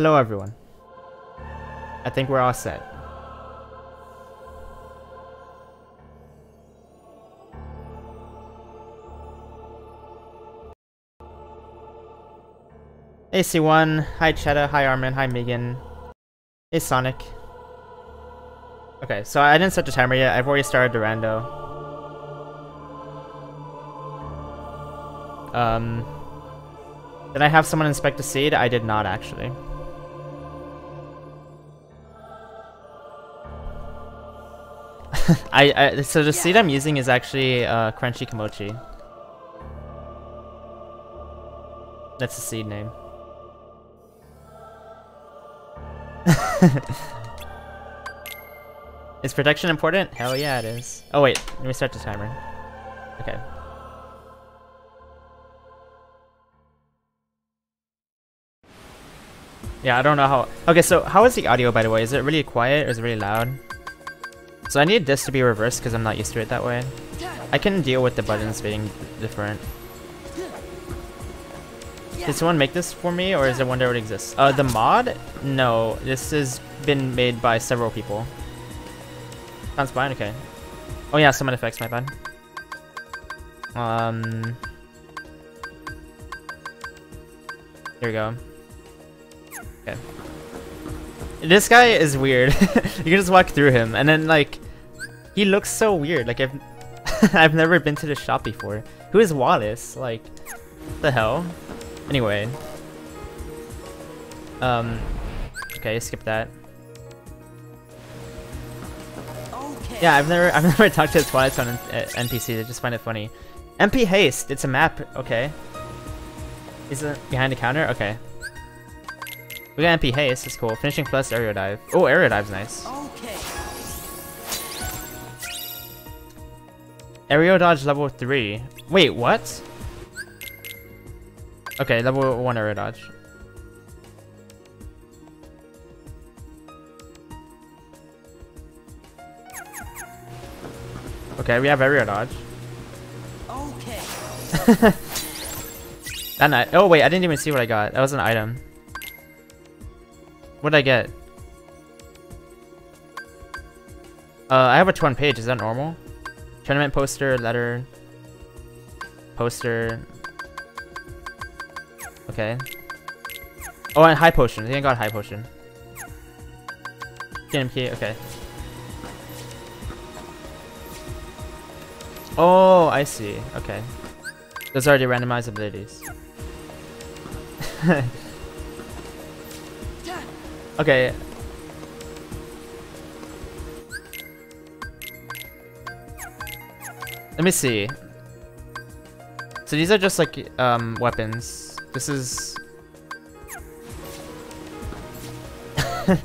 Hello everyone. I think we're all set. AC1, hi Chetta, hi Armin, hi Megan. Hey Sonic. Okay, so I didn't set the timer yet, I've already started the rando. Um, did I have someone inspect the seed? I did not actually. I, I, so the seed I'm using is actually uh, Crunchy Kimochi. That's the seed name. is protection important? Hell yeah it is. Oh wait, let me start the timer. Okay. Yeah, I don't know how... Okay, so how is the audio, by the way? Is it really quiet or is it really loud? So I need this to be reversed because I'm not used to it that way. I can deal with the buttons being different. Did someone make this for me or is it one that already exists? Uh, the mod? No, this has been made by several people. Sounds fine, okay. Oh yeah, summon effects, my bad. Um... Here we go. Okay. This guy is weird. you can just walk through him, and then like, he looks so weird. Like I've, I've never been to the shop before. Who is Wallace? Like, the hell? Anyway. Um. Okay, skip that. Yeah, I've never, I've never talked to a Twilight Zone NPC. I just find it funny. MP Haste. It's a map. Okay. Is it behind the counter? Okay. We got MP Haste, it's cool. Finishing plus aerial dive. Oh, aerial dive's nice. Okay. Aerial dodge level 3. Wait, what? Okay, level 1 aerial dodge. Okay, we have aerial dodge. Okay. that Oh wait, I didn't even see what I got. That was an item. What did I get? Uh, I have a one page. Is that normal? Tournament poster, letter, poster. Okay. Oh, and high potion. I think I got high potion. TMK, okay. Oh, I see. Okay. Those are the randomized abilities. Okay. Let me see. So these are just like um weapons. This is I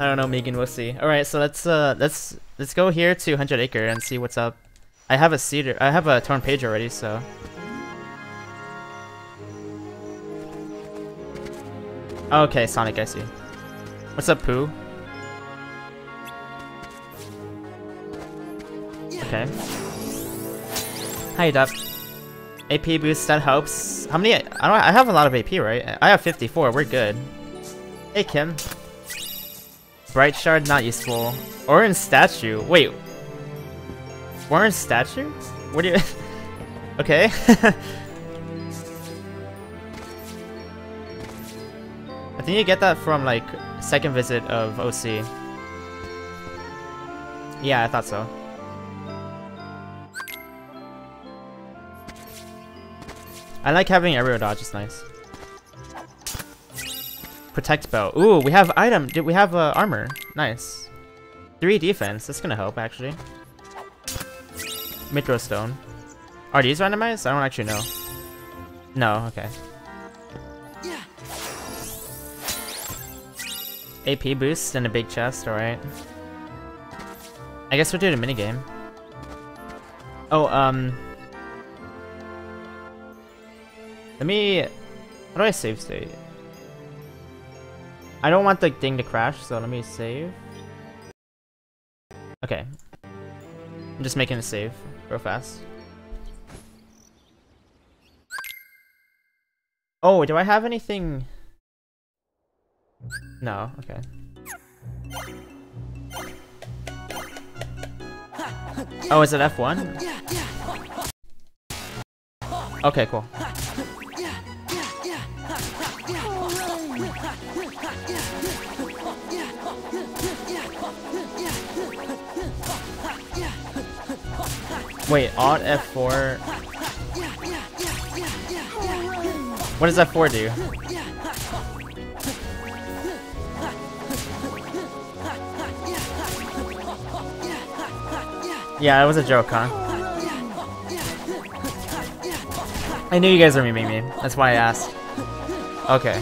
don't know, Megan, we'll see. Alright, so let's uh let's let's go here to Hundred Acre and see what's up. I have a cedar I have a torn page already, so Okay, Sonic, I see. What's up, Pooh? Okay. Hi, Dup. AP boost, that helps. How many? I don't. I have a lot of AP, right? I have 54. We're good. Hey, Kim. Bright shard, not useful. Orange statue. Wait. Orange statue? What do you? okay. I think you get that from like second visit of OC. Yeah, I thought so. I like having aerial dodge, it's nice. Protect belt. Ooh, we have item. Did we have uh, armor? Nice. Three defense. That's gonna help actually. Mythril stone. Are these randomized? I don't actually know. No. Okay. AP boost and a big chest, alright. I guess we'll do the minigame. Oh, um... Let me... How do I save state? I don't want the thing to crash, so let me save. Okay. I'm just making a save real fast. Oh, do I have anything... No, okay. Oh, is it F1? Okay, cool. Wait, odd F4. What does F4 do? Yeah, it was a joke, huh? I knew you guys were memeing me. That's why I asked. Okay.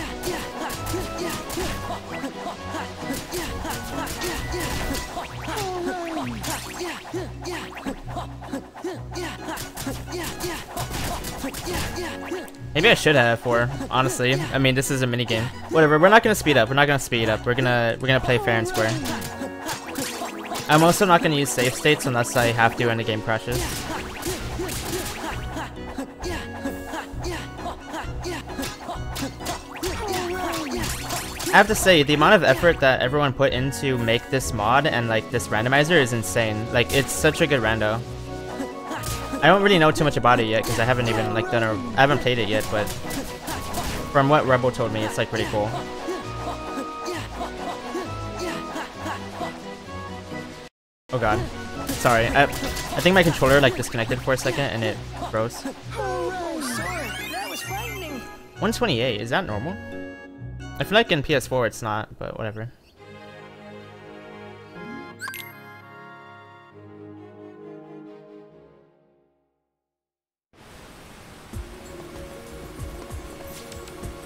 Maybe I should have four, honestly. I mean, this is a mini game. Whatever, we're not gonna speed up. We're not gonna speed up. We're gonna we're gonna play fair and square. I'm also not gonna use save states unless I have to and the game crashes. I have to say, the amount of effort that everyone put into make this mod and like this randomizer is insane. Like, it's such a good rando. I don't really know too much about it yet because I haven't even like done a I haven't played it yet, but from what Rebel told me, it's like pretty cool. Oh god. Sorry. I, I think my controller like disconnected for a second and it froze. 128, is that normal? I feel like in PS4 it's not, but whatever.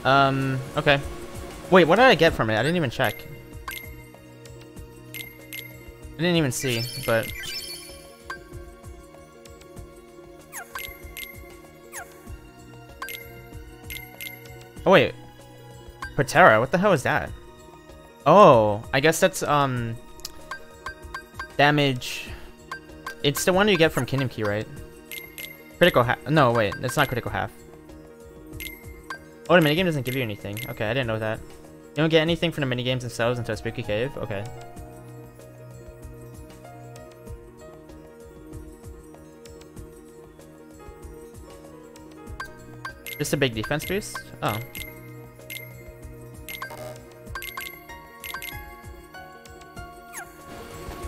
Um, okay. Wait, what did I get from it? I didn't even check. I didn't even see, but... Oh wait. Patera, what the hell is that? Oh, I guess that's, um... Damage... It's the one you get from Kingdom Key, right? Critical half. No, wait, it's not critical half. Oh, the minigame doesn't give you anything. Okay, I didn't know that. You don't get anything from the minigames themselves until spooky cave? Okay. Just a big defense boost? Oh.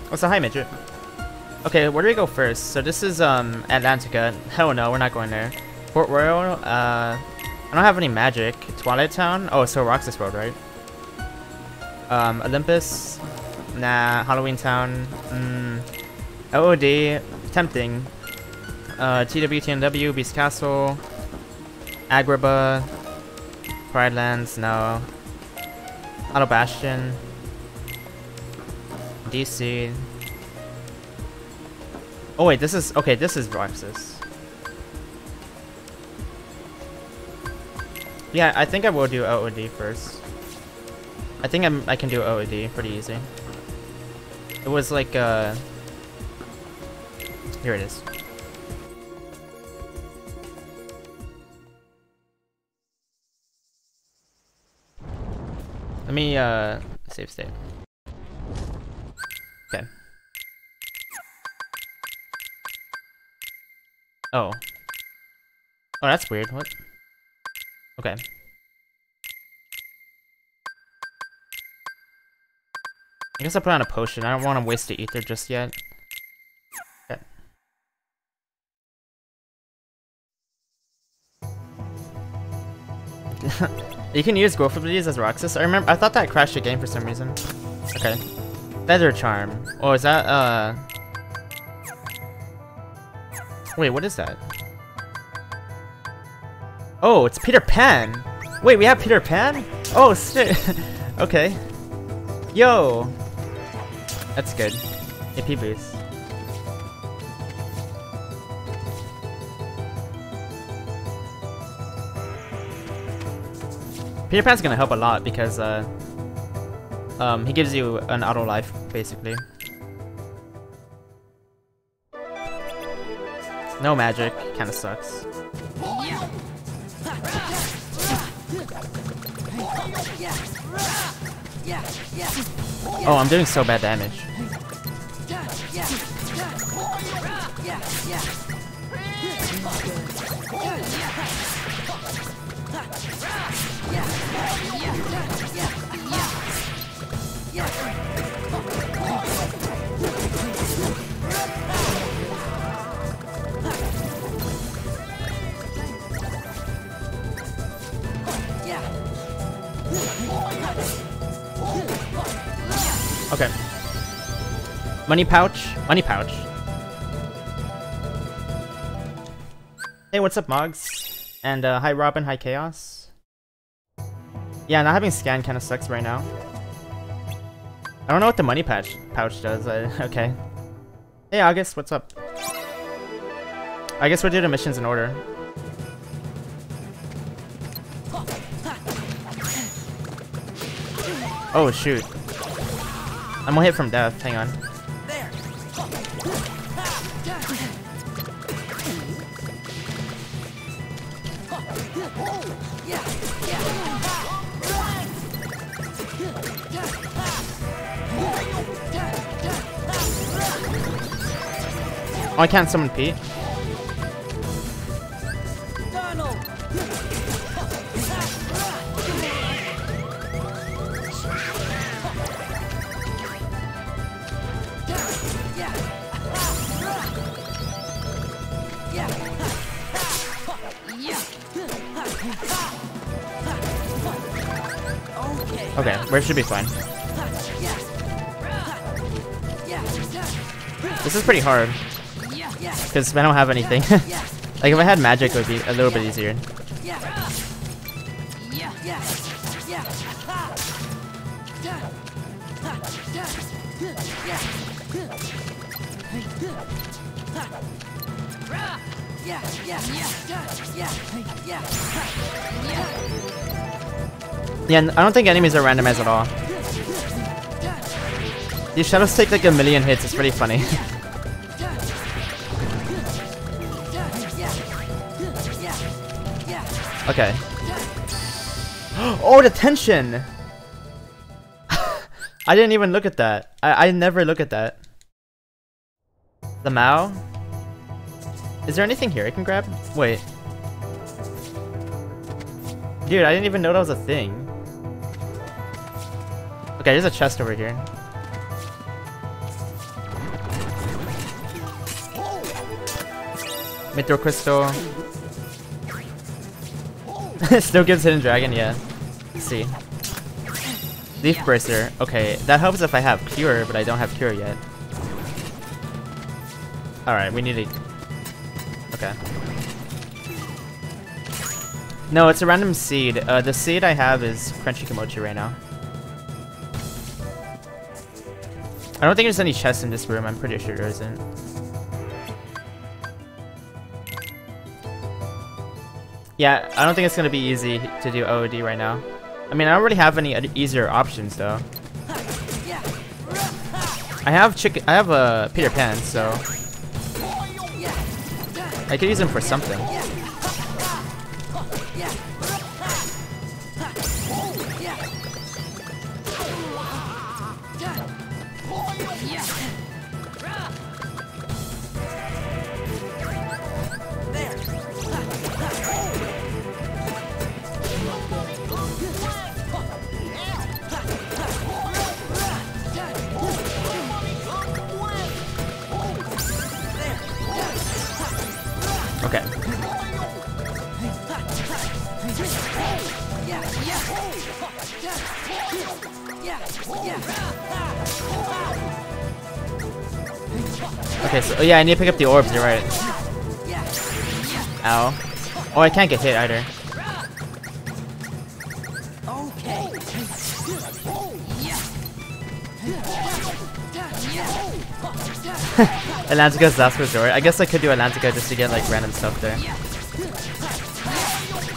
What's a high midget? Okay, where do we go first? So this is um Atlantica. Hell no, we're not going there. Port Royal, uh I don't have any magic. Twilight Town? Oh, so Roxas Road, right? Um, Olympus? Nah, Halloween Town. Mm, LoD, tempting. Uh, TWTNW, Beast Castle. Agrabah. Pride Lands, no. Hollow Bastion. DC. Oh wait, this is, okay, this is Roxas. Yeah, I think I will do LoD first. I think I'm, I can do LoD pretty easy. It was like, uh... Here it is. Let me, uh, save state. Okay. Oh. Oh, that's weird. What? Okay. I guess I'll put on a potion. I don't want to waste the ether just yet. Okay. you can use growth abilities as Roxas. I remember I thought that crashed the game for some reason. Okay. Feather Charm. Oh, is that uh Wait, what is that? Oh, it's Peter Pan! Wait, we have Peter Pan? Oh, shit! okay. Yo! That's good. AP boost. Peter Pan's gonna help a lot because uh, um, he gives you an auto life, basically. No magic, kinda sucks. Oh, I'm doing so bad damage. Okay. Money pouch. Money pouch. Hey, what's up, Mogs? And uh, hi, Robin. Hi, Chaos. Yeah, not having scan kind of sucks right now. I don't know what the money pouch pouch does. I, okay. Hey, August. What's up? I guess we'll do the missions in order. Oh, shoot. I'm gonna hit from death. Hang on. Oh, I can't summon Pete. Okay, where should be fine. This is pretty hard. Because I don't have anything. like if I had magic it would be a little bit easier. Yeah, I don't think enemies are randomized at all. These shadows take like a million hits, it's pretty funny. okay. Oh, the tension! I didn't even look at that. I, I never look at that. The Mao? Is there anything here I can grab? Wait. Dude, I didn't even know that was a thing. Okay, there's a chest over here. Mythril Crystal. Still gives Hidden Dragon, yeah. Let's see. Leaf Bracer. Okay, that helps if I have Cure, but I don't have Cure yet. Alright, we need to... Okay. No, it's a random seed. Uh, the seed I have is Crunchy Kimochi right now. I don't think there's any chests in this room. I'm pretty sure there isn't. Yeah, I don't think it's gonna be easy to do LoD right now. I mean, I don't really have any easier options though. I have chicken. I have a uh, Peter Pan, so I could use him for something. Okay, so oh yeah, I need to pick up the orbs, you're right. Ow. Oh, I can't get hit either. Atlantica's last resort. I guess I could do Atlantica just to get like random stuff there.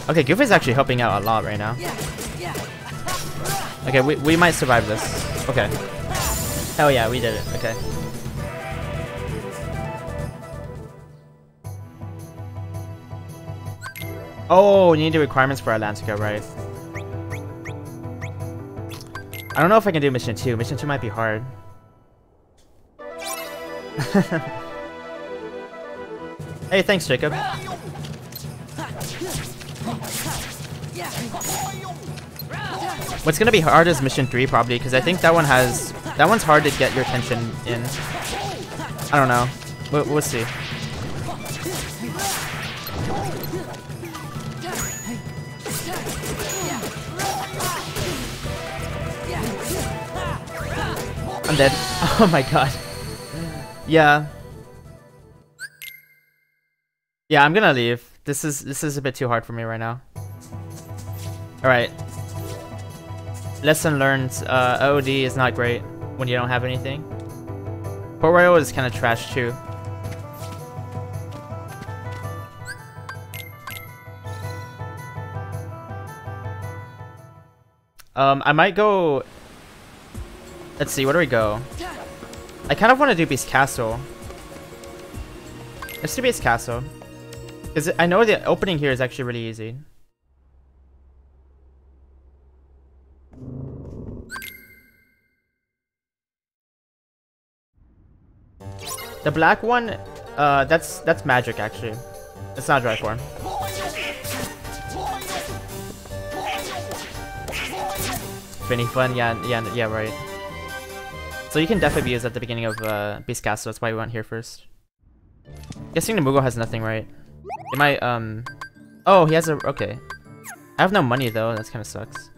Okay, Goofy's actually helping out a lot right now. Okay, we, we might survive this. Okay. Hell yeah, we did it. Okay. Oh, you need the requirements for Atlantica, right? I don't know if I can do mission 2. Mission 2 might be hard. hey, thanks, Jacob. What's gonna be hard is mission 3 probably, because I think that one has... That one's hard to get your attention in. I don't know. We'll, we'll see. I'm dead. Oh my god. Yeah. Yeah, I'm gonna leave. This is this is a bit too hard for me right now. Alright. Lesson learned, uh, OD is not great when you don't have anything. Port Royal is kind of trash too. Um, I might go Let's see, where do we go? I kind of want to do Beast Castle. Let's do Beast Castle. Because I know the opening here is actually really easy. The black one, uh, that's that's magic actually. It's not drive form. Finny fun, yeah, yeah, yeah, right. So you can definitely be used at the beginning of uh, Beast Castle, that's why we went here first. Guessing the Moogle has nothing, right? It might, um... Oh, he has a... Okay. I have no money, though. That kind of sucks.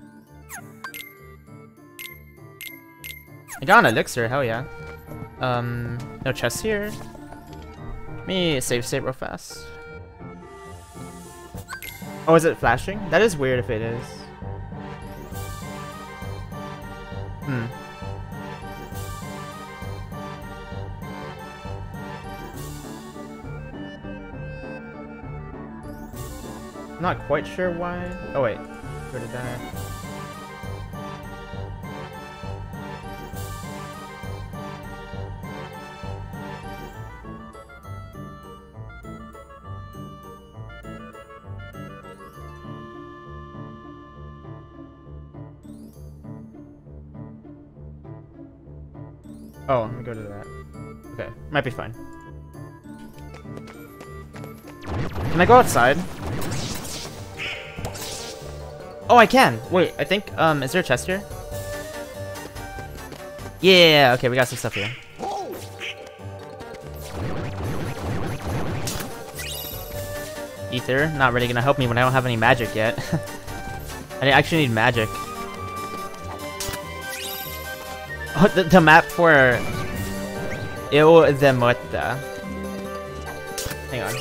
I got an elixir. Hell yeah. Um, no chest here. Let me save state real fast. Oh, is it flashing? That is weird if it is. Hmm. Not quite sure why. Oh wait, where did that? Oh, let me go to that. Okay, might be fine. Can I go outside? Oh, I can. Wait, I think, um, is there a chest here? Yeah, okay, we got some stuff here. Ether, not really gonna help me when I don't have any magic yet. I actually need magic. Oh, the, the map for Isla de Muerta. Hang on.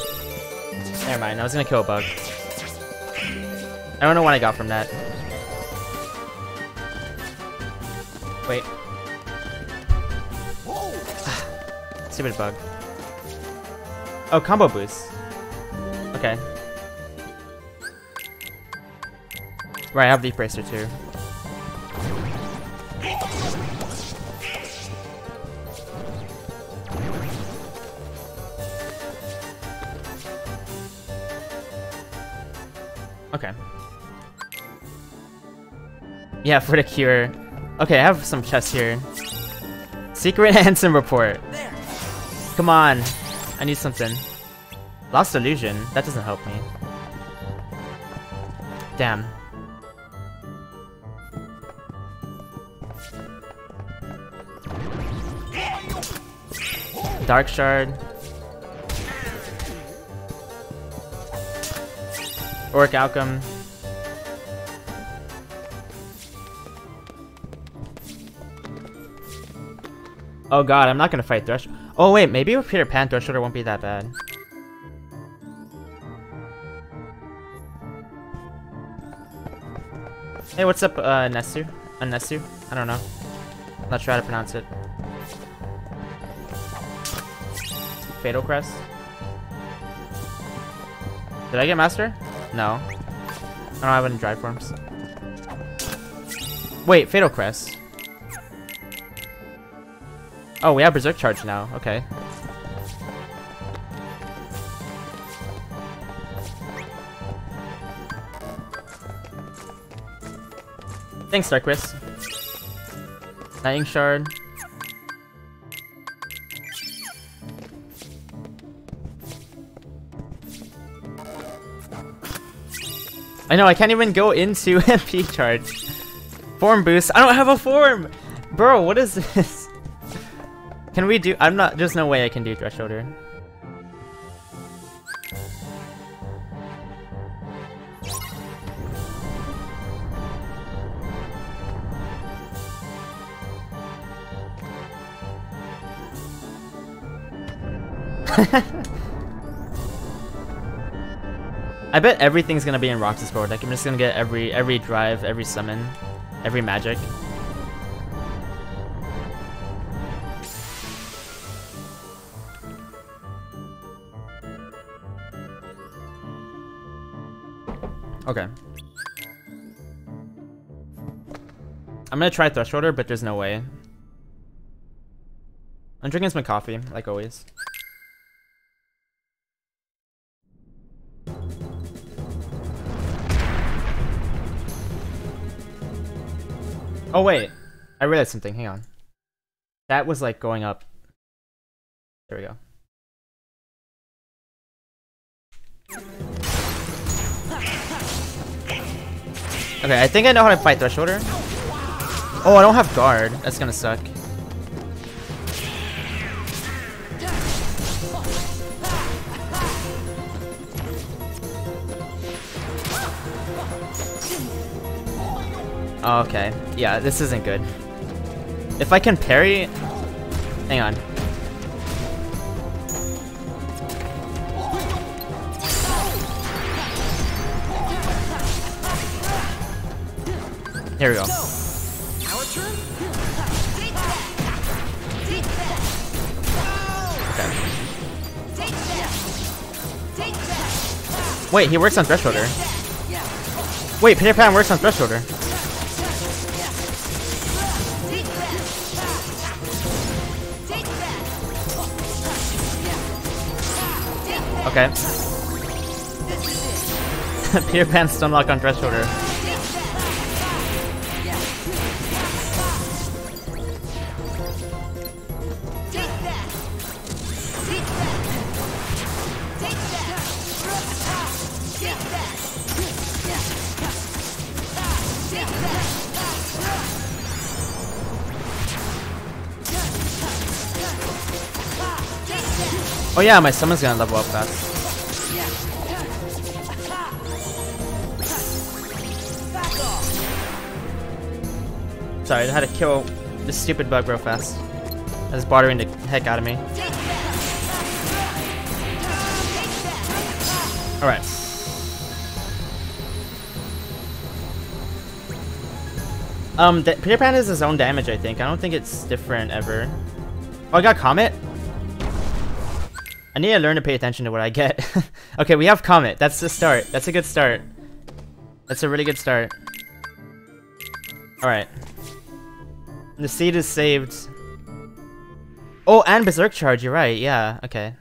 Never mind, I was gonna kill a bug. I don't know what I got from that. Wait. Stupid bug. Oh, combo boost. Okay. Right, I have Leaf Bracer too. Okay. Yeah, for the cure. Okay, I have some chests here. Secret Ansem report. Come on. I need something. Lost illusion. That doesn't help me. Damn. Dark Shard. Orichalcum. Oh god, I'm not gonna fight Thresh. Oh wait, maybe with Peter Pan, Thresholder won't be that bad. Hey, what's up, uh, Nesu? Uh, Nesu? I don't know. I'm not sure how to pronounce it. Fatal Crest? Did I get Master? No. I don't have any Drive forms. Wait, Fatal Crest. Oh, we have Berserk Charge now. Okay. Thanks, Darkris. Lightning Shard. I know, I can't even go into MP charge. Form boost. I don't have a form! Bro, what is this? Can we do- I'm not- there's no way I can do Thresholder. I bet everything's gonna be in Roxas board. Like I'm just gonna get every every drive, every summon, every magic. Gonna try Thresholder, but there's no way. I'm drinking some coffee, like always. Oh wait, I realized something, hang on. That was like going up. There we go. Okay, I think I know how to fight Thresholder. Oh, I don't have guard. That's gonna suck. Oh, okay. Yeah, this isn't good. If I can parry... Hang on. Here we go. Wait, he works on Thresholder. Wait, Peter Pan works on Thresholder. Okay. Peter Pan stunlock on Thresholder. Oh yeah, my summon's gonna level up fast. Sorry, I had to kill this stupid bug real fast. That's bothering the heck out of me. Alright. Um, Peter Pan is his own damage, I think. I don't think it's different ever. Oh, I got Comet? I need to learn to pay attention to what I get. okay, we have Comet. That's the start. That's a good start. That's a really good start. Alright. The seed is saved. Oh, and Berserk Charge, you're right. Yeah, okay.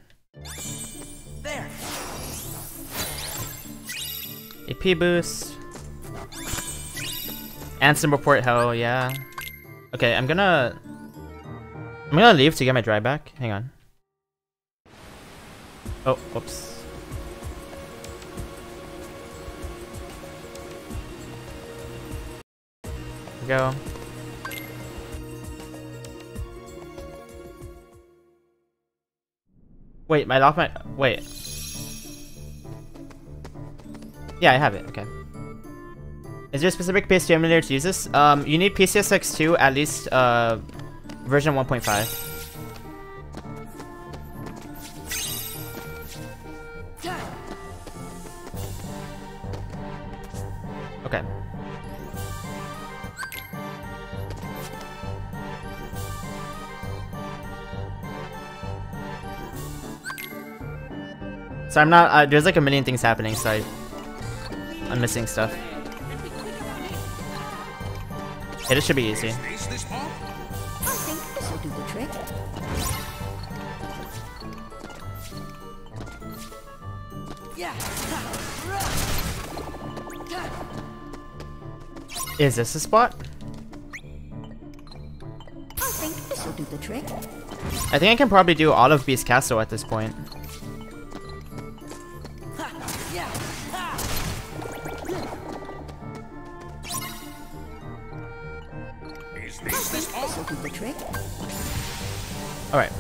There. AP boost. Ansem report hell, yeah. Okay, I'm gonna... I'm gonna leave to get my dry back. Hang on. Oh, whoops. Go. Wait, my lock my wait. Yeah, I have it. Okay. Is there a specific PSP emulator to use this? Um, you need PCSX2 at least uh, version 1.5. Okay. So I'm not, uh, there's like a million things happening, so I, I'm missing stuff. Okay, this should be easy. Face this a spot? I think this will do the trick. Yeah. Is this a spot? the trick. I think I can probably do all of Beast Castle at this point. Yeah. I think this'll do the trick. Alright.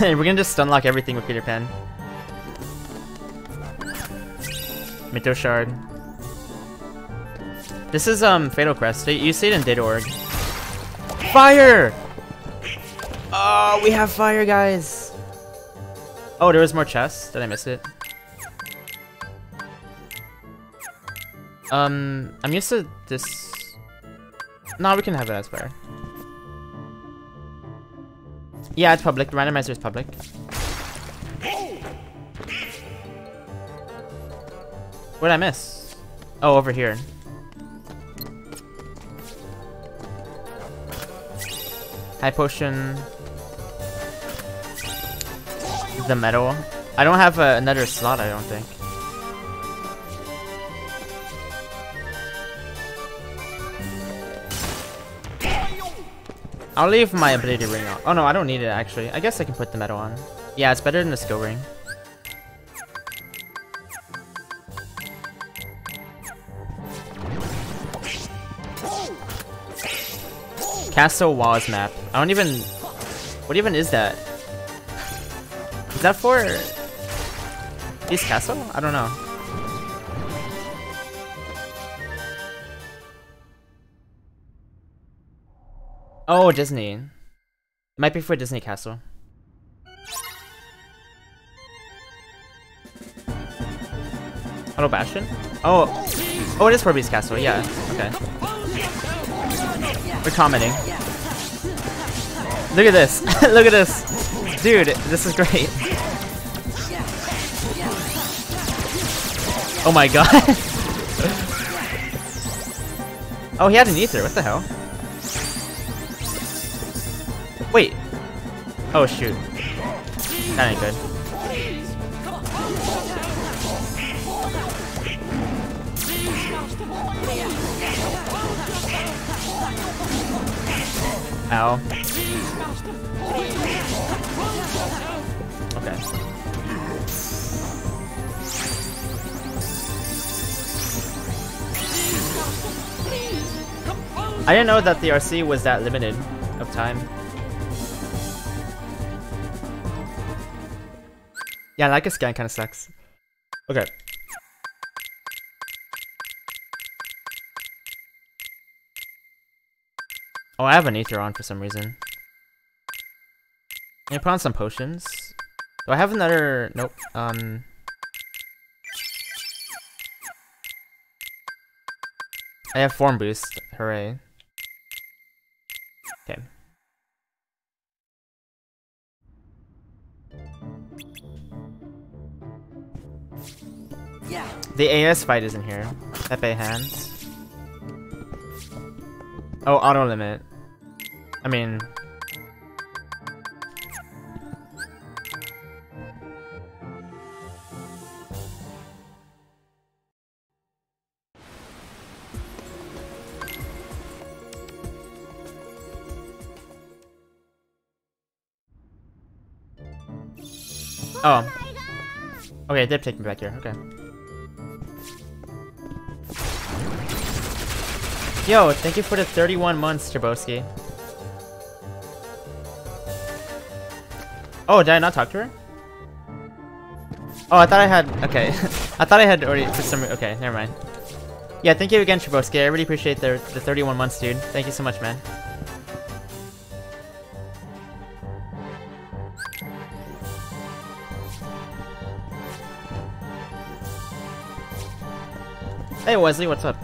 We're gonna just stunlock everything with Peter Pan. Mythril Shard. This is um Fatal Crest. You see it in Data Org. Fire! Oh, we have fire, guys! Oh, there was more chests. Did I miss it? Um, I'm used to this. No, we can have it as fire. Yeah, it's public. The randomizer is public. What did I miss? Oh, over here. High potion. The metal. I don't have uh, another slot, I don't think. I'll leave my ability ring on. Oh no, I don't need it actually. I guess I can put the metal on. Yeah, it's better than the skill ring. Castle Walls map. I don't even... What even is that? Is that for... East Castle? I don't know. Oh, Disney. It might be for Disney Castle. Hello, Bastion? Oh, oh, it is for Beast Castle. Yeah, okay. We're commenting. Look at this. Look at this. Dude, this is great. Oh my god. oh, he had an ether. What the hell? Wait. Oh shoot. That ain't good. Ow. Okay. I didn't know that the RC was that limited of time. Yeah, like a scan kind of sucks. Okay. Oh, I have an ether on for some reason. Can I put on some potions? Do I have another... Nope. Um... I have form boost. Hooray. Okay. Yeah. The AS fight isn't here. Pepe hands. Oh, auto limit. I mean... Oh. Okay, it did take me back here. Okay. Yo, thank you for the 31 months, Jabowski. Oh, did I not talk to her? Oh, I thought I had... Okay. I thought I had already... For some Okay, never mind. Yeah, thank you again, Trabowski. I really appreciate the, the 31 months, dude. Thank you so much, man. Hey, Wesley, what's up?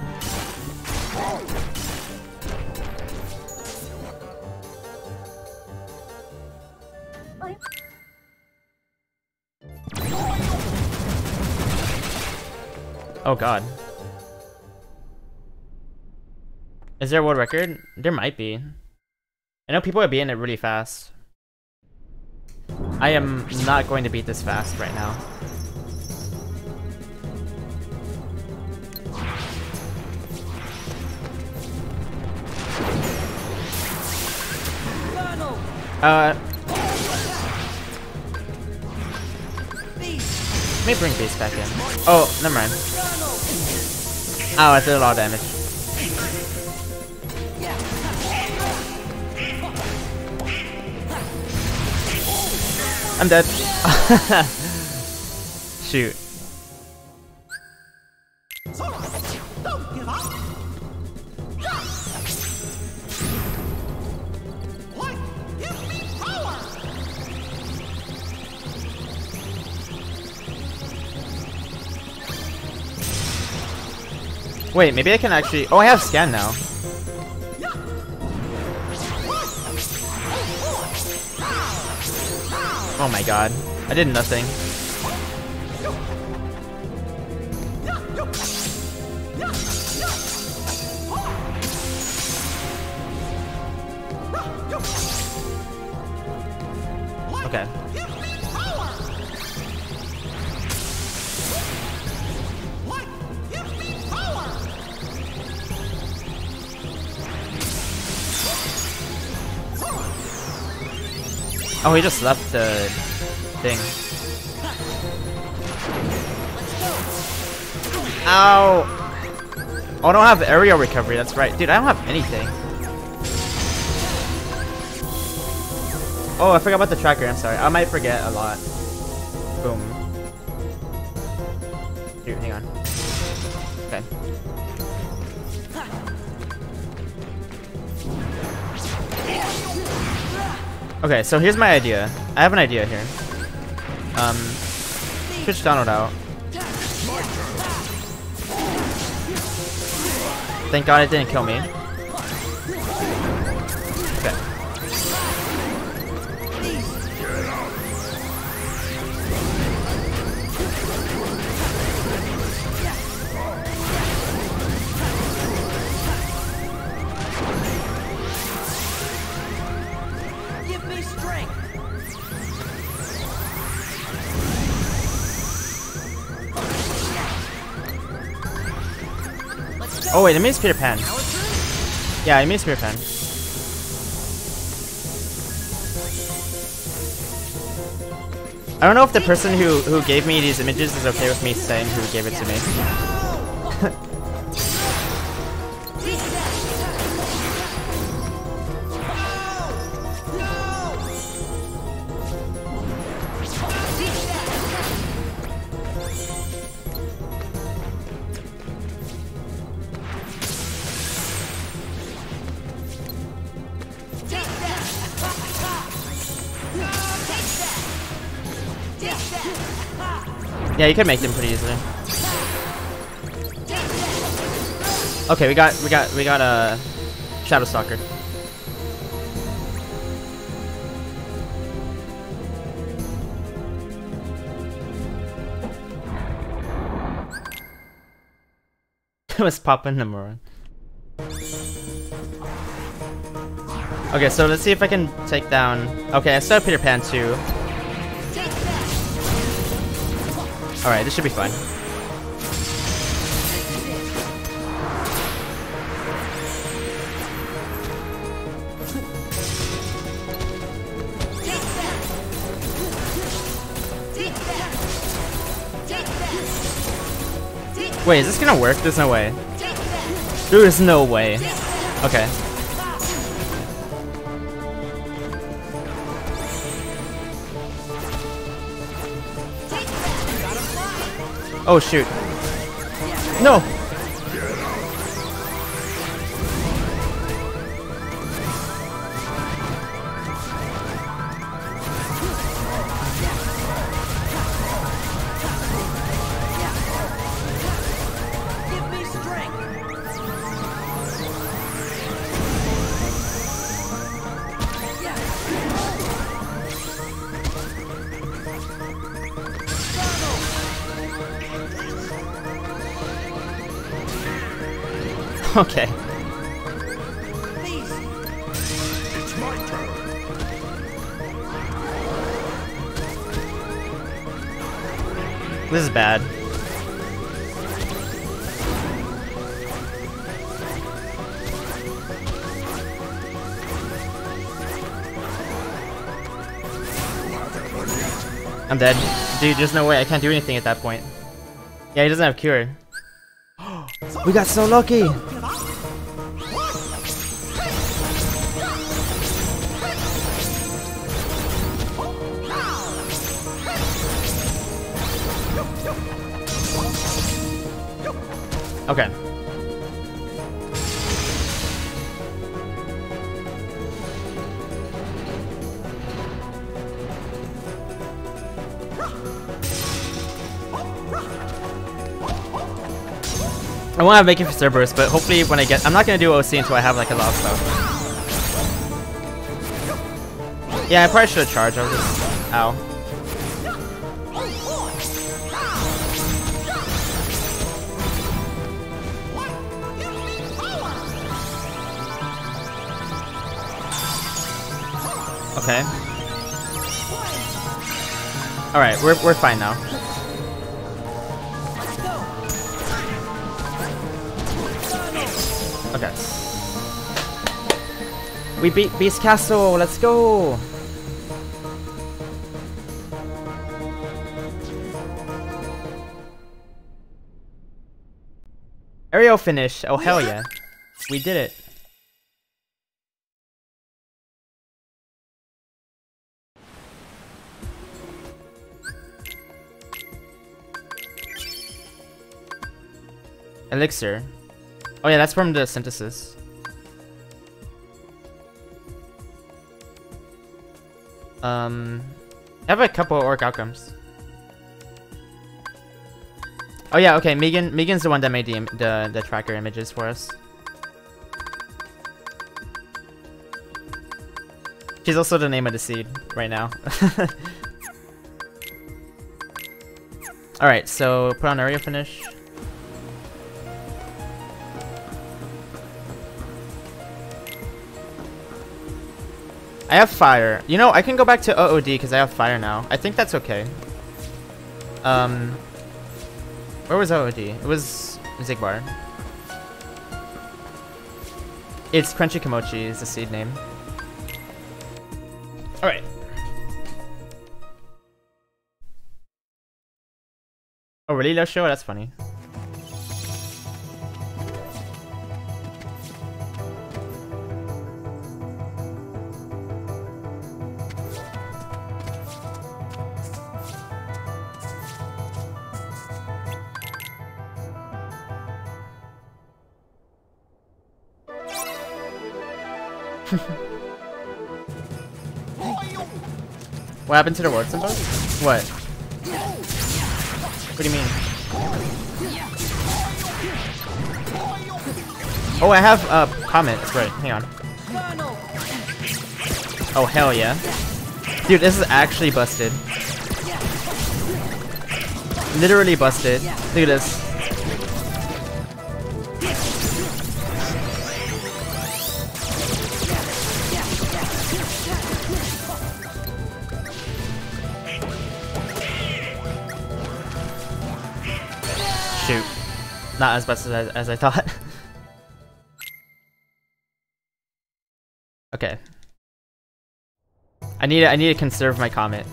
Oh god. Is there a world record? There might be. I know people are beating it really fast. I am not going to beat this fast right now. Uh, let me bring base back in. Oh, never mind. Oh, I did a lot of damage. I'm dead. Wait, maybe I can actually. Oh, I have scan now. Oh my god. I did nothing. Oh, he just left the thing. Ow! Oh, I don't have aerial recovery, that's right. Dude, I don't have anything. Oh, I forgot about the tracker, I'm sorry. I might forget a lot. Okay, so here's my idea. I have an idea here. Um, switch Donald out. Thank God it didn't kill me. Oh wait, it means Peter Pan. Yeah, it means Peter Pan. I don't know if the person who who gave me these images is okay with me saying who gave it to me. Yeah, you could make them pretty easily. Okay, we got we got we got a uh, Shadow Stalker. was popping Nomura. Okay, so let's see if I can take down. Okay, I started Peter Pan too. Alright, this should be fun. Wait, is this gonna work? There's no way. There's no way. Okay. Oh shoot. No! I'm dead. Dude, there's no way. I can't do anything at that point. Yeah, he doesn't have cure. we got so lucky! Want to make it for Cerberus, but hopefully when I get- I'm not gonna do OC until I have like a lot of stuff. Yeah, I probably should have charged. I was just- ow. Okay. Alright, we're, we're fine now. We beat Beast Castle, let's go! Aerial finish, oh hell yeah. We did it. Elixir. Oh yeah, that's from the synthesis. Um, I have a couple of Orichalcums. Oh yeah, okay. Megan, Megan's the one that made the the the tracker images for us. She's also the name of the seed right now. All right, so put on Aerial Finish. I have fire. You know, I can go back to LoD because I have fire now. I think that's okay. Um, where was LoD? It was Xigbar. It's Crunchy Kimochi is the seed name. Alright. Oh, really, Losho? That's funny. What happened to the word symbol? What? What do you mean? Oh, I have a Comet. That's right. Hang on. Oh, hell yeah. Dude, this is actually busted. Literally busted. Look at this. Not as best as, as I thought. okay. I need I need to conserve my Comet.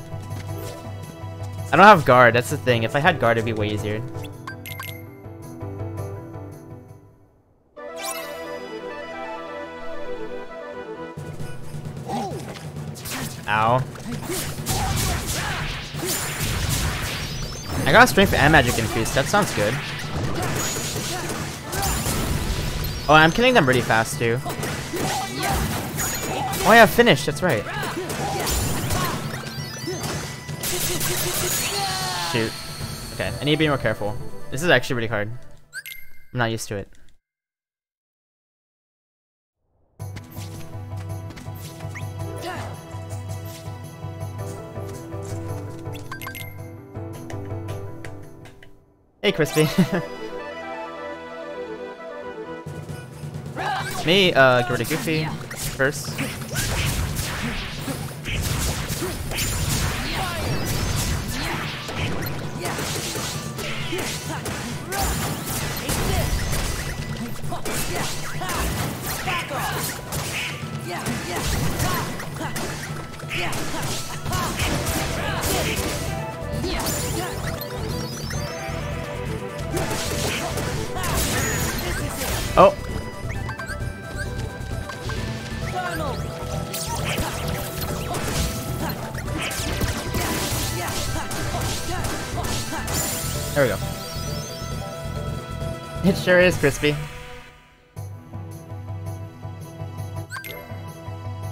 I don't have guard, that's the thing. If I had guard it'd be way easier. Ow. I got strength and magic increase. That sounds good. Oh, I'm killing them really fast too. Oh, I have finished. That's right. Shoot. Okay, I need to be more careful. This is actually really hard. I'm not used to it. Hey, Crispy. Me, uh, get rid of Goofy first. It sure is crispy.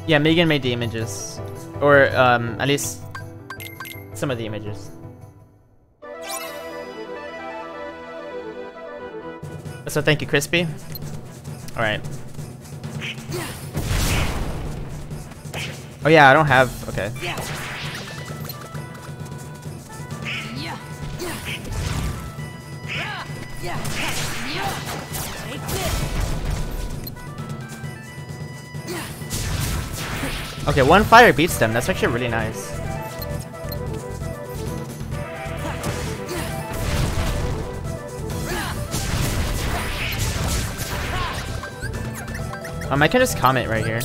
Yeah, Megan made the images. Or, um, at least some of the images. So thank you, Crispy. Alright. Oh yeah, I don't have... Okay. Okay, one fire beats them. That's actually really nice. Um, I can just Comet right here.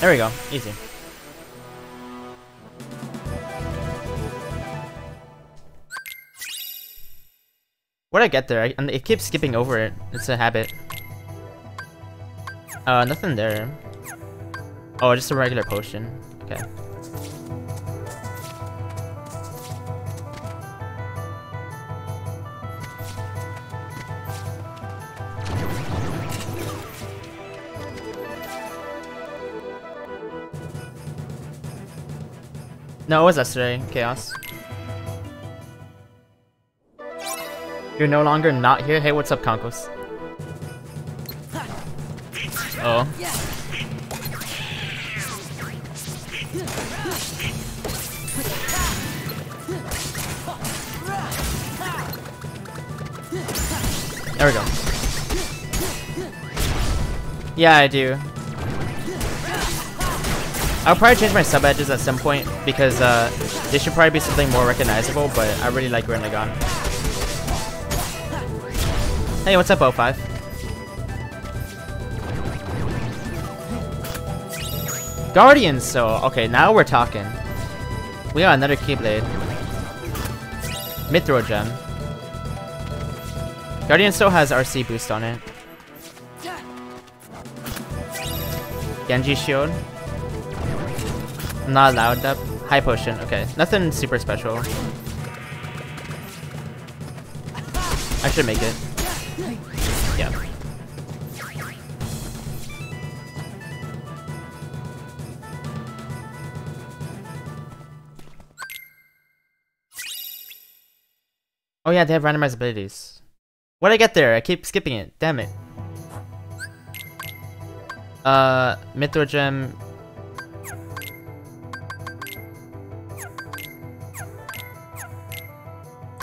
There we go. Easy. I get there? I, and it keeps skipping over it. It's a habit. Uh, nothing there. Oh, just a regular potion. Okay. No, it was yesterday. Chaos. You're no longer not here? Hey, what's up, Konkos? Oh. There we go. Yeah, I do. I'll probably change my sub edges at some point because uh, they should probably be something more recognizable, but I really like Gurren Lagann. Hey, what's up, O5? Guardian Soul. Okay, now we're talking. We got another Keyblade. Mythril Gem. Guardian Soul has RC boost on it. Genji Shield. Not allowed that. High Potion. Okay, nothing super special. I should make it. Yeah. Oh yeah, they have randomized abilities. What'd I get there? I keep skipping it. Damn it. Uh, Mythril Gem.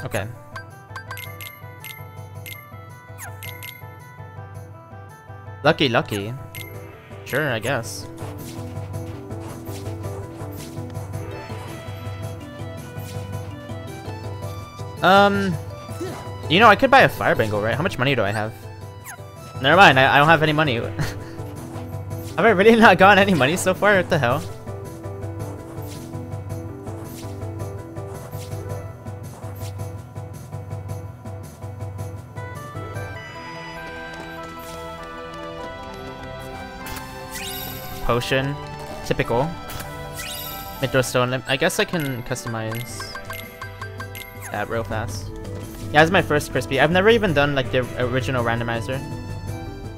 Okay. Lucky, lucky. Sure, I guess. Um, you know, I could buy a fire bangle, right? How much money do I have? Never mind, I, I don't have any money. have I really not gotten any money so far? What the hell? Potion. Typical. Mythril Stone. I guess I can customize that real fast. Yeah, is my first Crispy. I've never even done like the original randomizer.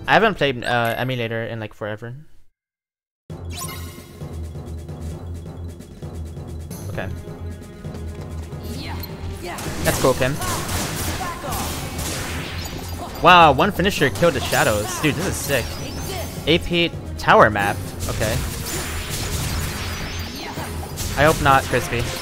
I haven't played uh, emulator in like forever. Okay. That's cool, Kim. Wow, one finisher killed the shadows. Dude, this is sick. AP tower map. Okay. I hope not, Crispy.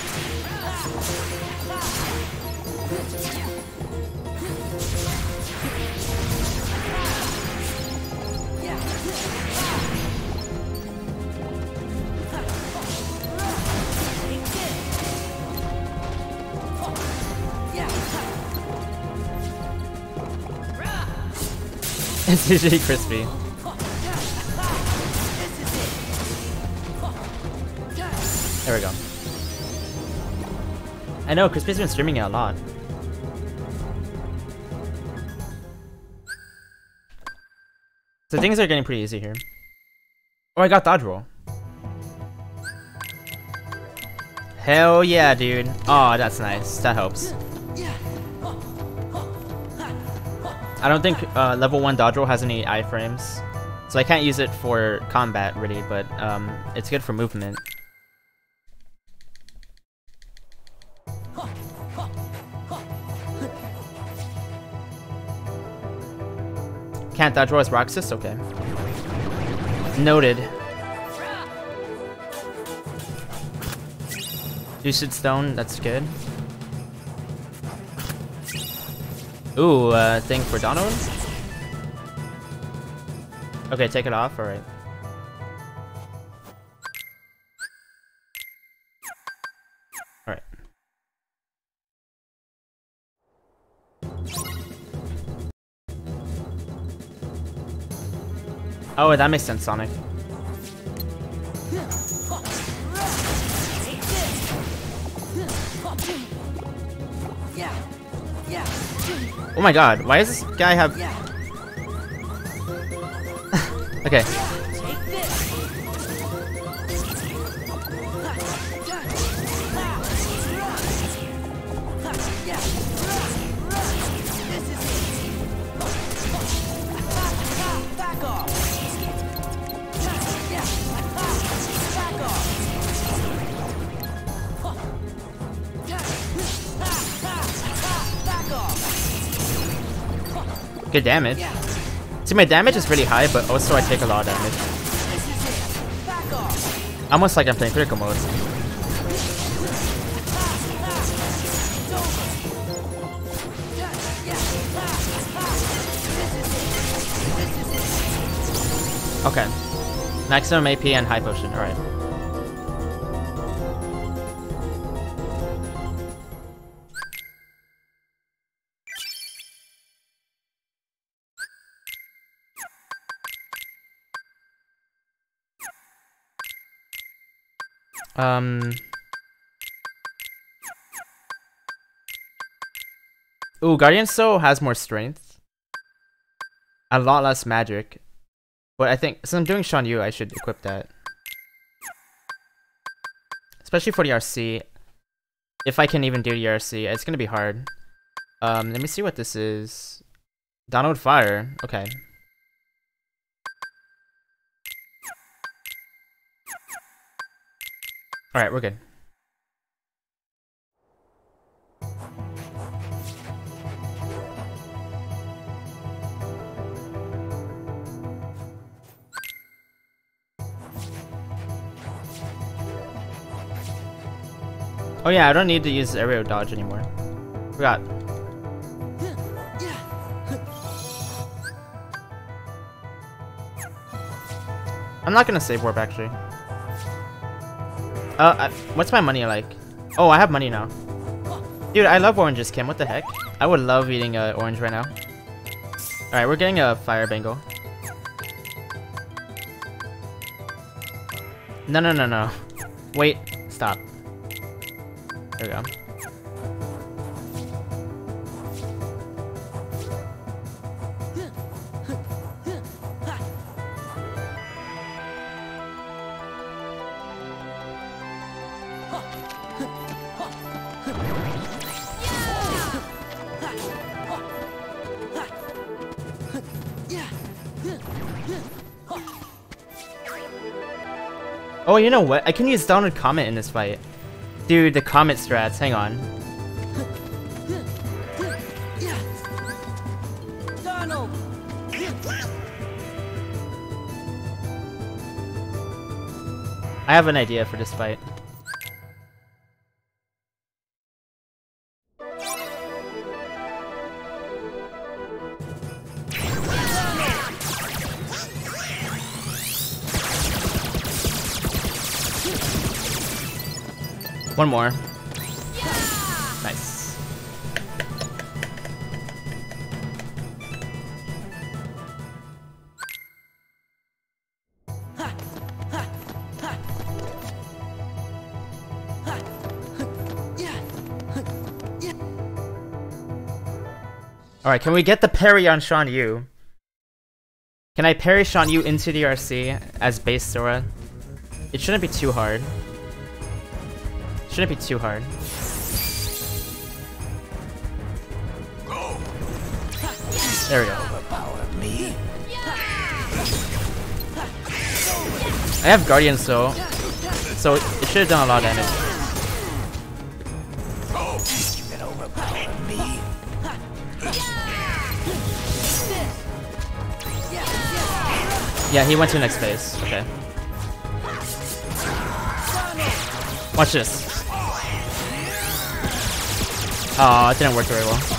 It's usually crispy. I know, Crispy's been streaming it a lot. So things are getting pretty easy here. Oh, I got dodge roll. Hell yeah, dude. Oh, that's nice. That helps. I don't think uh, level 1 dodge roll has any iframes. So I can't use it for combat, really, but um, it's good for movement. Can't dodge as Roxas? Okay. Noted. Lucid Stone, that's good. Ooh, uh, thing for Donald? Okay, take it off, alright. Alright. Oh, that makes sense, Sonic. Oh my god, why does this guy have... Okay, good damage. See, my damage is really high, but also I take a lot of damage. Almost like I'm playing critical mode. Okay. Maximum AP and high potion, alright. Um. Ooh, Guardian Soul has more strength. A lot less magic. But I think, since I'm doing Shan Yu, I should equip that. Especially for the RC. If I can even do the RC, it's gonna be hard. Um, let me see what this is. Donald Fire, okay. Alright, we're good. Oh yeah, I don't need to use aerial dodge anymore. Forgot. I'm not gonna save warp actually. Uh, I, what's my money like? Oh, I have money now. Dude, I love oranges, Kim. What the heck? I would love eating an orange right now. Alright, we're getting a fire bangle. No, no, no, no. Wait, stop. There we go. Oh, you know what? I can use Donald Comet in this fight. Dude, the Comet strats. Hang on. I have an idea for this fight. One more. Nice. Alright, can we get the parry on Shan Yu? Can I parry Shan Yu into DRC as base Sora? It shouldn't be too hard. Shouldn't be too hard. Go. There we go. I have Guardian so so it should have done a lot of damage. Yeah, he went to the next phase. Okay. Watch this. Oh, it didn't work very well.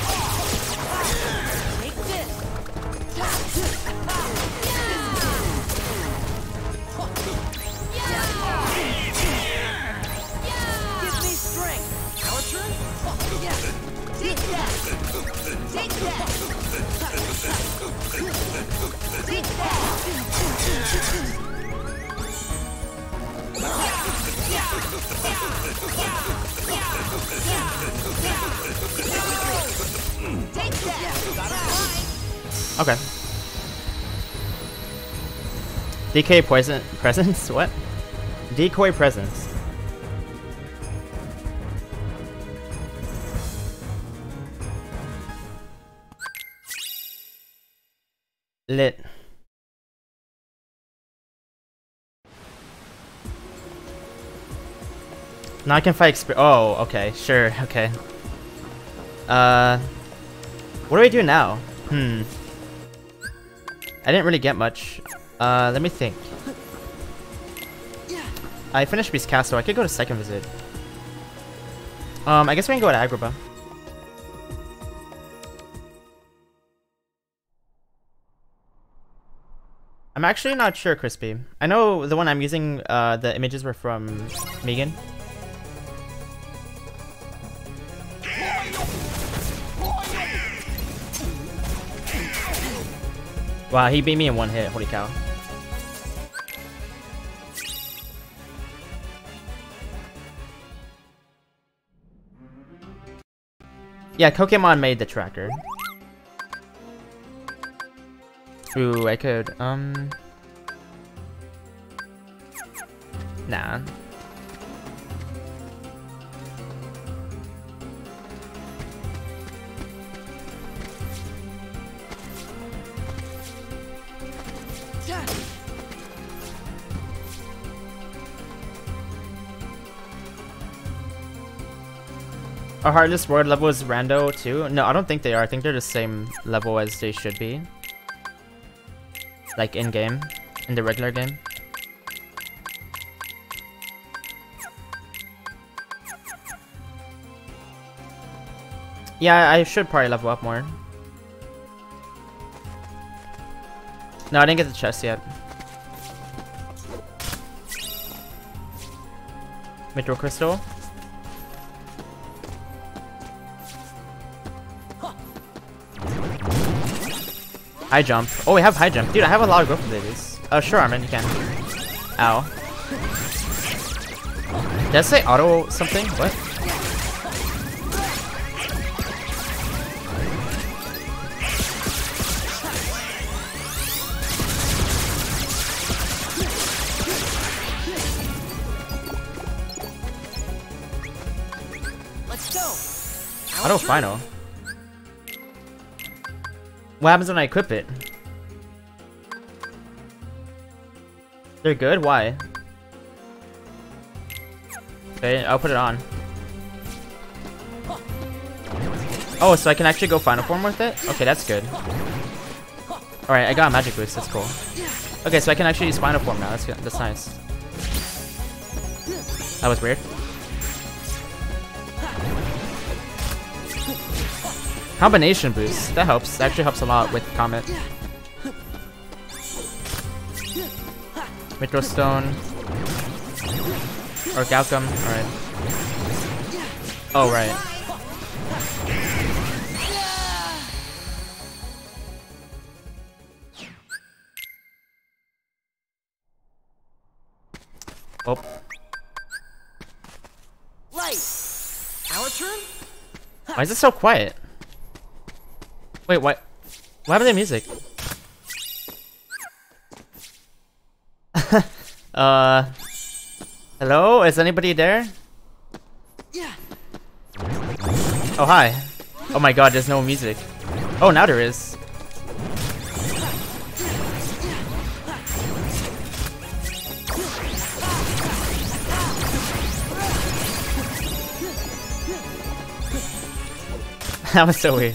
DK poison presence? What? Decoy presence. Lit. Now I can fight exp- Oh, okay, sure, okay. Uh, what do we do now? Hmm. I didn't really get much. Uh, let me think. I finished Beast Castle. I could go to second visit. Um, I guess we can go to Agrabah. I'm actually not sure, Crispy. I know the one I'm using, uh, the images were from Megan. Wow, he beat me in one hit. Holy cow. Yeah, Pokemon made the tracker. Ooh, I could, um... Nah. Our hardest word level is rando too? No, I don't think they are. I think they're the same level as they should be. Like in game, in the regular game. Yeah, I should probably level up more. No, I didn't get the chest yet. Mythril Crystal. High jump. Oh, we have high jump. Dude, I have a lot of growth abilities. Oh, sure, Armin, you can. Ow. Did I say auto something? What? Let's go. Auto final. What happens when I equip it? They're good? Why? Okay, I'll put it on. Oh, so I can actually go final form with it? Okay, that's good. Alright, I got a magic boost, that's cool. Okay, so I can actually use final form now, that's good. That's nice. That was weird. Combination boost. That helps. That actually helps a lot with Comet. Mythril Stone. Orichalcum. Alright. Oh, right. Oh. Light. Our turn? Why is it so quiet? Wait, what? What happened to music? uh. Hello? Is anybody there? Yeah. Oh, hi. Oh my god, there's no music. Oh, now there is. that was so weird.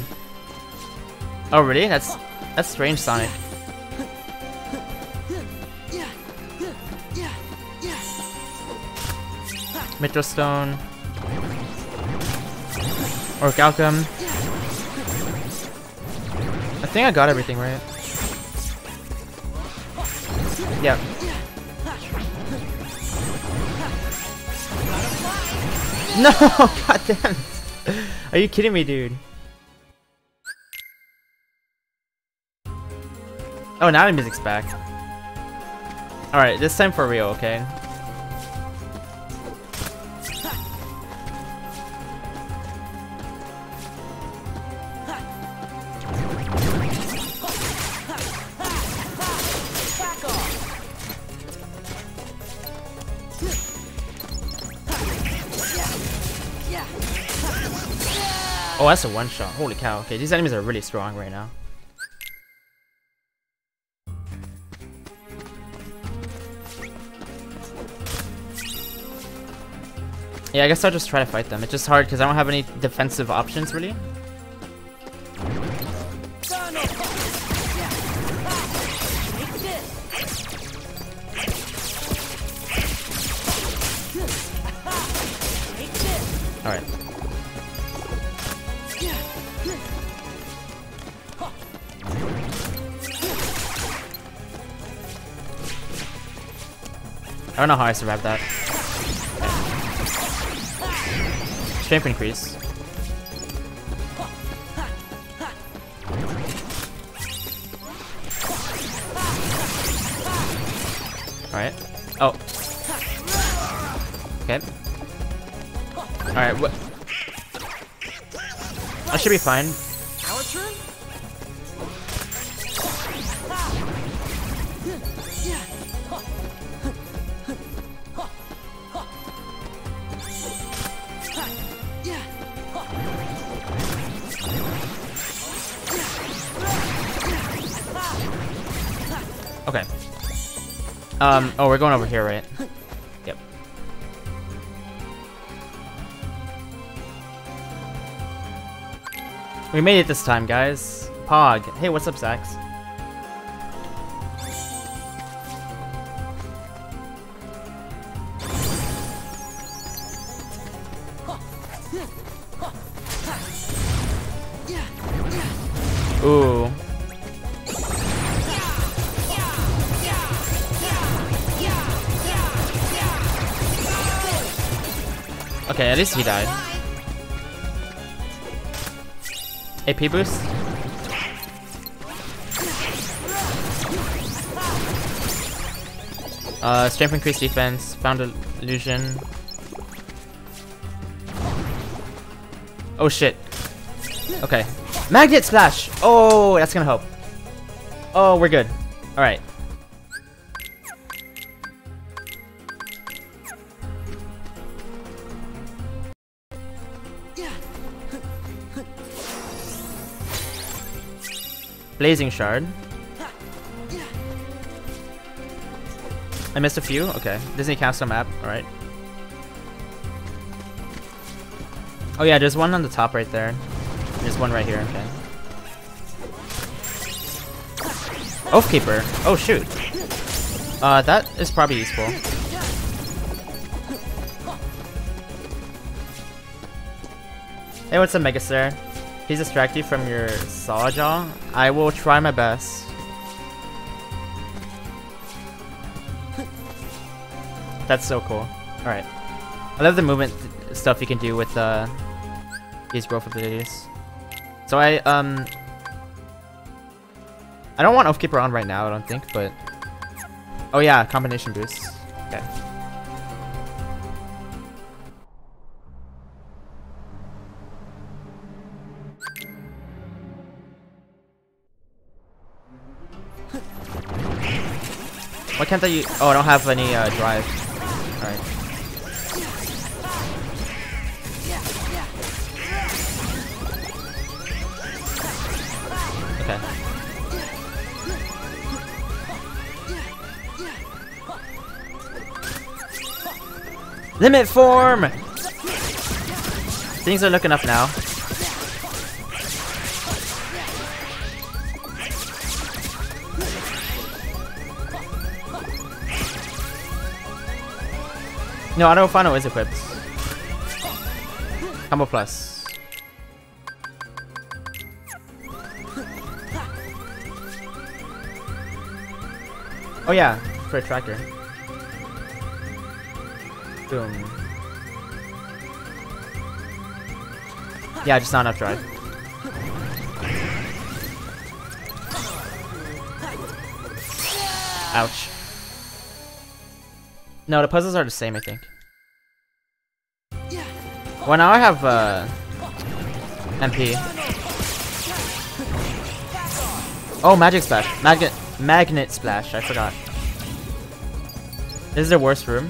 Oh, really? That's that's strange, Sonic. Yeah. Yeah. Mythril I think I got everything right. Yeah. No! God damn. Are you kidding me, dude? Oh, now the music's back. Alright, this time for real, okay? Oh, that's a one shot. Holy cow. Okay, these enemies are really strong right now. Yeah, I guess I'll just try to fight them. It's just hard because I don't have any defensive options, really. Alright. I don't know how I survived that. Strength increase. Alright. Oh. Okay. Alright, what? I should be fine. Um, oh, we're going over here, right? Yep. We made it this time, guys. Pog. Hey, what's up, Zax? Least he died. AP boost? Uh, strength increase defense, found illusion. Oh shit. Okay. Magnet splash! Oh, that's gonna help. Oh, we're good. Alright. Blazing Shard. I missed a few? Okay. Disney Castle map, alright. Oh yeah, there's one on the top right there. There's one right here, okay. Oathkeeper. Oh shoot. Uh, that is probably useful. Hey, what's up, Megastar? Please distract you from your saw jaw. I will try my best. That's so cool. Alright. I love the movement stuff you can do with uh, these growth abilities. So I, um... I don't want Oathkeeper on right now, I don't think, but... Oh yeah, combination boost. Okay. Why can't I use... Oh, I don't have any uh, drive. Alright. Okay. Limit form! Things are looking up now. No, Auto Final is equipped. Combo Plus. Oh yeah, for a tracker. Boom. Yeah, just not enough drive. Ouch. No, the puzzles are the same, I think. Well, now I have, uh... MP. Oh, Magic Splash. Magnet, Magnet Splash, I forgot. This is the worst room.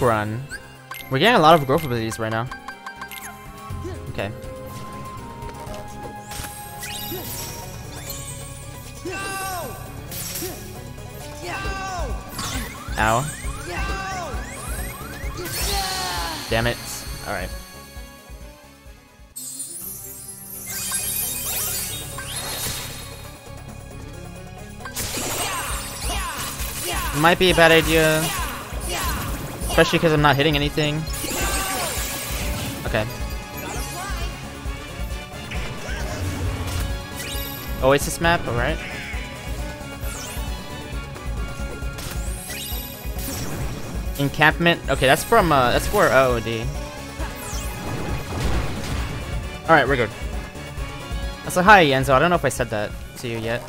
Quick run. We're getting a lot of growth abilities right now. Okay. Ow. Damn it. Alright. Might be a bad idea. Especially because I'm not hitting anything. Okay. Oasis map, alright. Encampment. Okay, that's from uh that's for LoD. Alright, we're good. So hi Enzo, I don't know if I said that to you yet.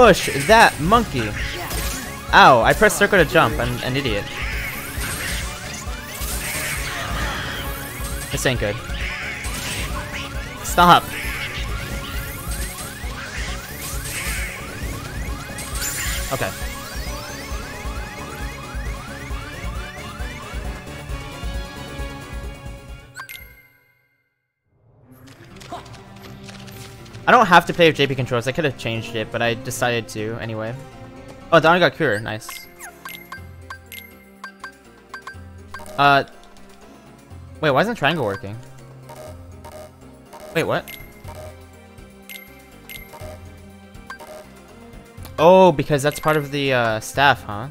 Push that monkey! Ow, I pressed circle to jump. I'm an idiot. This ain't good. Stop! Okay. Don't have to play with JP controls. I could have changed it, but I decided to anyway. Oh, Donnie got cure. Nice. Uh. Wait, why isn't triangle working? Wait, what? Oh, because that's part of the uh, staff, huh?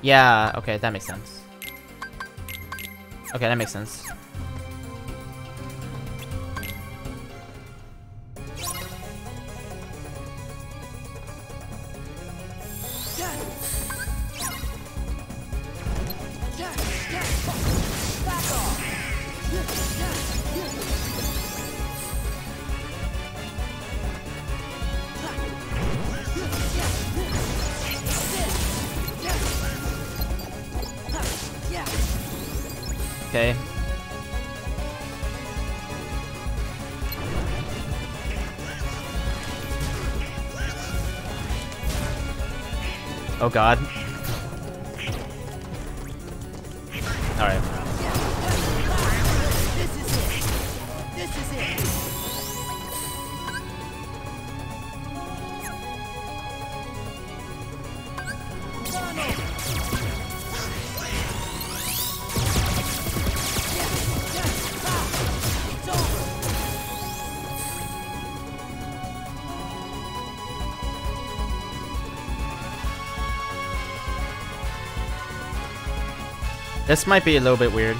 Yeah, okay, that makes sense. Okay, that makes sense. God. This might be a little bit weird.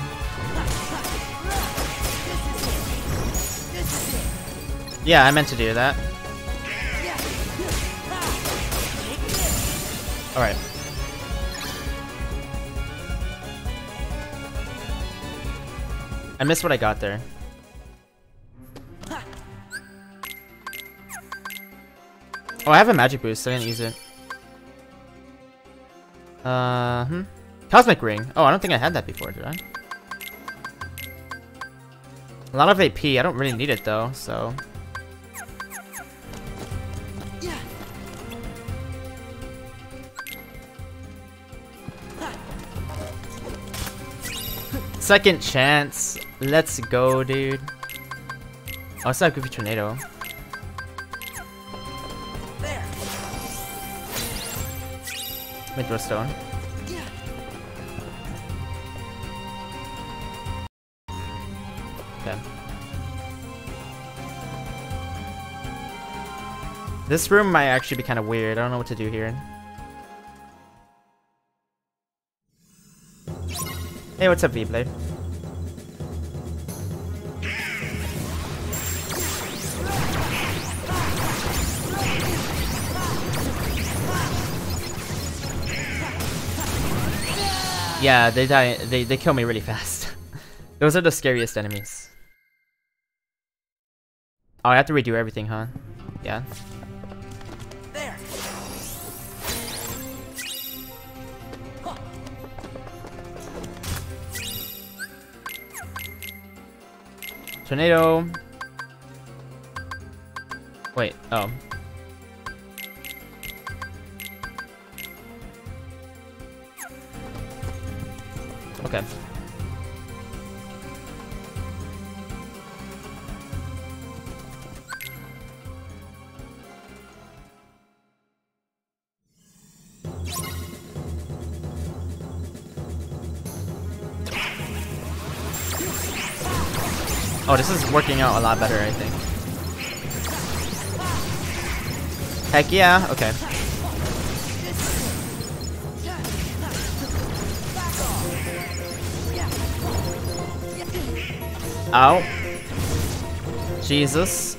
Yeah, I meant to do that. Alright. I missed what I got there. Oh, I have a magic boost, I didn't use it. Uh, hmm. Cosmic Ring. Oh, I don't think I had that before, did I? A lot of AP. I don't really need it, though, so... Second chance. Let's go, dude. Oh, it's that Goofy Tornado. There. Mythril Stone. This room might actually be kind of weird. I don't know what to do here. Hey, what's up, V-Blade? Yeah, they die. They they kill me really fast. Those are the scariest enemies. Oh, I have to redo everything, huh? Yeah. Tornado. Wait. Oh. Okay. Oh, this is working out a lot better, I think. Heck yeah, okay. Ow. Jesus.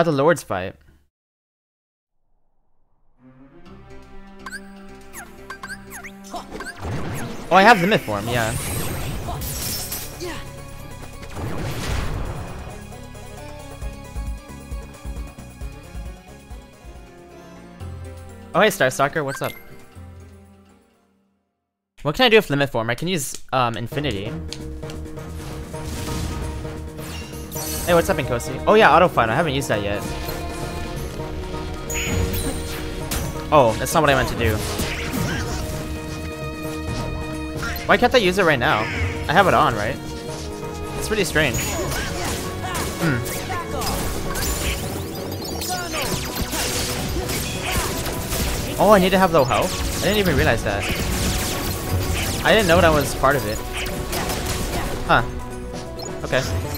Now the Lord's fight. Oh, I have the myth form, yeah. Oh, hey, Star Stalker, what's up? What can I do with limit form? I can use um infinity. Hey, what's up, Inkosi? Oh yeah, auto fight. I haven't used that yet. Oh, that's not what I meant to do. Why can't I use it right now? I have it on, right? It's pretty strange. Hmm. Oh, I need to have low health? I didn't even realize that. I didn't know that was part of it. Huh. Okay.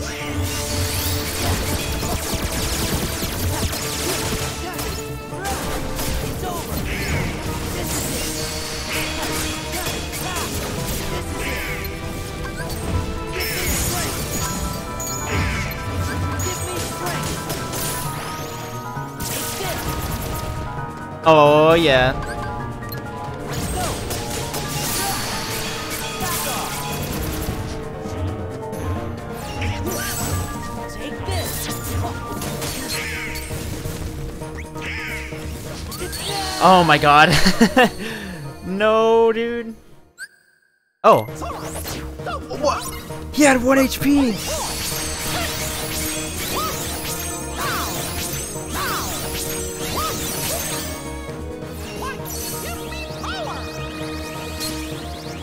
Oh yeah. Oh my god. no, dude. Oh. What? He had 1 HP!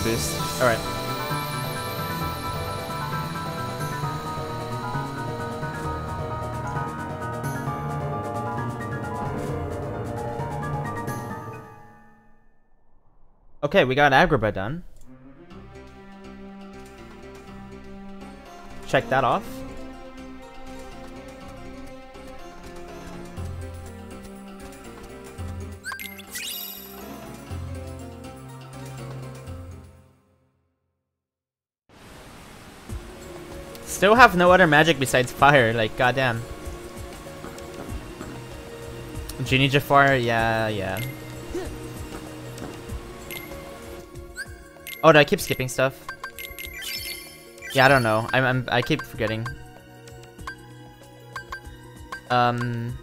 Boost. Alright. Okay, we got Agrabah done. Check that off. Still have no other magic besides fire, like goddamn. Genie Jafar, yeah, yeah. Oh, do I keep skipping stuff? Yeah, I don't know. I'm, I'm I keep forgetting. Um,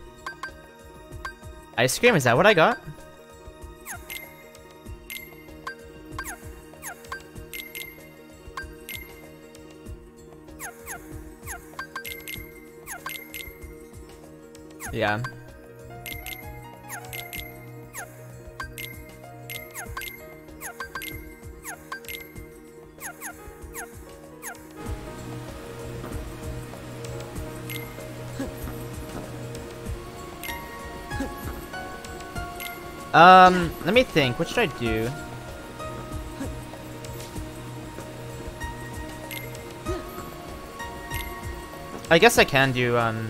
ice cream. Is that what I got? Yeah. Um, let me think. What should I do? I guess I can do, um...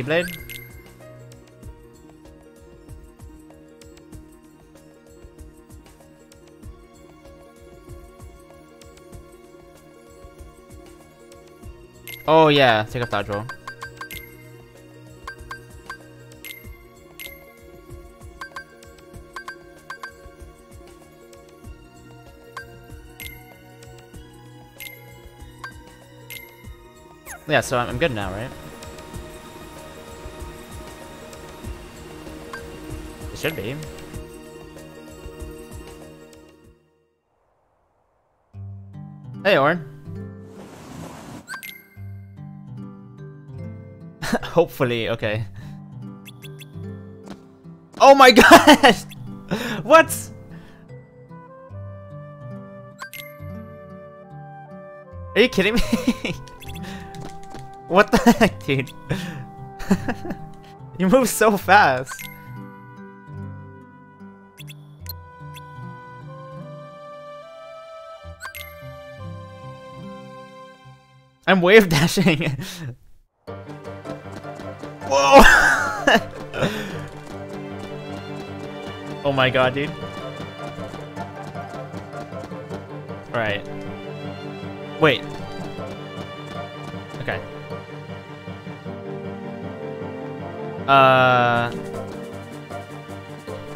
Keyblade? Oh yeah, take off that draw. Yeah, so I'm good now, right? Should be. Hey, Orin. Hopefully, okay. Oh my god! what? Are you kidding me? what the heck, dude? you move so fast. I'm wave dashing. Whoa! oh my god, dude. Right. Wait. Okay. Uh.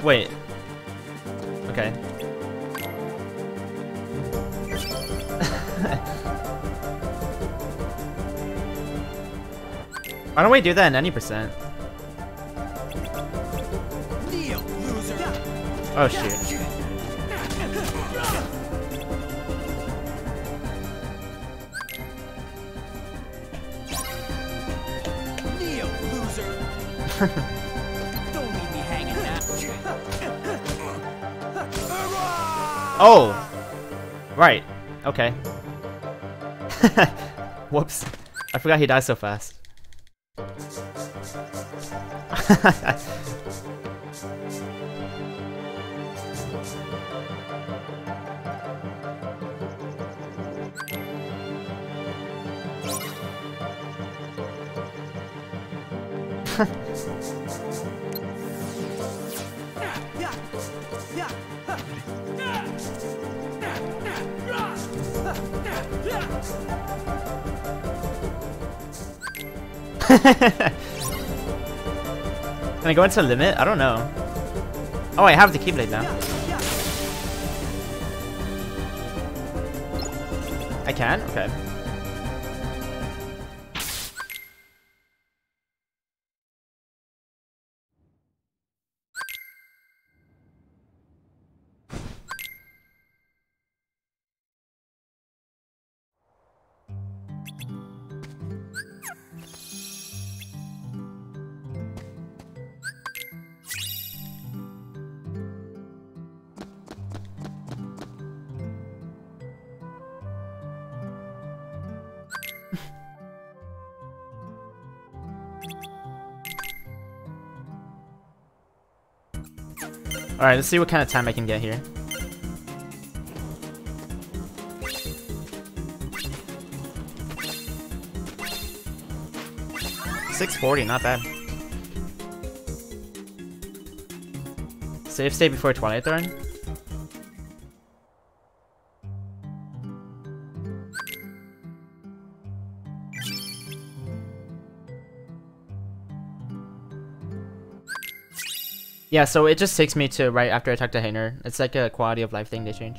Wait. Okay. Why don't we do that in any percent? Oh shoot. Oh! Right. Okay. Whoops. I forgot he died so fast. Can I go into limit? I don't know. Oh, I have the Keyblade now. Alright, let's see what kind of time I can get here. Six forty, not bad. Save state before Twilight Thorn. Yeah, so it just takes me to right after I talk to Hayner. It's like a quality of life thing they change.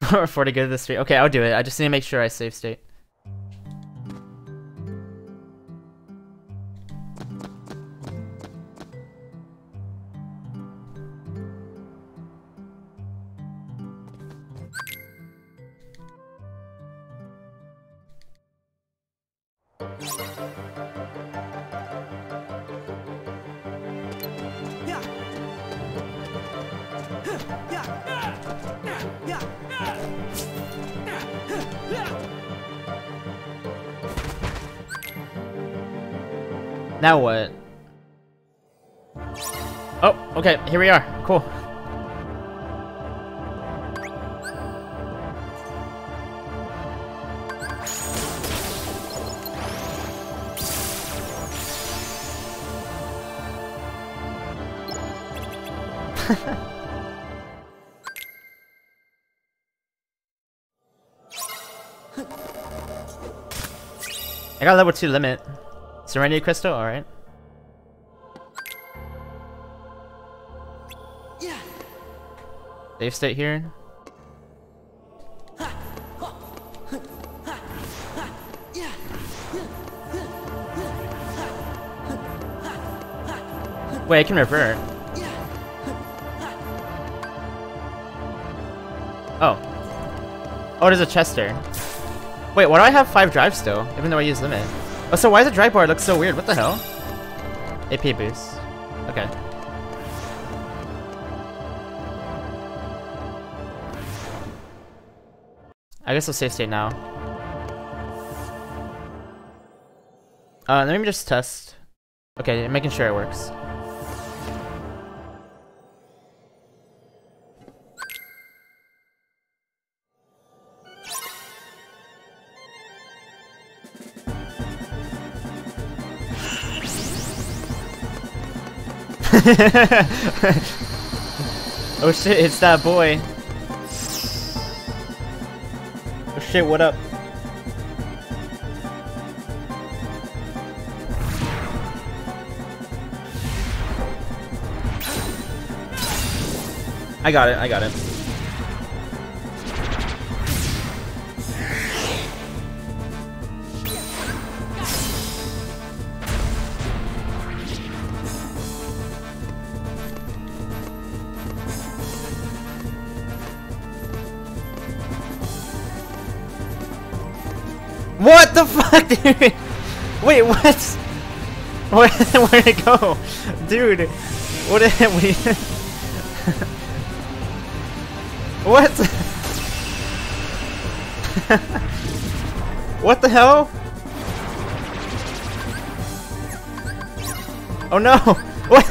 For the good of the street. Okay, I'll do it. I just need to make sure I save state. Here we are. Cool. I got level 2 limit. Serenity Crystal? Alright. State here. Wait, I can revert. Oh. Oh, there's a chest there. Wait, why do I have 5 drives still? Even though I use limit. Oh, so why does the drive bar look so weird? What the hell? AP boost. Okay. I guess I'll save state now. Uh, let me just test. Okay, I'm making sure it works. oh shit, it's that boy. Shit, what up? I got it, I got it. Wait, what? Where, where'd it go? Dude, what did we... what? what the hell? Oh no! What?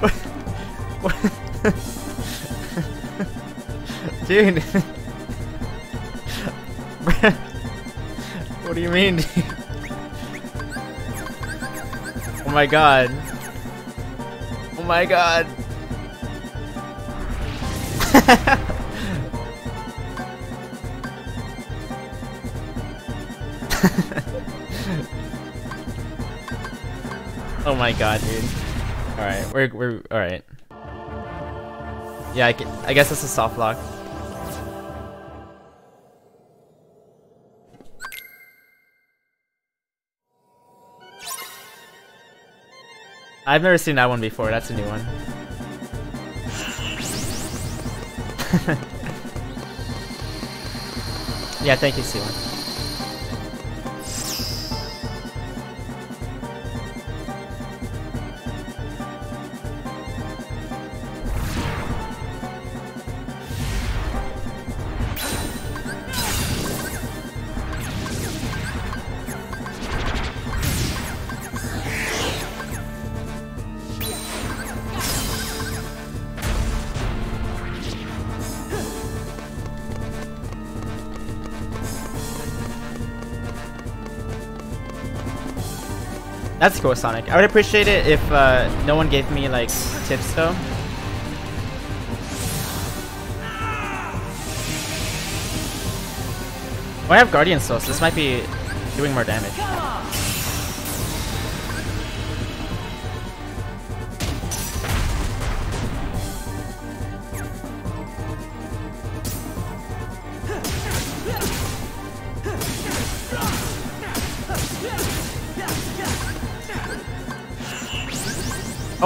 what? what? Dude. Mean. Oh my god. Oh my god. oh my god, dude. Alright, we're, we're, alright. Yeah, I, gu- I guess it's a soft lock. I've never seen that one before, that's a new one. yeah, thank you, C1. That's cool, Sonic. I would appreciate it if uh, no one gave me like tips though. Oh, I have Guardian Souls. This might be doing more damage.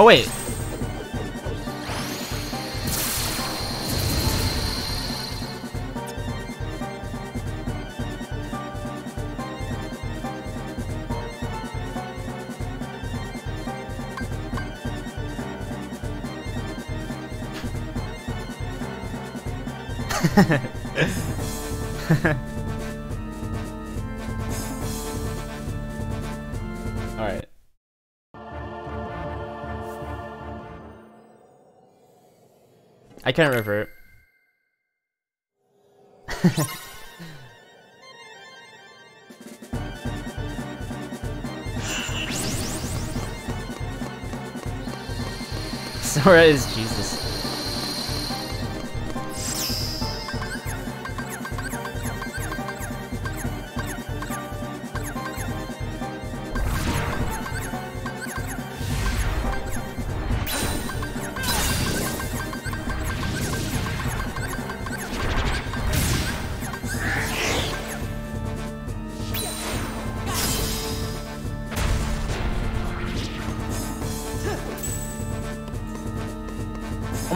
Oh wait. Can't revert. Sora is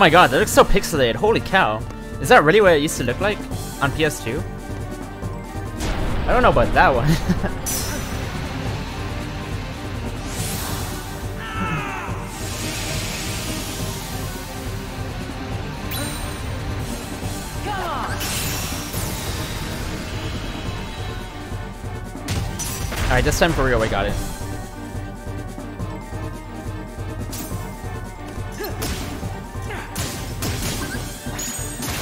my god, that looks so pixelated. Holy cow. Is that really what it used to look like on PS2? I don't know about that one. Alright, this time for real, we got it.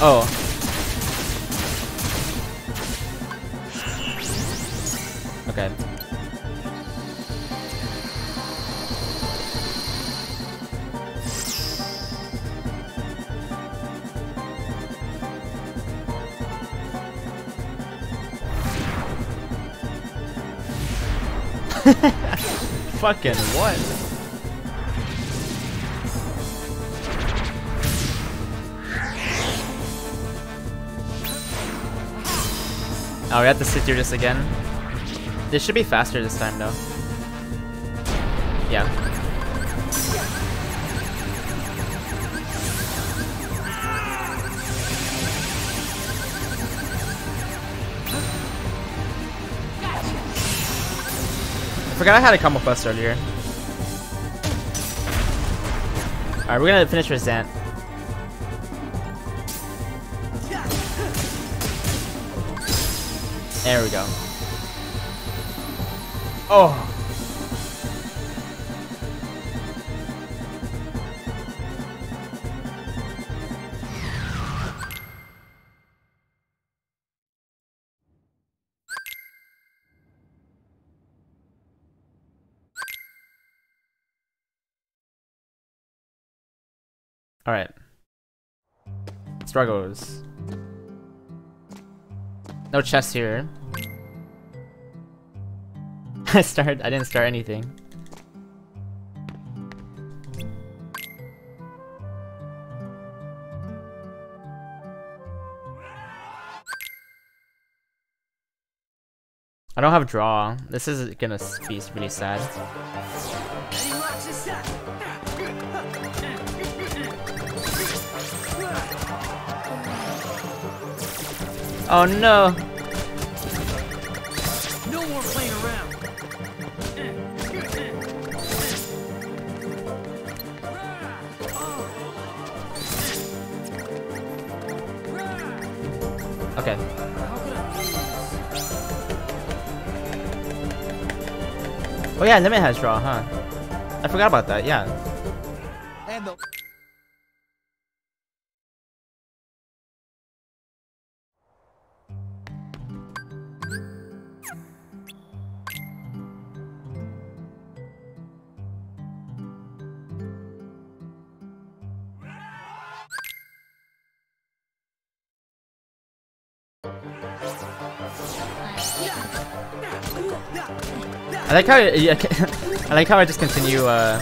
Oh. Okay. Fucking what? Oh, we have to sit through this again. This should be faster this time, though. Yeah. I forgot I had a combo boost earlier. Alright, we're gonna finish with Zant. There we go. Oh. All right. Struggles. No chest here. I started. I didn't start anything. I don't have draw. This is gonna be really sad. Oh no! No more playing around. Okay. Oh yeah, Limit has draw, huh? I forgot about that, yeah. Like how yeah, I like how I just continue uh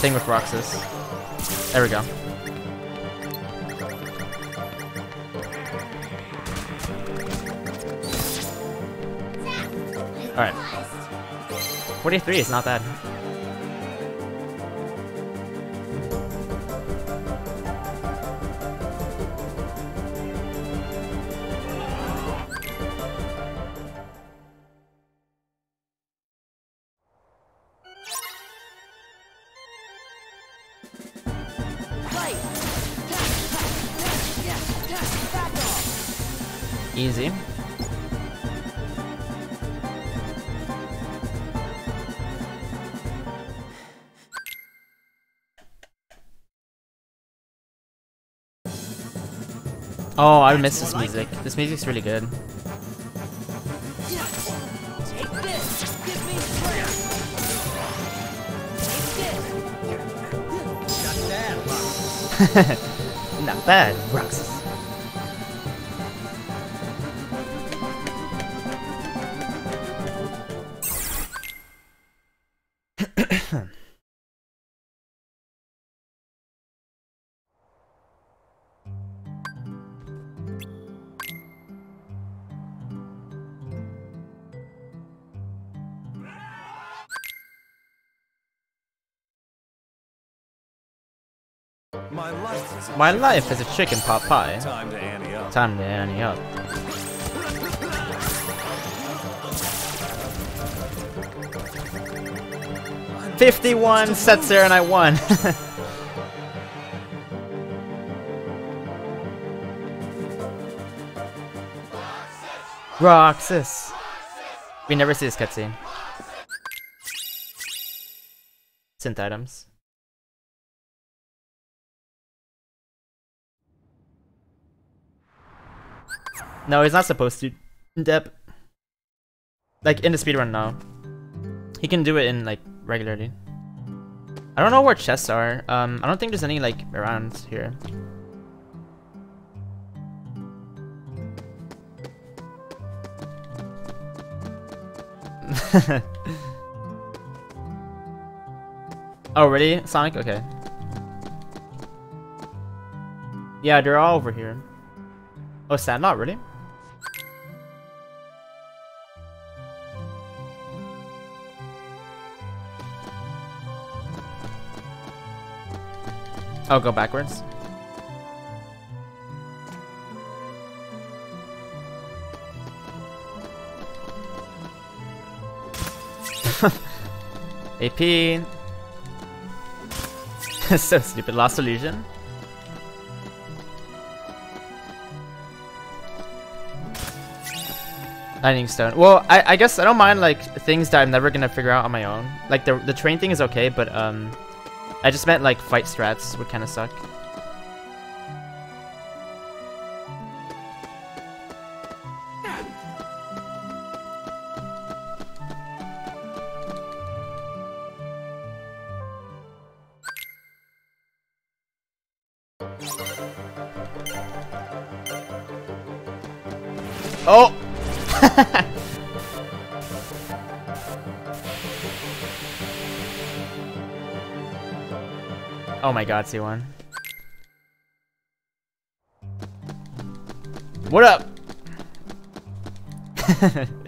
thing with Roxas. There we go. Alright. 43 is not bad. Oh, I miss this music. This music's really good. Not bad, Roxas. My life is a chicken pot pie. time to ante up. Time to ante up. Fifty-one sets there, and I won. Roxas. We never see this cutscene. Synth items. No, he's not supposed to. Dep. Like in the speedrun now. He can do it in like regularly. I don't know where chests are. Um, I don't think there's any like around here. oh, really? Sonic? Okay. Yeah, they're all over here. Oh, Sandlot, really? Oh, go backwards. AP. so stupid. Lost illusion. Lightning stone. Well, I, I guess I don't mind like things that I'm never gonna figure out on my own. Like the the train thing is okay, but um, I just meant like fight strats would kind of suck. God, C1. What up?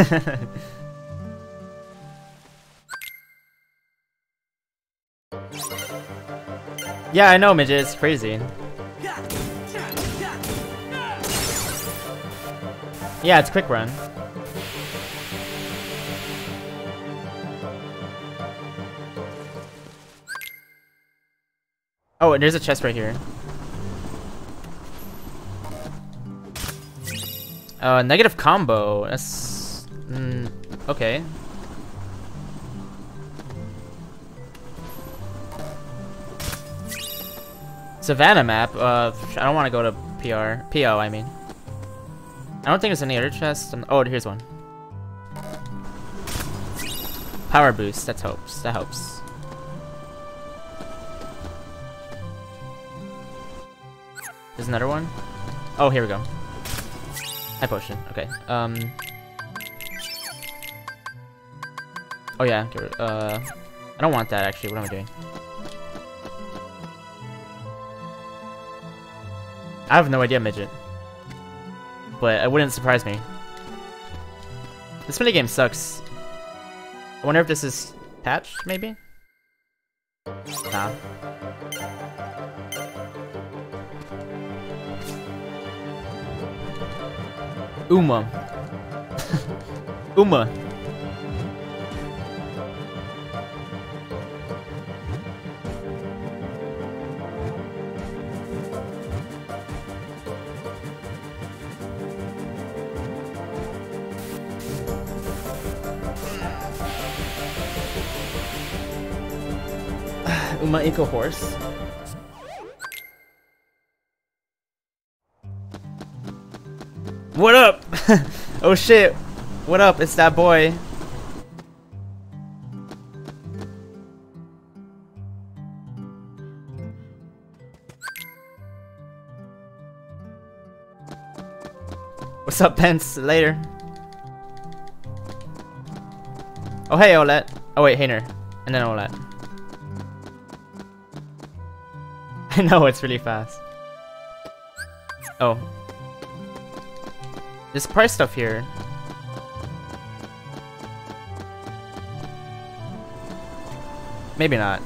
yeah, I know, midget. It's crazy. Yeah, it's quick run. Oh, and there's a chest right here. Uh, negative combo. That's... Okay. Savannah map. Uh, I don't want to go to PR. PO, I mean. I don't think there's any other chests. Oh, here's one. Power boost. That helps. That helps. There's another one. Oh, here we go. High potion. Okay. Um. Oh yeah. Uh, I don't want that actually. What am I doing? I have no idea, midget. But it wouldn't surprise me. This minigame sucks. I wonder if this is patched, maybe? Nah. Uma. Uma. Uma Eco Horse. What up? oh shit. What up? It's that boy. What's up, Pence? Later. Oh, hey, Olette. Oh, wait, Hayner. And then Olette. I know, it's really fast. Oh, there's price stuff here. Maybe not.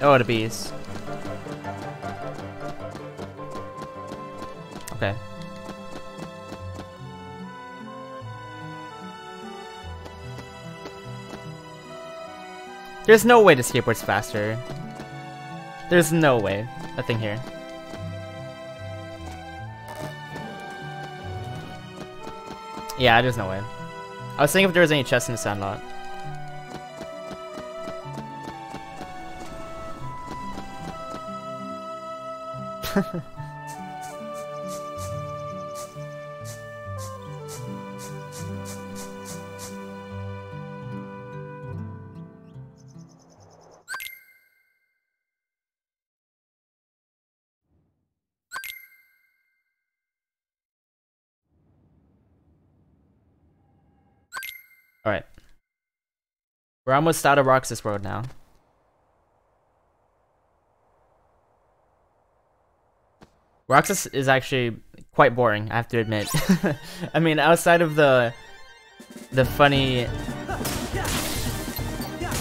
Oh, the bees. There's no way the skateboard's faster. There's no way. Nothing here. Yeah, there's no way. I was thinking if there was any chests in the sandlot. Ha We're almost out of Roxas Road now. Roxas is actually quite boring, I have to admit. I mean, outside of the the funny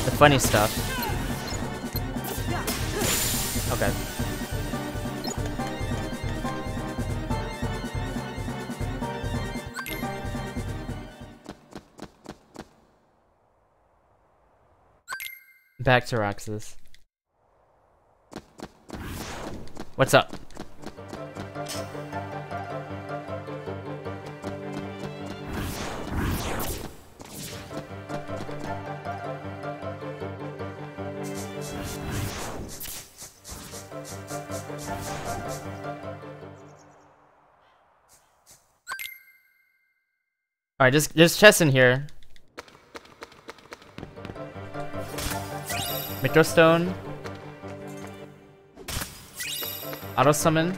the funny stuff. Okay. Back to Roxas. What's up? Alright, just there's chests in here. Mythril Stone. Auto summon.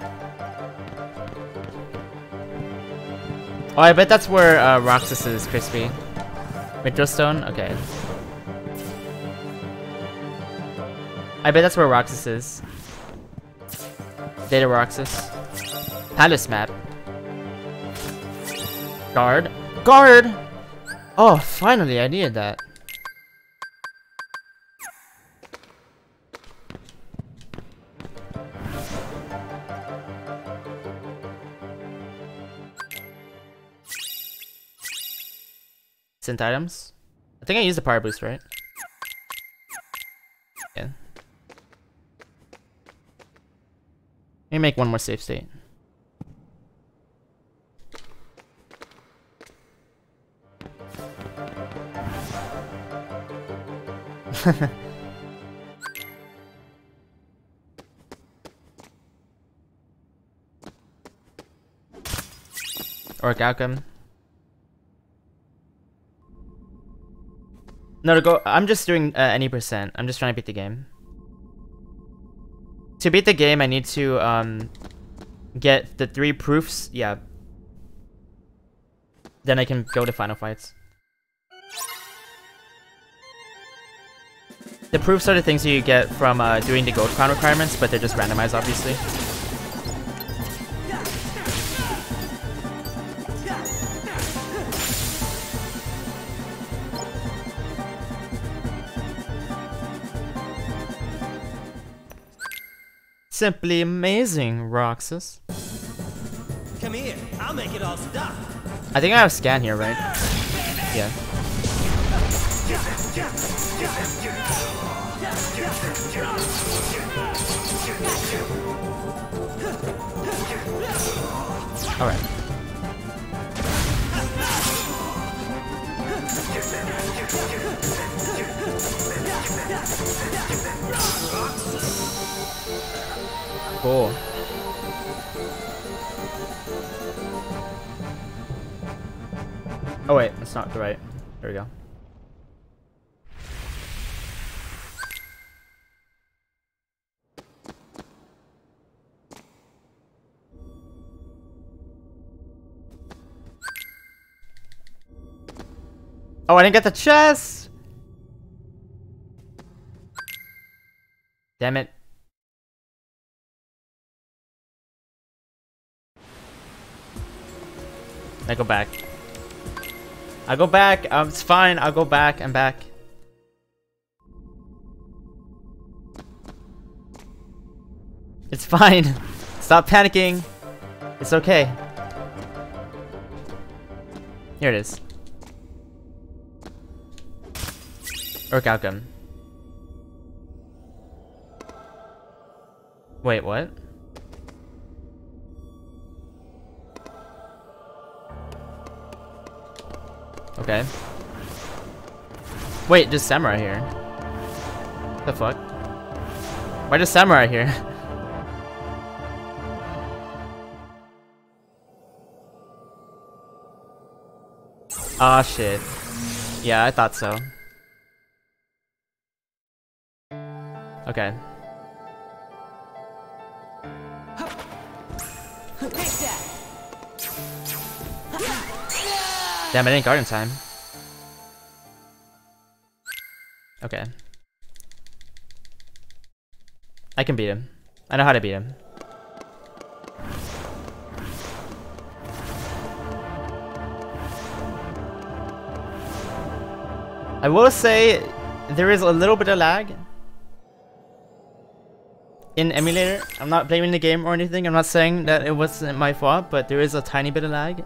Oh, I bet that's where uh, Roxas is, Crispy. Mythril Stone? Okay. I bet that's where Roxas is. Data Roxas. Palace map. Guard. Guard! Oh, finally, I needed that. Synth items? I think I used the power boost, right? Yeah. Let me make one more safe state. Orichalcum. No, go. I'm just doing uh, any percent. I'm just trying to beat the game. To beat the game, I need to um get the three proofs. Yeah. Then I can go to final fights. The proofs are the things you get from uh, doing the gold crown requirements, but they're just randomized, obviously. Simply amazing, Roxas. Come here. I'll make it all stop. I think I have scan here, right? Yeah. Alright. Cool. Oh wait, that's not the right. There we go. Oh, I didn't get the chest! Damn it. I go back. I go back. Um, it's fine. I'll go back. I'm back. It's fine. Stop panicking. It's okay. Here it is. Orichalcum. Wait, what? Okay. Wait, just samurai here. The fuck? Why just samurai here? Ah, oh, shit. Yeah, I thought so. Okay. Damn, ain't garden time. Okay. I can beat him. I know how to beat him. I will say there is a little bit of lag in emulator. I'm not blaming the game or anything. I'm not saying that it wasn't my fault, but there is a tiny bit of lag.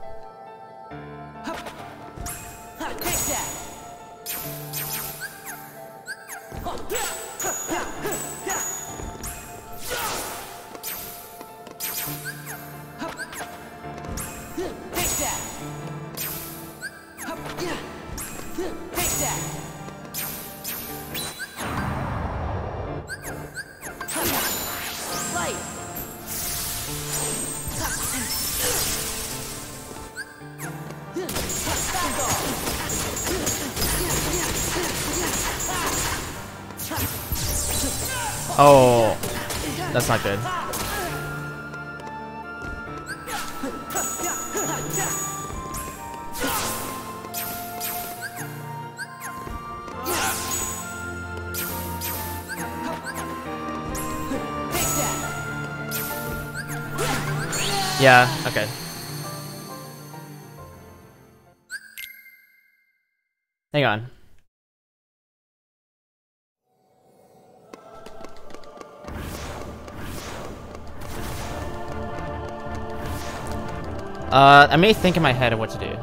Uh, I may think in my head of what to do.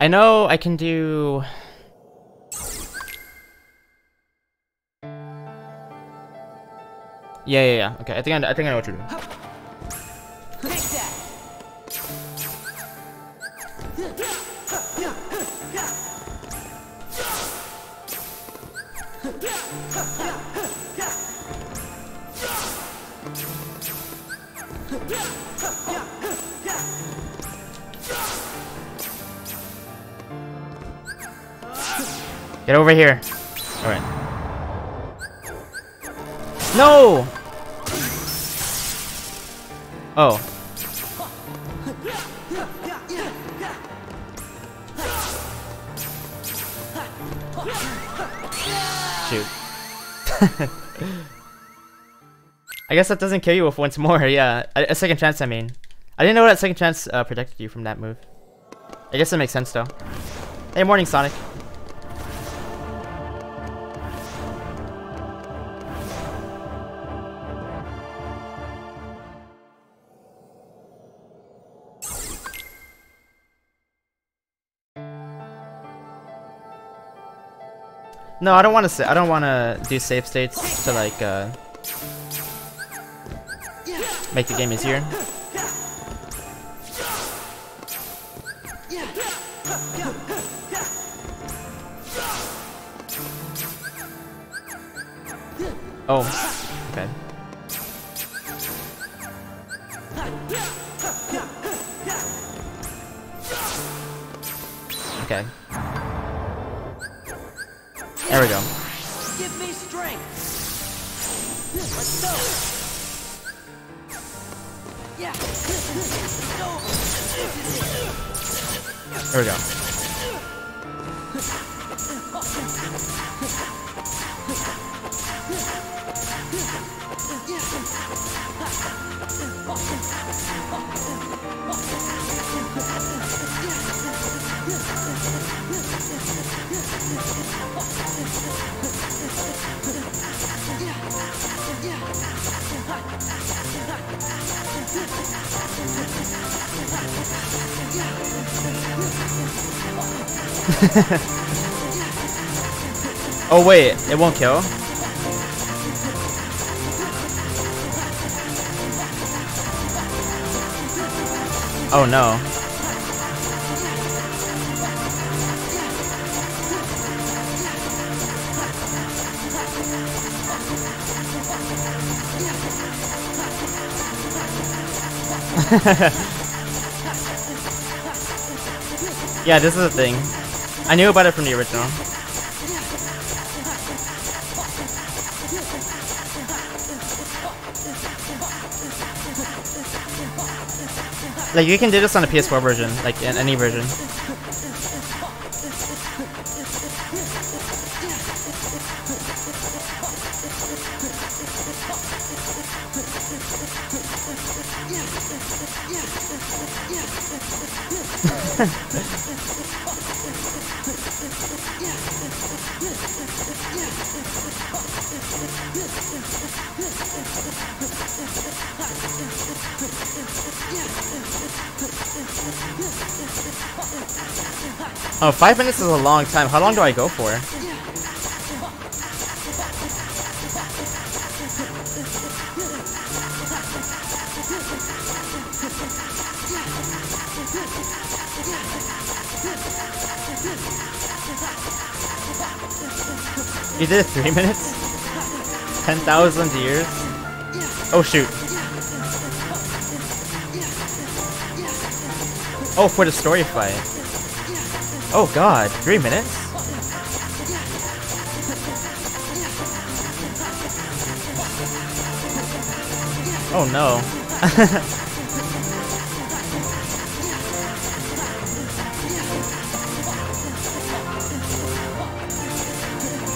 I know I can do... Yeah, yeah, yeah. Okay, I think I, I think I know what to do. Get over here. Alright. No! Oh. Shoot. I guess that doesn't kill you with once more, yeah. A, a second chance, I mean. I didn't know that second chance uh, protected you from that move. I guess that makes sense, though. Hey, morning, Sonic. No, I don't want to. I don't want to do save states to like uh, make the game easier. Oh, okay. Okay. There we go. Give me strength. Let's go. Yeah. There we go. oh wait, it won't kill? Oh no. yeah, this is a thing. I knew about it from the original. Like, you can do this on a PS4 version, like, in any version. Oh, five minutes is a long time. How long do I go for? You did it three minutes? 10,000 years? Oh shoot. Oh, for the story fight. Oh god, three minutes? Oh no.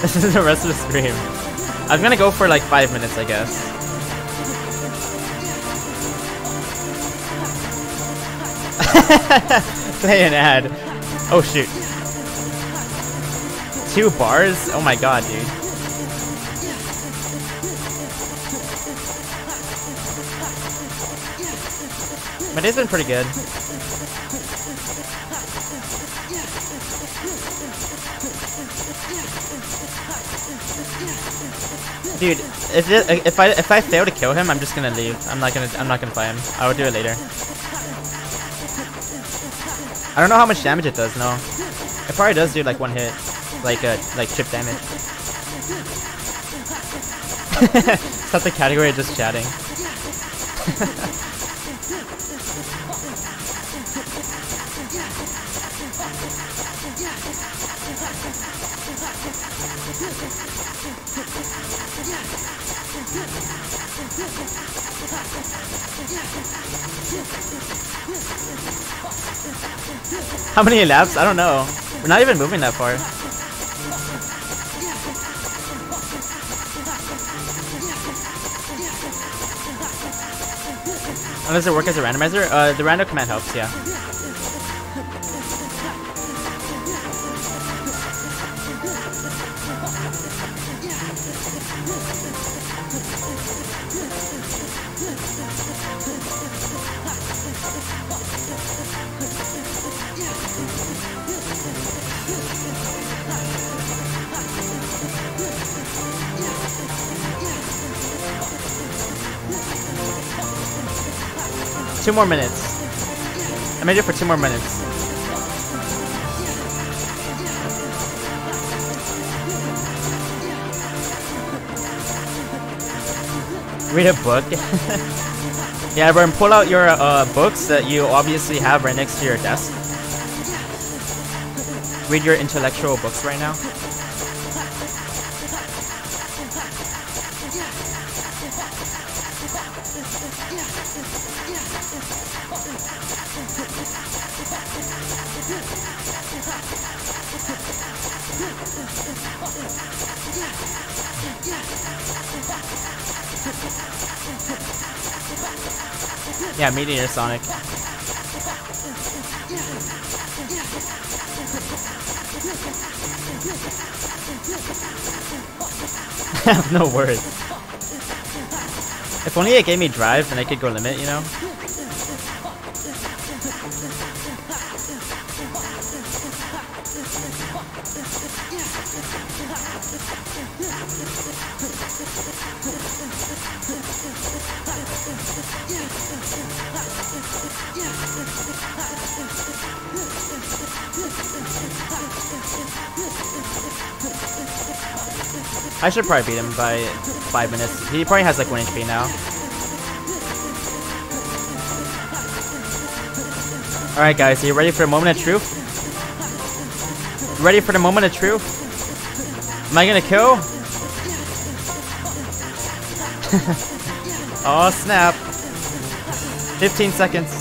this is the rest of the stream. I'm gonna go for like five minutes, I guess. Play an ad. Oh shoot. Two bars? Oh my god, dude. My day's been pretty good. Dude, if it, if I if I fail to kill him, I'm just gonna leave. I'm not gonna I'm not gonna play him. I will do it later. I don't know how much damage it does. No, it probably does do like one hit, like uh like chip damage. Not the category of just chatting. How many laps? I don't know. We're not even moving that far. Does it work as a randomizer? Uh, the random command helps, yeah. Two more minutes. I made it for two more minutes. Read a book. yeah, everyone, pull out your uh, books that you obviously have right next to your desk. Read your intellectual books right now. Yeah, Meteor Sonic. I have no words. If only it gave me drive, then I could go limit, you know? I should probably beat him by five minutes. He probably has like one HP now. Alright guys, are you ready for a moment of truth? Ready for the moment of truth? Am I gonna kill? oh snap. 15 seconds.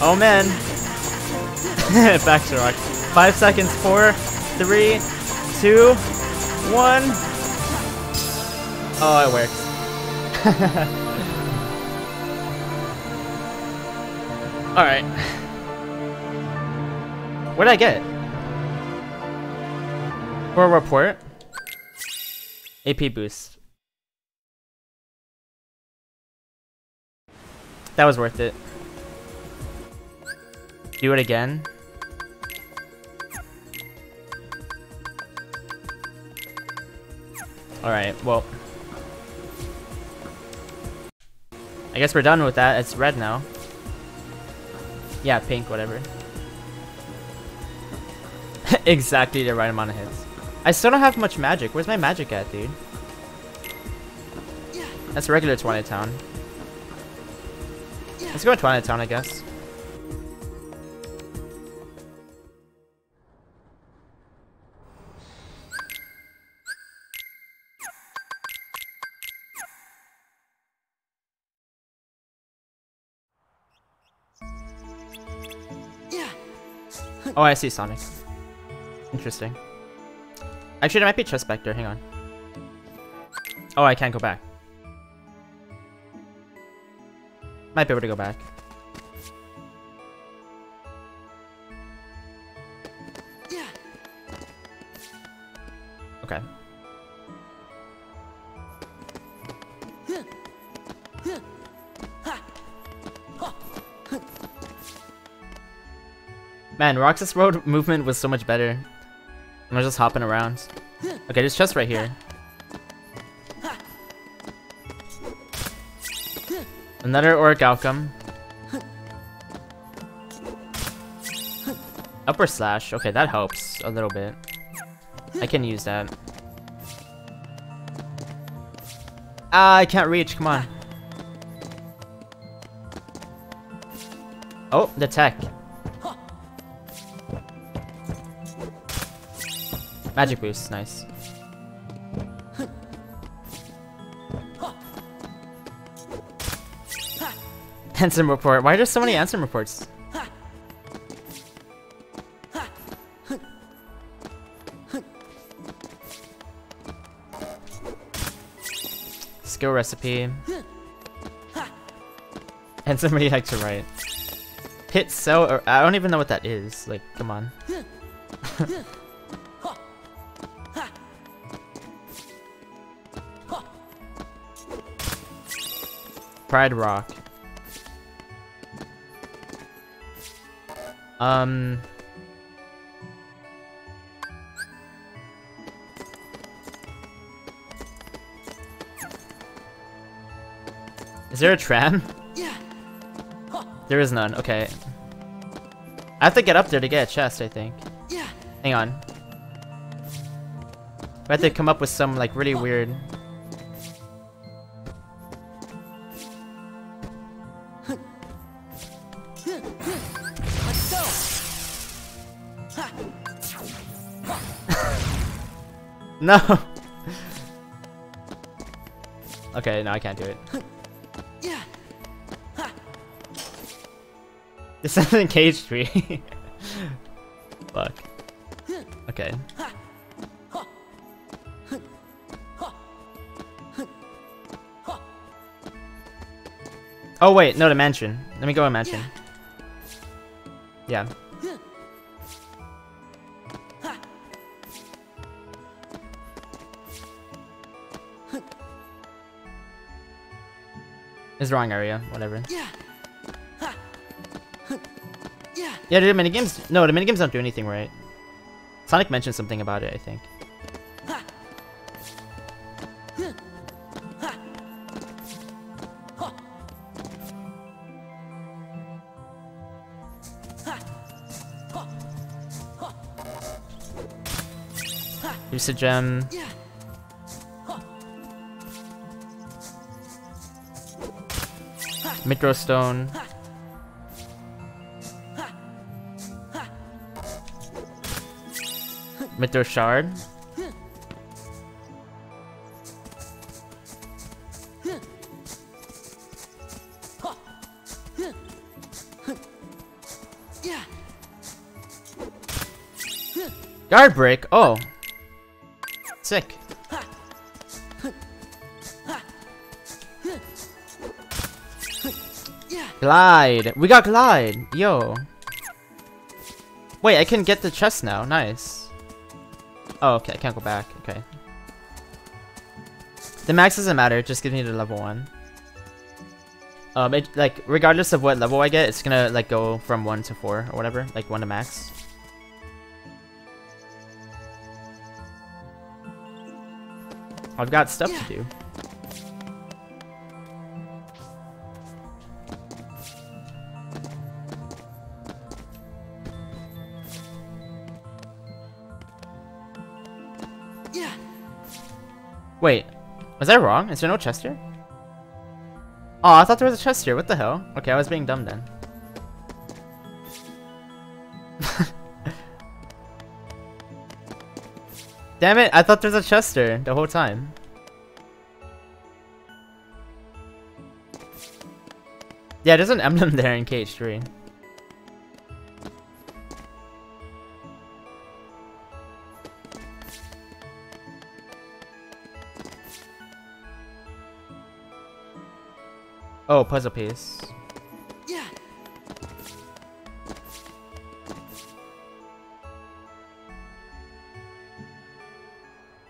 Oh man. Back to rock. Five seconds. Four, three, two, one. Oh, it works. Alright. What did I get? For a report? AP boost. That was worth it. Do it again. Alright, well. I guess we're done with that. It's red now. Yeah, pink, whatever. exactly the right amount of hits. I still don't have much magic. Where's my magic at, dude? That's regular Twilight Town. Let's go to Twilight Town, I guess. Oh, I see Sonic. Interesting. Actually, there might be a chest back there. Hang on. Oh, I can't go back. Might be able to go back. Okay. Man, Roxas Road movement was so much better. I was just hopping around. Okay, there's chest right here. Another Orichalcum. Upper Slash. Okay, that helps a little bit. I can use that. Ah, I can't reach. Come on. Oh, the tech. Magic boost, nice. Ansem report. Why are there so many Ansem reports? Skill recipe. And somebody like to write. Hit so or I don't even know what that is. Like, come on. Pride Rock. Um. Is there a tram? There is none. Okay. I have to get up there to get a chest, I think. Hang on. I have to come up with some like really weird. No. okay, no, I can't do it. This isn't cage tree. Fuck. Okay. Oh wait, no, the mansion. Let me go to mansion. Yeah. It's the wrong area, whatever. Yeah. Yeah. The minigames. No, the minigames don't do anything right. Sonic mentioned something about it, I think. Use a gem. Yeah. Mythril stone. Mythril shard. Guard break. Oh. Glide. We got glide. Yo. Wait, I can get the chest now. Nice. Oh, okay. I can't go back. Okay. The max doesn't matter. It just gives me the level one. Um, it like regardless of what level I get, it's gonna like go from one to four or whatever, like one to max. I've got stuff to do. Was I wrong? Is there no chest here? Oh, I thought there was a chest here. What the hell? Okay, I was being dumb then. Damn it, I thought there was a chest here the whole time. Yeah, there's an emblem there in cage 3. Oh, puzzle piece. Yeah.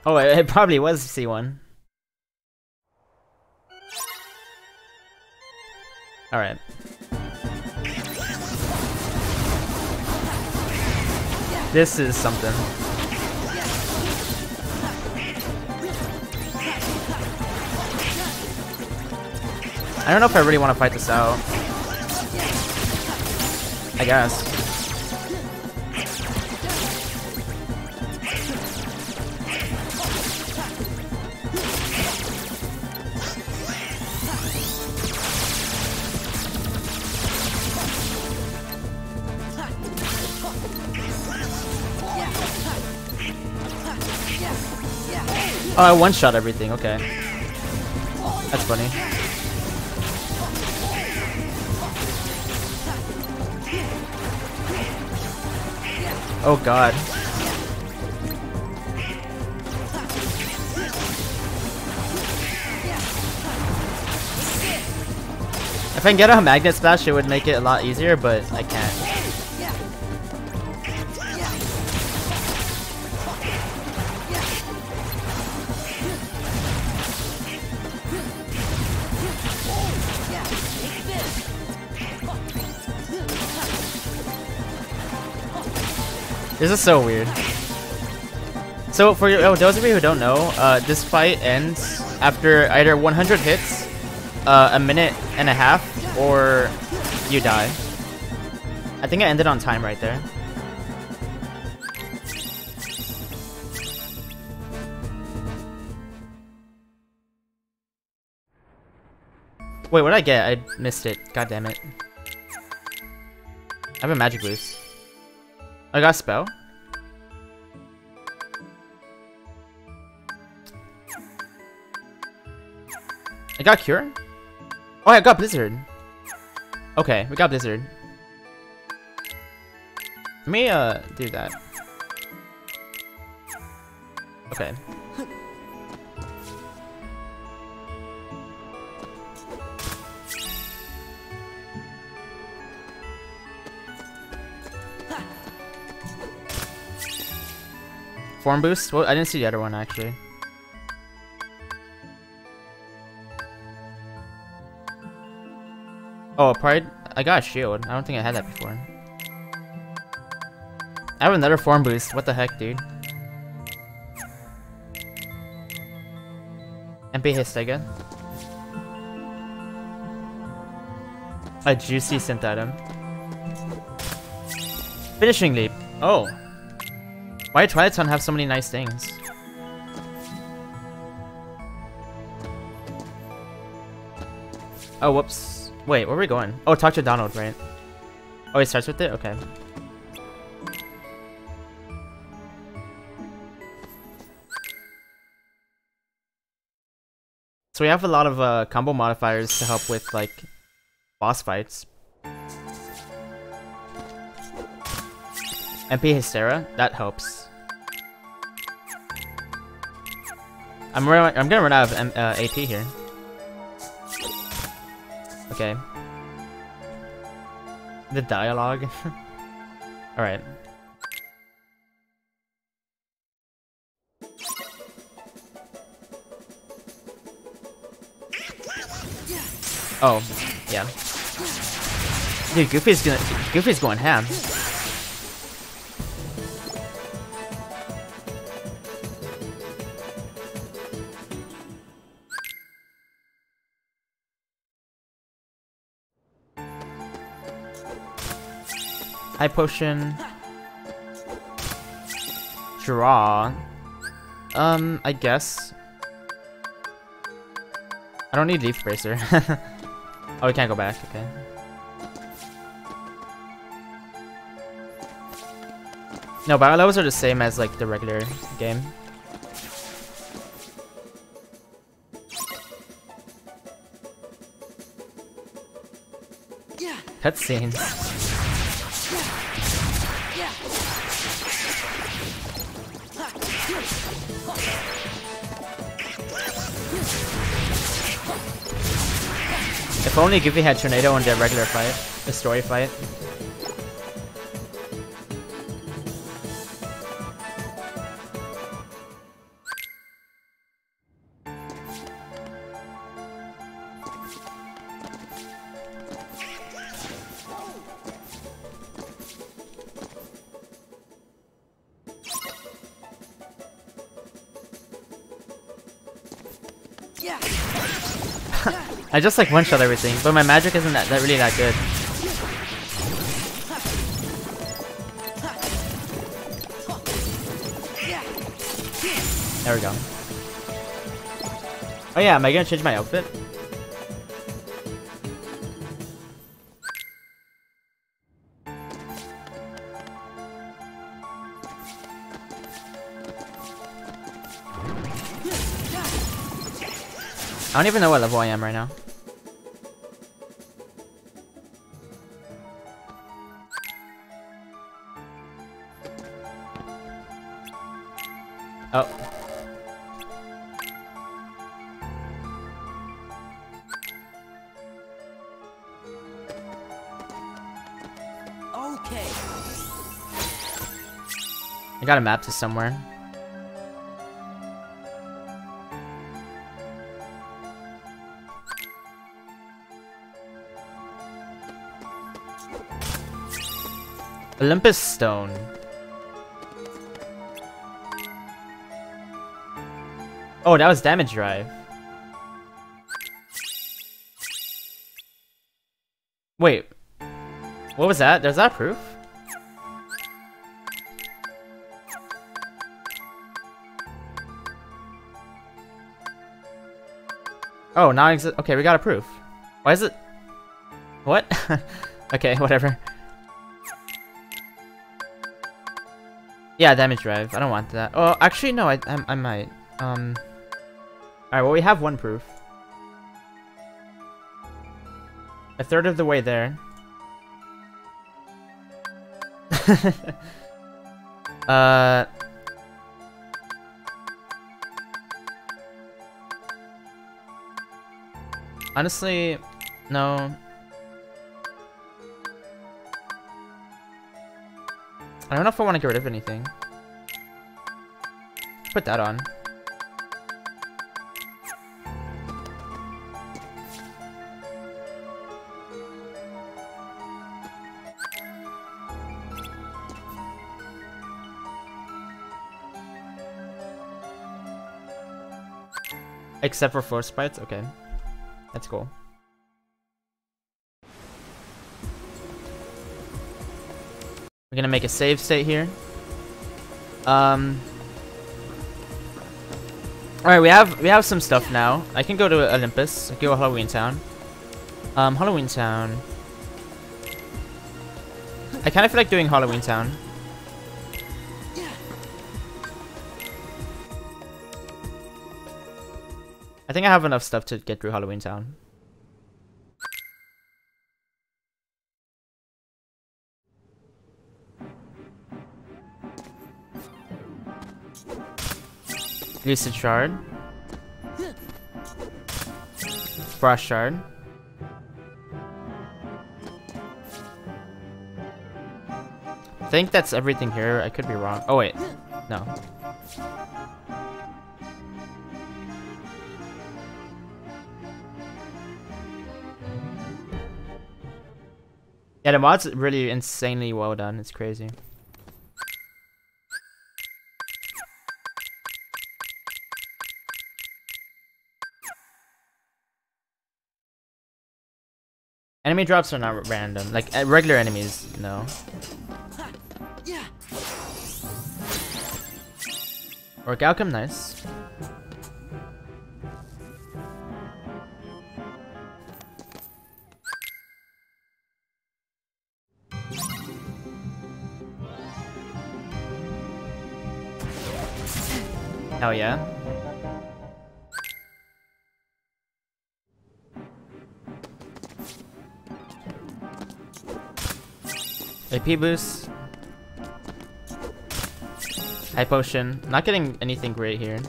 Oh, it, it probably was C1. Alright. This is something. I don't know if I really want to fight this out. I guess. Oh, I one-shot everything, okay. That's funny. Oh god. If I can get a magnet splash, it would make it a lot easier, but I can't. This is so weird. So for your, oh, those of you who don't know, uh, this fight ends after either 100 hits, uh, a minute and a half, or you die. I think I ended on time right there. Wait, what did I get? I missed it. God damn it. I have a magic boost. I got spell? I got cure? Oh, I got blizzard. Okay, we got blizzard. Let me uh do that. Okay. Form boost? Well, I didn't see the other one actually. Oh, pride. I got a shield. I don't think I had that before. I have another form boost. What the heck, dude? MP Hastega. A juicy synth item. Finishing leap. Oh. Why did Twilight Sun have so many nice things? Oh, whoops. Wait, where are we going? Oh, talk to Donald, right? Oh, he starts with it? Okay. So we have a lot of uh, combo modifiers to help with, like, boss fights. MP Hastera, that helps. I'm I'm gonna run out of M uh, AP here. Okay. The dialogue. Alright. Oh, yeah. Dude, Goofy's gonna Goofy's going ham. High potion. Draw. Um, I guess. I don't need Leaf Bracer. oh, we can't go back, okay. No, battle levels are the same as like the regular game. Yeah. Cutscenes. If only Goofy had Tornado in the regular fight, the story fight. I just like one-shot everything, but my magic isn't that, that really that good. There we go. Oh yeah, am I gonna change my outfit? I don't even know what level I am right now. Got a map to somewhere. Olympus Stone. Oh, that was damage drive. Wait. What was that? There's that proof? Oh, not exist. Okay, we got a proof. Why is it? What? okay, whatever. Yeah, damage drive. I don't want that. Oh, actually, no. I I, I might. Um. All right. Well, we have one proof. A third of the way there. uh. Honestly, no. I don't know if I want to get rid of anything. Put that on. Except for floor sprites? Okay. That's cool. We're gonna make a save state here. Um. All right, we have we have some stuff now. I can go to Olympus. I can go to Halloween Town. Um, Halloween Town. I kind of feel like doing Halloween Town. think I have enough stuff to get through Halloween Town. Lucid Shard. Brush Shard. I think that's everything here. I could be wrong. Oh, wait. No. Yeah, the mod's really insanely well done. It's crazy. Enemy drops are not random. Like, uh, regular enemies, no. Yeah. Orichalcum, nice. Hell yeah. AP boost. High potion. Not getting anything great here.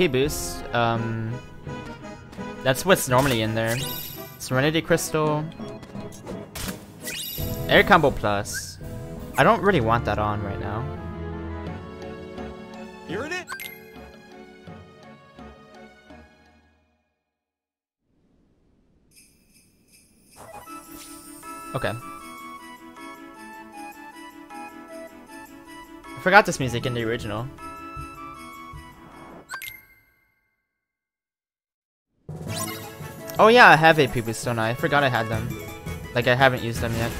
AP boost. Um, that's what's normally in there. Serenity Crystal. Air Combo Plus. I don't really want that on right now. Hearing it? Okay. I forgot this music in the original. Oh yeah, I have AP boosts, don't I? I forgot I had them. Like I haven't used them yet.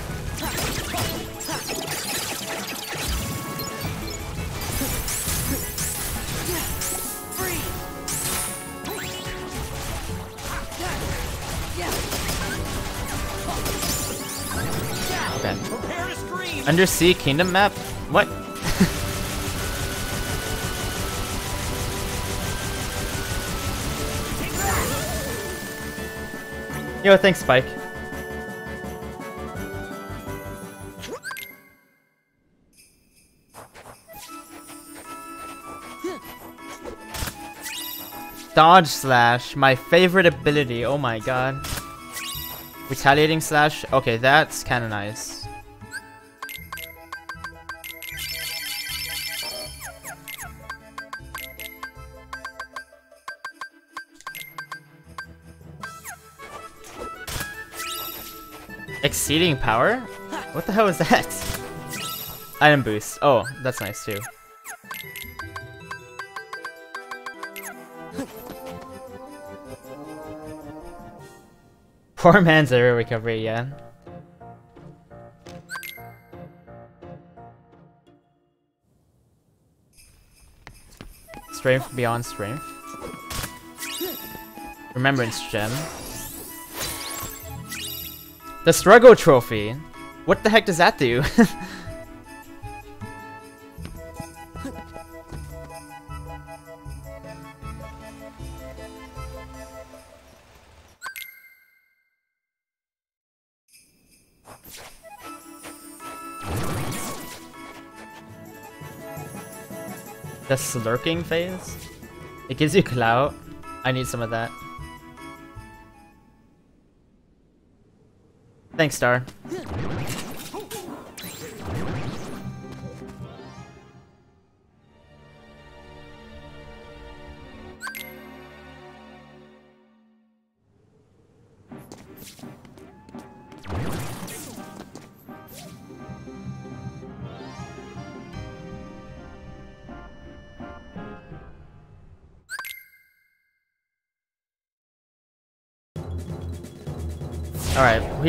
Undersea Kingdom map? What? Yo, thanks, Spike. Dodge slash, my favorite ability. Oh my god. Retaliating slash. Okay, that's kind of nice. Exceeding power? What the hell is that? Item boost. Oh, that's nice too. Poor man's error recovery, yeah. Strength beyond strength. Remembrance gem. The struggle trophy. What the heck does that do? the slurking phase? It gives you clout. I need some of that. Thanks, Star.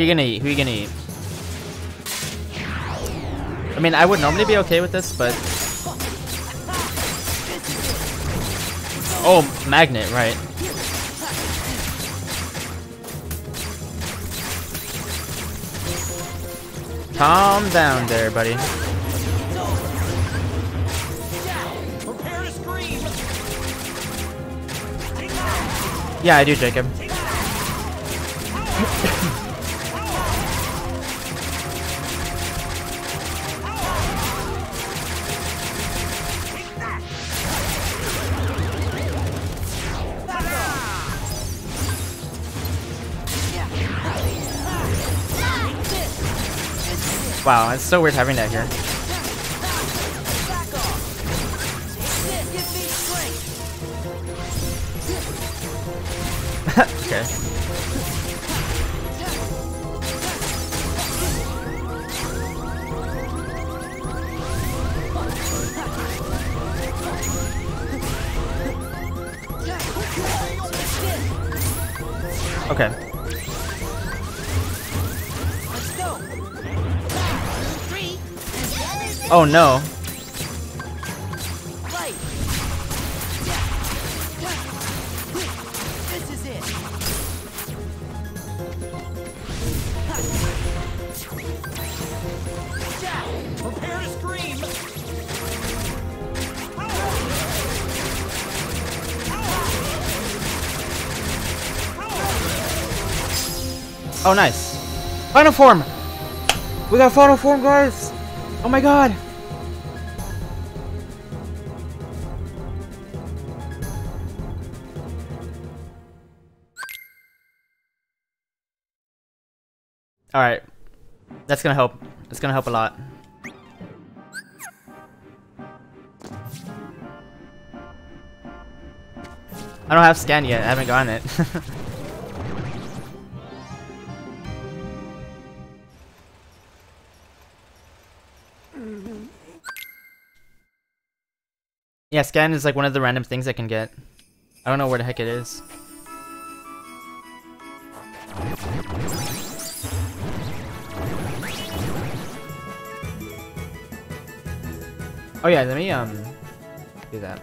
You gonna eat? Who you gonna eat? I mean, I would normally be okay with this, but... Oh, magnet, right. Calm down there, buddy. Prepare to scream! Yeah, I do, Jacob. Wow, it's so weird having that here. Oh no. Oh nice. Final form! We got final form guys! Oh my god! That's gonna help. It's gonna help a lot. I don't have scan yet, I haven't gotten it. yeah, scan is like one of the random things I can get. I don't know where the heck it is. Oh yeah, let me um do that.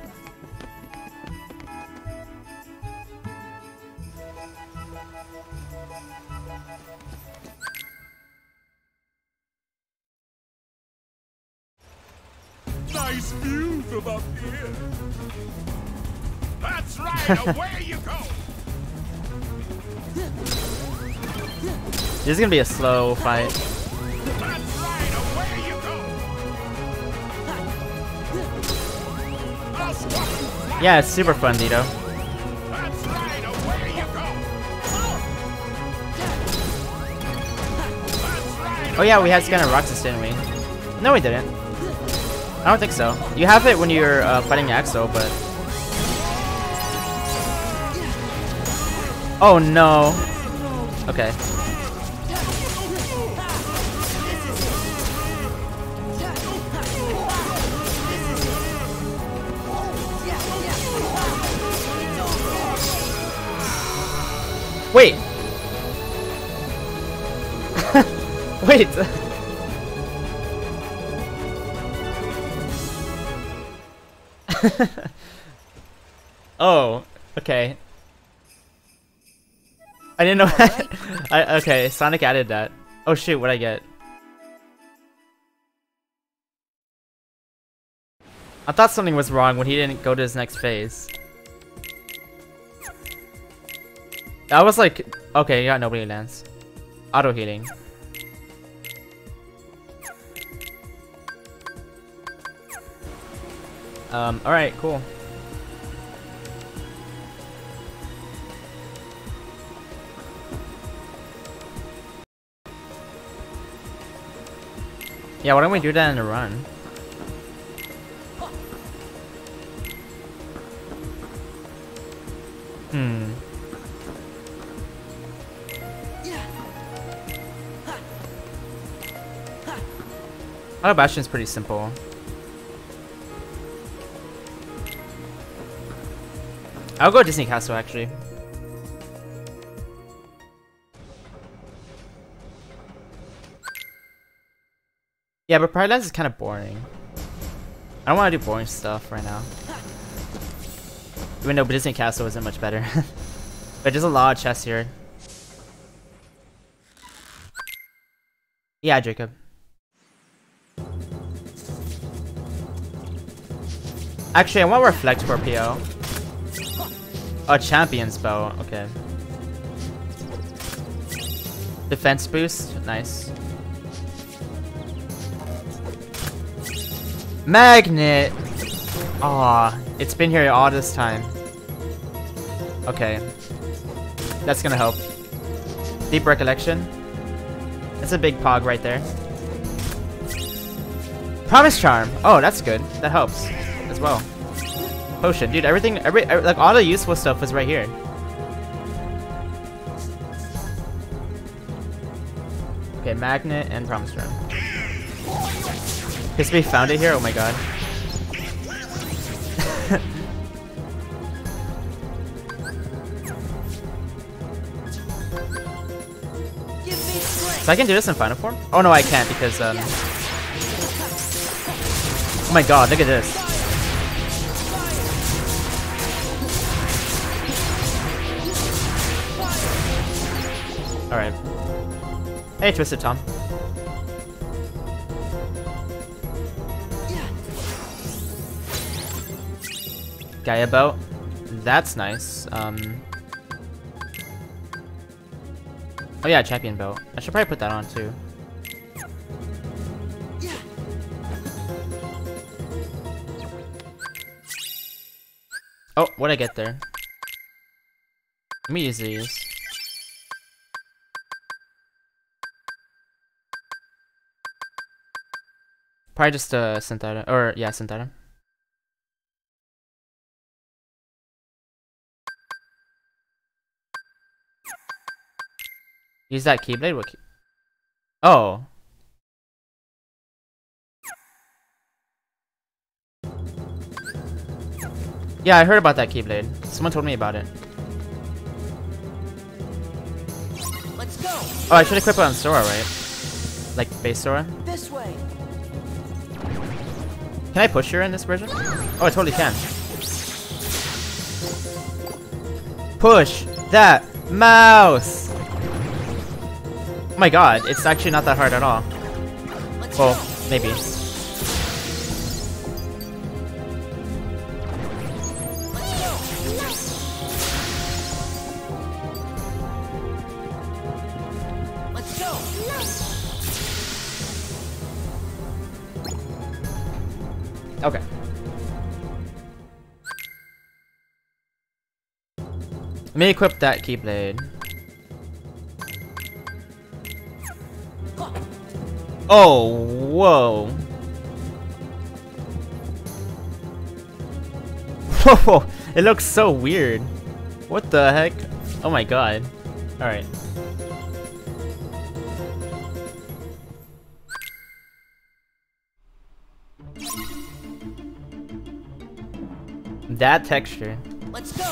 Nice view from up here. That's right. Away you go. This is gonna be a slow fight. Yeah, it's super fun, right. Oh yeah, we had Scanner Roxas, didn't we? No, we didn't. I don't think so. You have it when you're uh, fighting Axel, but... Oh no. Okay. Wait! Wait! oh, okay. I didn't know that. I, okay, Sonic added that. Oh shoot, what'd I get? I thought something was wrong when he didn't go to his next phase. I was like, okay, you got nobody lands. Auto healing. Um, alright, cool. Yeah, why don't we do that in a run? Hmm. Hollow Bastion's pretty simple. I'll go Disney Castle actually. Yeah, but Lands is kind of boring. I don't want to do boring stuff right now. Even though Disney Castle isn't much better. but there's a lot of chests here. Yeah, Jacob. Actually, I want Reflect Scorpio. Oh, Champion's Bow. Okay. Defense boost. Nice. Magnet! Aw, it's been here all this time. Okay. That's gonna help. Deep Recollection. That's a big pog right there. Promise charm. Oh, that's good. That helps as well. Potion, dude. Everything, every, every like all the useful stuff was right here. Okay, magnet and promise charm. we found it here. Oh my god. So I can do this in final form? Oh no, I can't because um. Oh my god, look at this. Hey, Twisted Tom. Gaia belt. That's nice. Um. Oh yeah, champion belt. I should probably put that on too. Oh, what'd I get there? Let me use these. Probably just uh synthetic or yeah, synthetic. Use that keyblade? What key? Oh. Yeah, I heard about that keyblade. Someone told me about it. Let's go. Oh, I should equip it on Sora, right? Like base Sora? This way. Can I push her in this version? Oh, I totally can. Push that mouse! Oh my god, it's actually not that hard at all. Well, maybe. Okay. Let me equip that Keyblade. Oh, whoa. Whoa, it looks so weird. What the heck? Oh my god. Alright. That texture. Let's go.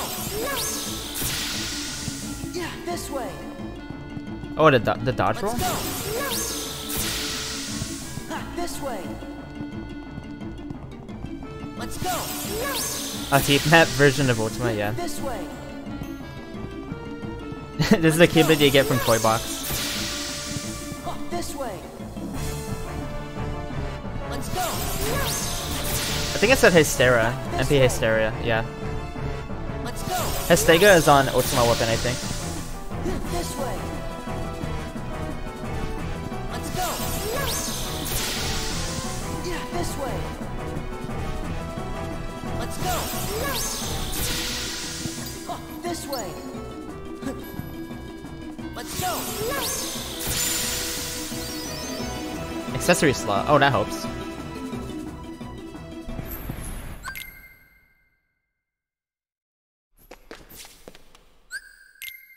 Yeah, this way. Oh, the, do the dodge roll? Let's go. Ha, this way. Let's go. A heat map version of Ultima, yeah. This way. this is the Keyblade you get from Toy Box. Ha, this way. Let's go. I think it said Hastera. MP Hastera, yeah. Hastega is on Ultima Weapon, I think. This way. Let's go. Yeah, this way. Let's go. This way. Let's go. Accessory slot. Oh, that helps.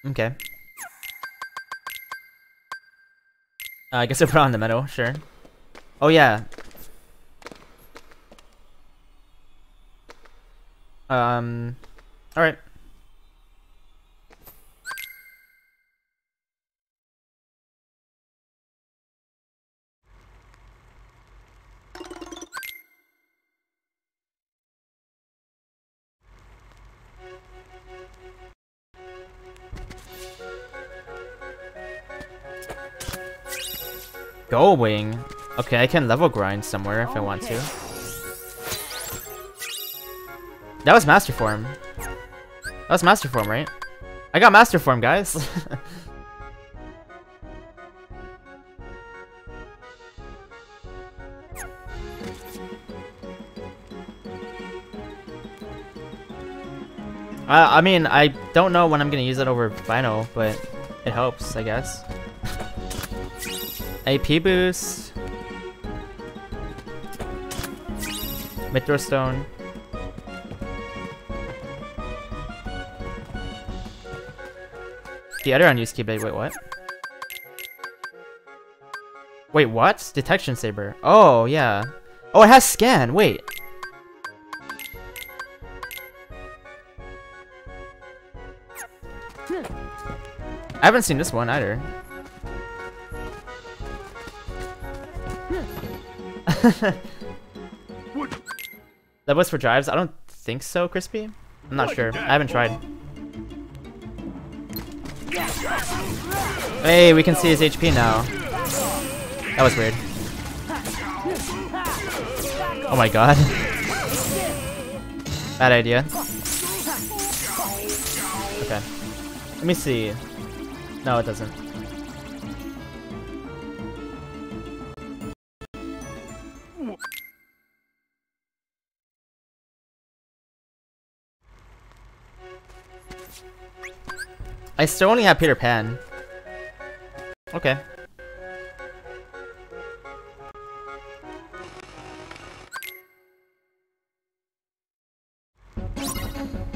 Okay. Uh, I guess I put on the metal, sure. Oh yeah. Um. All right. Going. Okay, I can level grind somewhere if I want to. That was Master Form. That was Master Form, right? I got Master Form, guys. Uh, I mean, I don't know when I'm gonna use it over Final, but it helps, I guess. AP boost. Mythril Stone. The other unused Keyblade, wait, what? Wait, what? Detection Saber. Oh, yeah. Oh, it has scan, wait. I haven't seen this one either. that was for drives? I don't think so, Crispy. I'm not sure. I haven't tried. Hey, we can see his HP now. That was weird. Oh my god. Bad idea. Okay. Let me see. No, it doesn't. I still only have Peter Pan. Okay.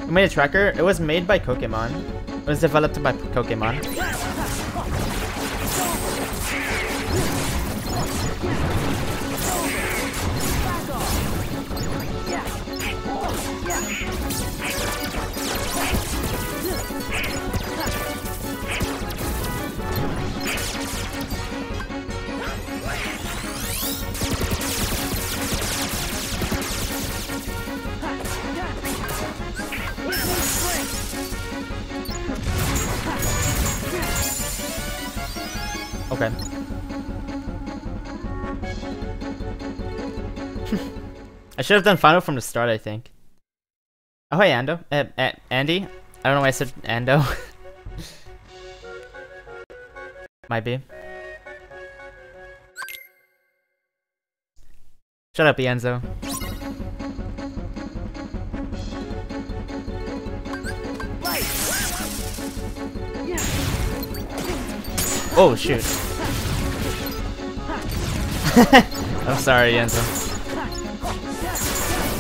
We made a tracker. It was made by Pokemon. It was developed by Pokemon. Okay. I should have done final from the start, I think. Oh, hey, Ando. Uh, uh, Andy? I don't know why I said Ando. Might be. Shut up, Enzo. Oh shoot. I'm sorry, Enzo.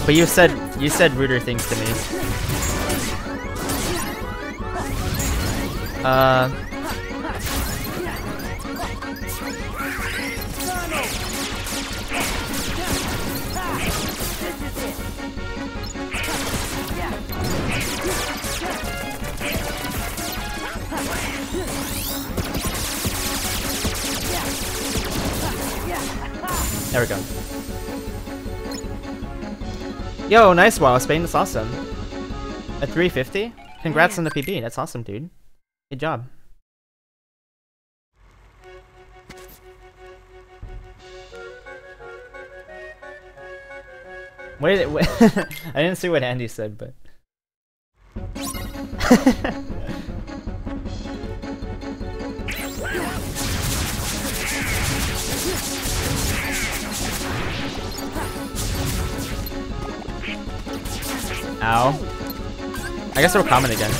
But you said you said ruder things to me. Uh There we go. Yo, nice wall Spain, that's awesome. At 350? Congrats on the PB, that's awesome, dude. Good job. Wait I didn't see what Andy said, but... Ow. I guess we're common again.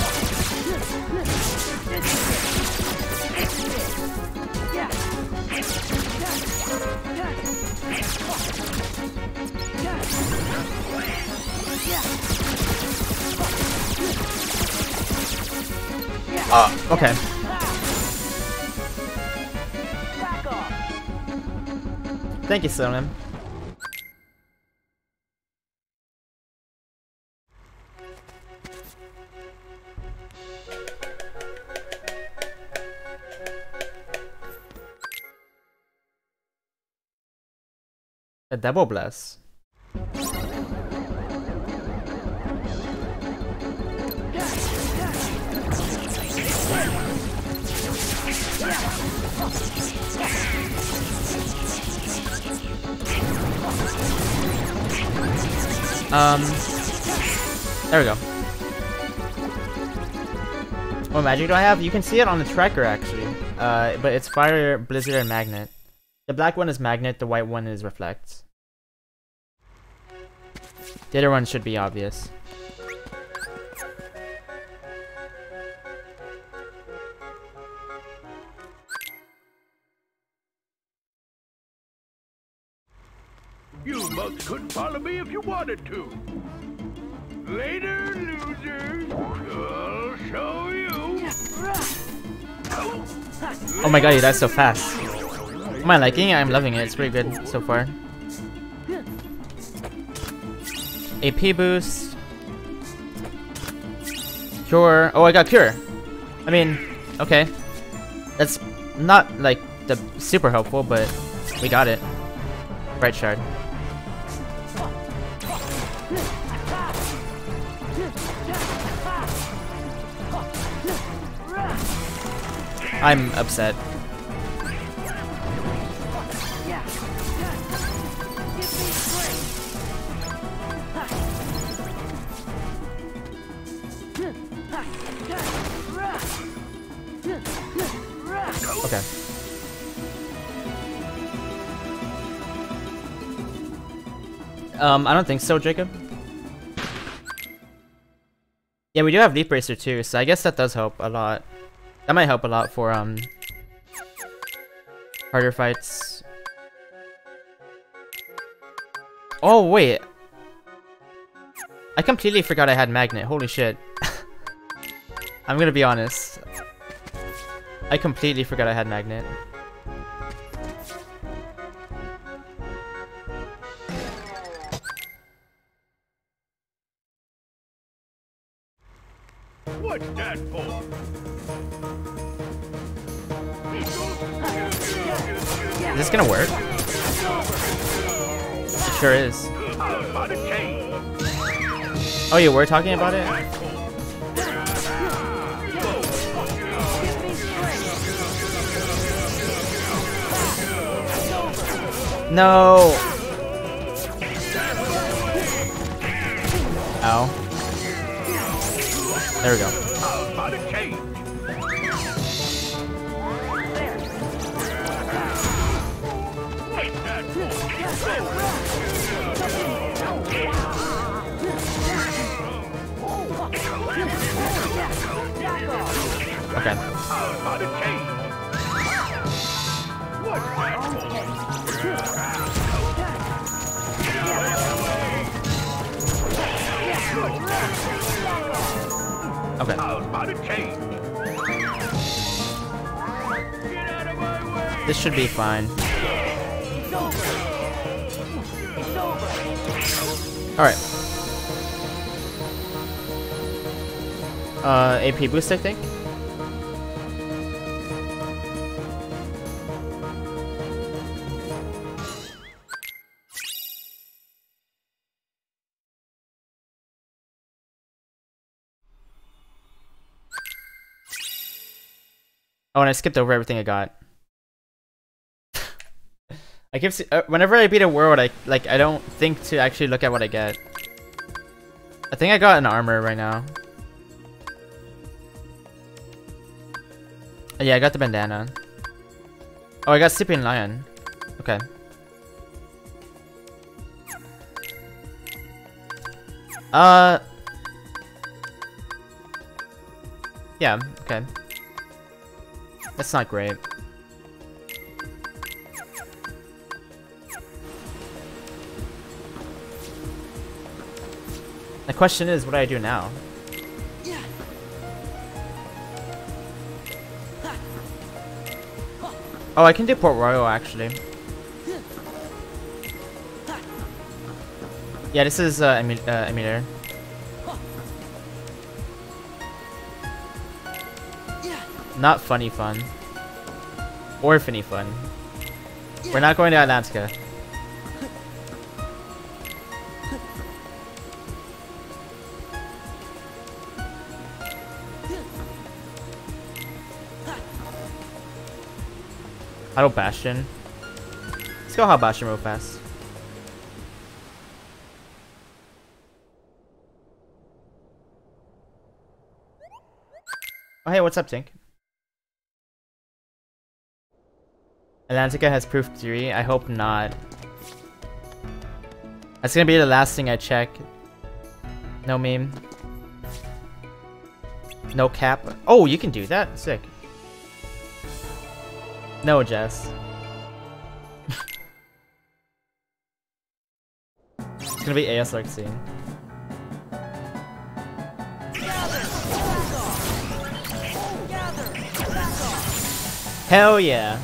Uh, okay. Thank you, Sonim. A double bless. Um, there we go. What magic do I have? You can see it on the tracker actually. Uh, but it's fire, blizzard, and magnet. The black one is magnet, the white one is reflect. The other one should be obvious. You mugs couldn't follow me if you wanted to. Later, losers. I'll show you. Oh my god, he dies so fast. Am I liking it? I'm loving it. It's pretty good so far. AP boost. Cure. Oh, I got cure. I mean, okay. That's not like the super helpful, but we got it. Bright shard. I'm upset. Okay. Um, I don't think so, Jacob. Yeah, we do have Leaf Bracer too, so I guess that does help a lot. That might help a lot for um harder fights. Oh wait. I completely forgot I had Magnet. Holy shit. I'm gonna be honest. I completely forgot I had Magnet. What's that for? Is this gonna work? It sure is. How about a change? Oh, you were talking about it? No. Ow. There we go. Okay. Okay. This should be fine. Alright. Uh, AP boost, I think? Oh, and I skipped over everything I got. I keep uh, whenever I beat a world, I like I don't think to actually look at what I get. I think I got an armor right now. Uh, Yeah, I got the bandana. Oh, I got Sleeping Lion. Okay. Uh. Yeah. Okay. That's not great. The question is, what do I do now? Oh, I can do Port Royal actually. Yeah, this is uh, emu uh, emulator. Not funny fun. Or funny fun. We're not going to Atlantica. Hollow Bastion. Let's go Hollow Bastion real fast. Oh hey, what's up, Tink? Atlantica has proof 3? I hope not. That's gonna be the last thing I check. No meme. No cap. Oh, you can do that? Sick. No, Jess. It's gonna be AS scene. Hell yeah.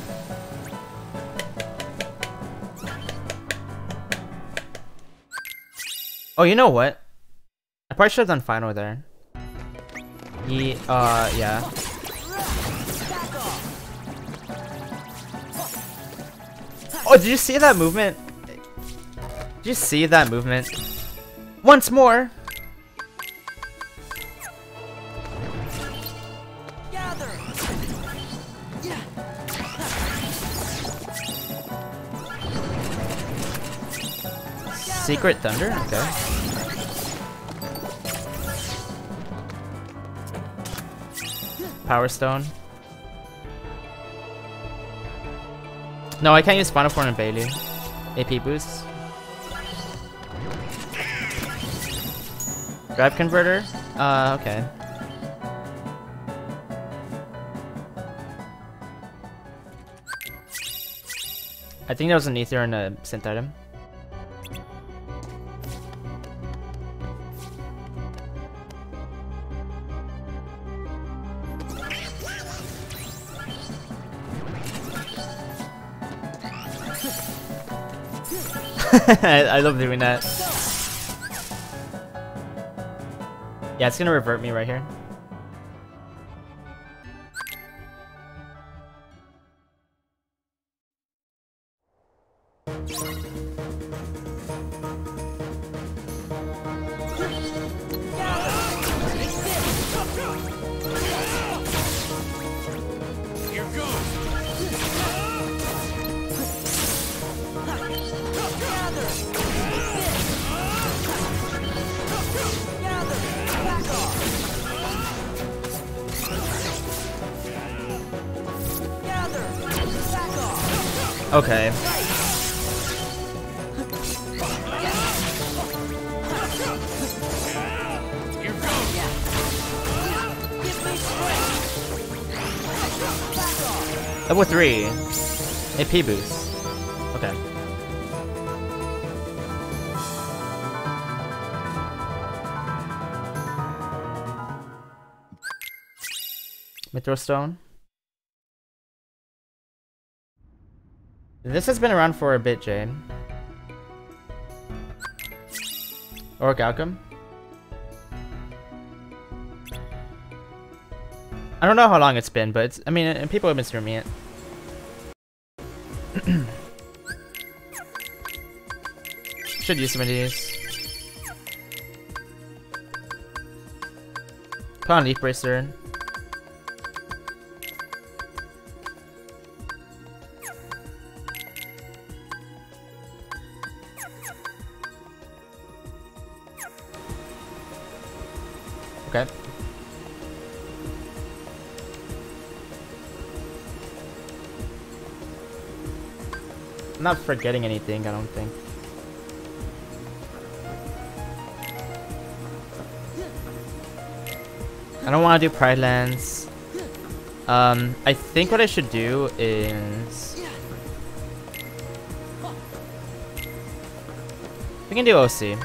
Oh, you know what? I probably should have done final there. He, uh, yeah. Oh, did you see that movement? Did you see that movement? Once more! Secret Thunder? Okay. Power Stone. No, I can't use Final Form and Bailey. AP boost. Drive Converter? Uh, okay. I think there was an Ether and a Synth item. I, love doing that. Yeah, it's gonna revert me right. Here AP boost. Okay. Mythril Stone. This has been around for a bit, Jade. Orichalcum. I don't know how long it's been, but it's, I mean, people have been streaming it. Should use some of these. Put on Leaf Bracer. Okay. I'm not forgetting anything, I don't think. I don't want to do Pride Lands. Um, I think what I should do is... We can do OC.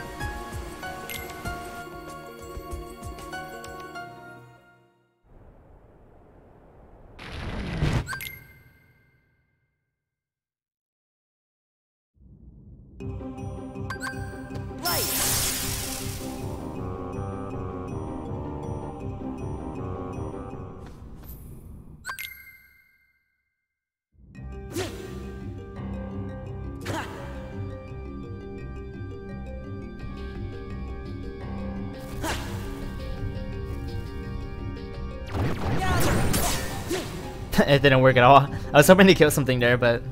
Didn't work at all. I was hoping to kill something there, but...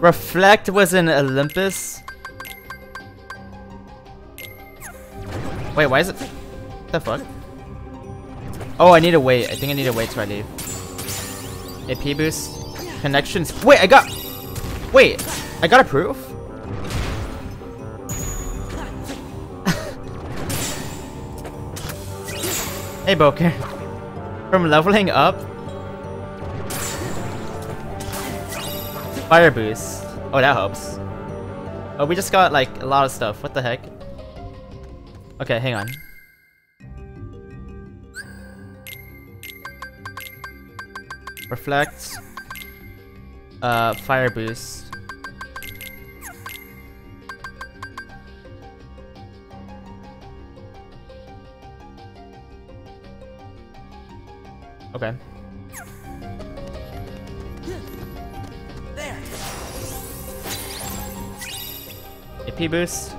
Reflect was in Olympus? Wait, why is it... the fuck? Oh, I need to wait. I think I need to wait till I leave. AP boost. Connections. Wait, I got... Wait, I got a proof? Hey, Boker. From leveling up? Fire boost. Oh, that helps. Oh, we just got like a lot of stuff. What the heck? Okay, hang on. Reflect. Uh, fire boost. Okay. There. AP boost.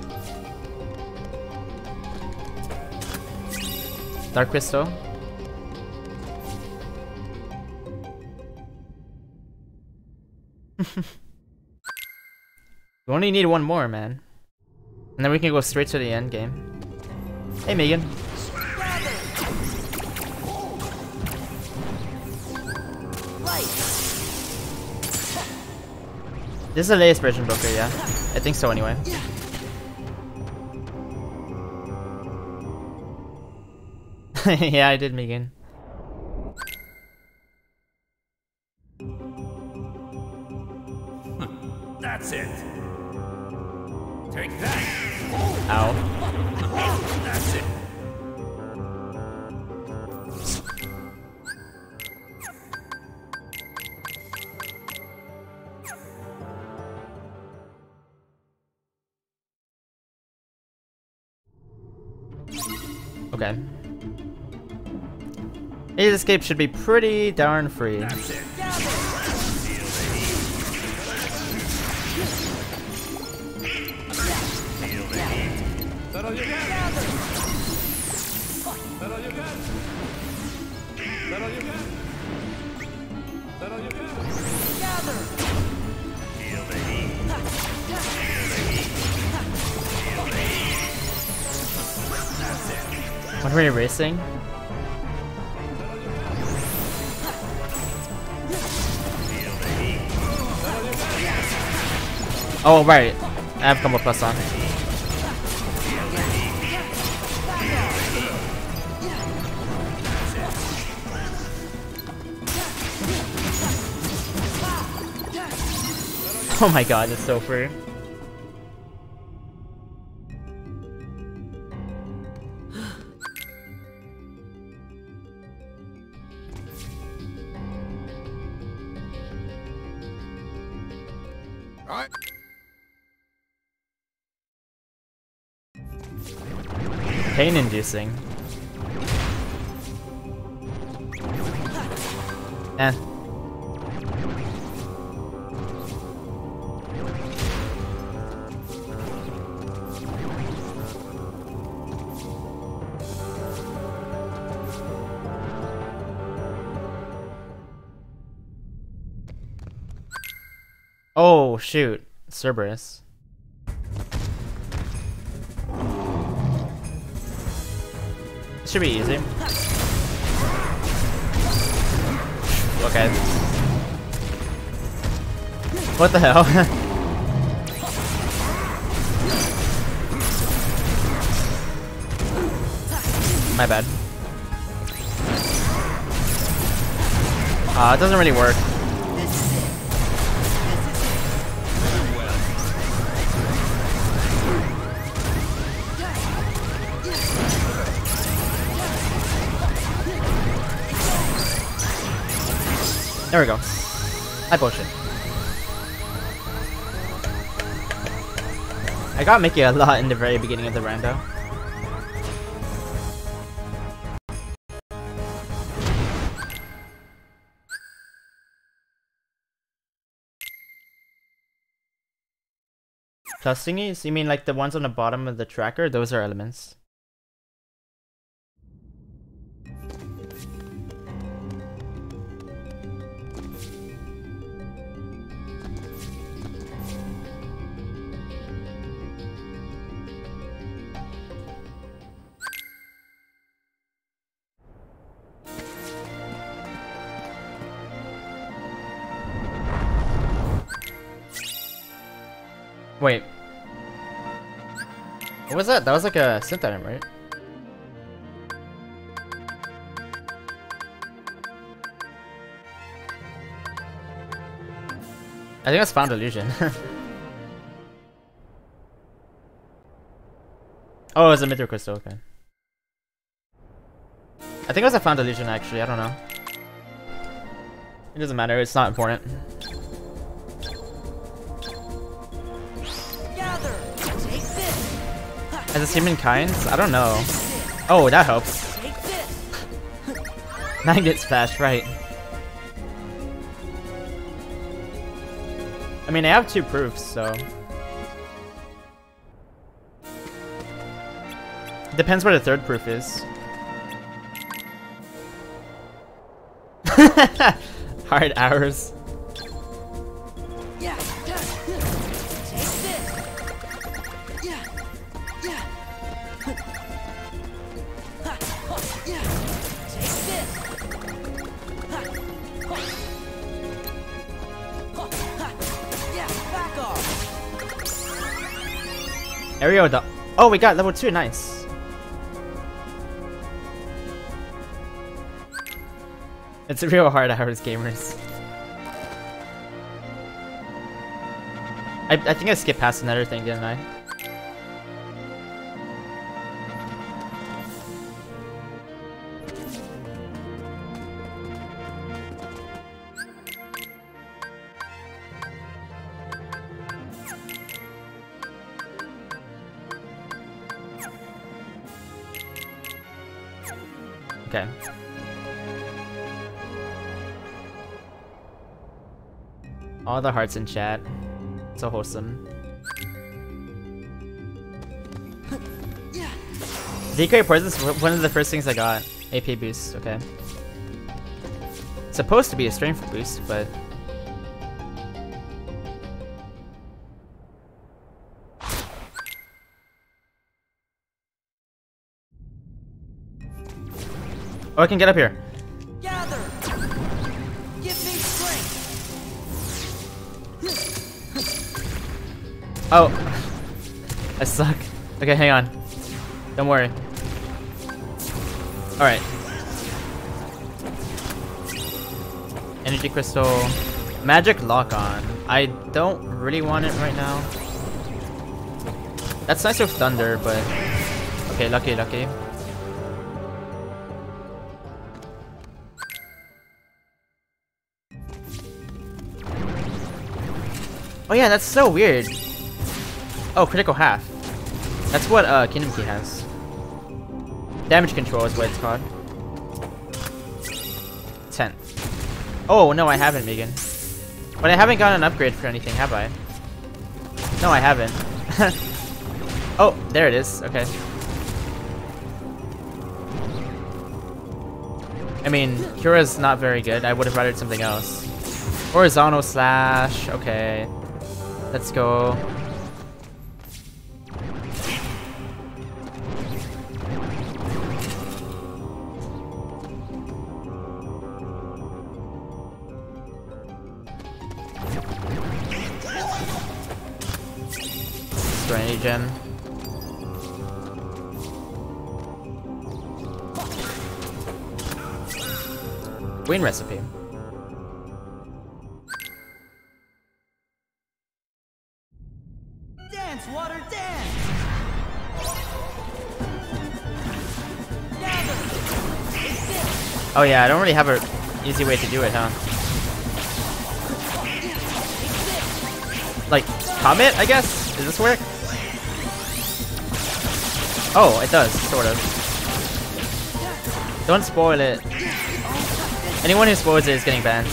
Dark Crystal. Only need one more, man. And then we can go straight to the end game. Hey, Megan. This is the latest version, Booker, yeah? I think so anyway. yeah, I did, Megan. Escape should be pretty darn free. That's it. That all Oh, right. I have combo plus on. Oh my god, it's so free. Pain inducing. Eh. Oh shoot, Cerberus. Should be easy. Okay. What the hell? My bad. Uh, it doesn't really work. There we go. I bullshit. I got Mickey a lot in the very beginning of the round though. Plus thingies? You mean like the ones on the bottom of the tracker? Those are elements. was that? That was like a synth item, right? I think that's Found Illusion. oh, it was a Mythril Crystal, okay. I think it was a Found Illusion, actually, I don't know. It doesn't matter, it's not important. As a human kind? I don't know. Oh, that helps. Nine gets fast, right. I mean, I have two proofs, so... Depends what the third proof is. Hard hours. Oh, we got level 2, nice. It's real hard hours, gamers. I, I think I skipped past another thing, didn't I? All the hearts in chat. So wholesome. Decoy Poison's one of the first things I got. AP boost, okay. Supposed to be a strength boost, but... Oh, I can get up here. Oh. I suck. Okay, hang on. Don't worry. Alright. Energy crystal. Magic lock on. I don't really want it right now. That's nice with thunder, but... Okay, lucky, lucky. Oh yeah, that's so weird. Oh, critical half. That's what uh, Kingdom Key has. Damage control is what it's called. 10. Oh, no, I haven't, Megan. But I haven't gotten an upgrade for anything, have I? No, I haven't. oh, there it is. Okay. I mean, Cura's not very good. I would have rather something else. Horizontal slash. Okay. Let's go. Oh yeah, I don't really have a easy way to do it, huh? Like, comet, I guess? Does this work? Oh, it does, sort of. Don't spoil it. Anyone who spoils it is getting banned.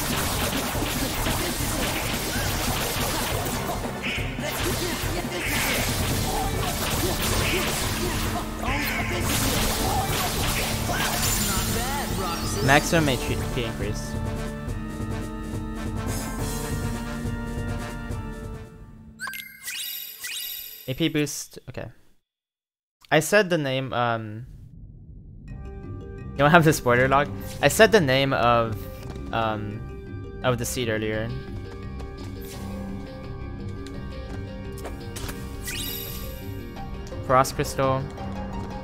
Maximum HP increase. AP boost, okay. I said the name, um... You don't have this border log? I said the name of, um, of the seed earlier. Frost Crystal.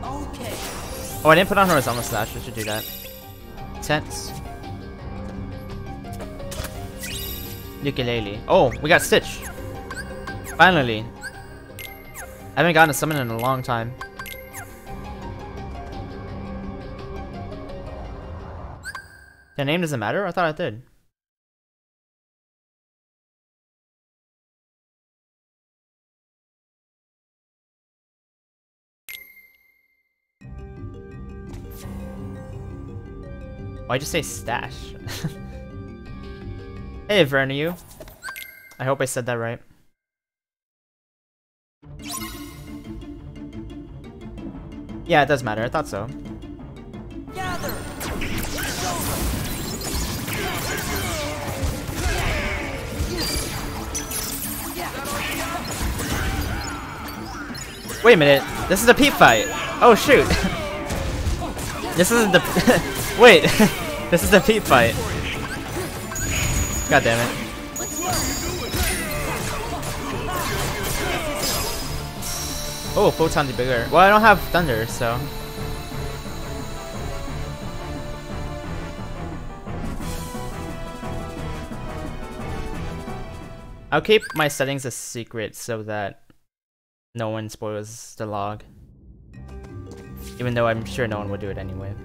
Okay. Oh, I didn't put on Horizontal Slash, I should do that. Tense. Ukulele. Oh, we got Stitch. Finally. I haven't gotten a summon in a long time. The name doesn't matter? I thought it did. Why'd you say stash? hey, Vernu. I hope I said that right. Yeah, it does matter. I thought so. Gather. Wait a minute. This is a peep fight. Oh shoot. this isn't the. Wait. This is a peep fight. God damn it. Oh, Photon Debugger. Well, I don't have thunder, so. I'll keep my settings a secret so that no one spoils the log. Even though I'm sure no one would do it anyway.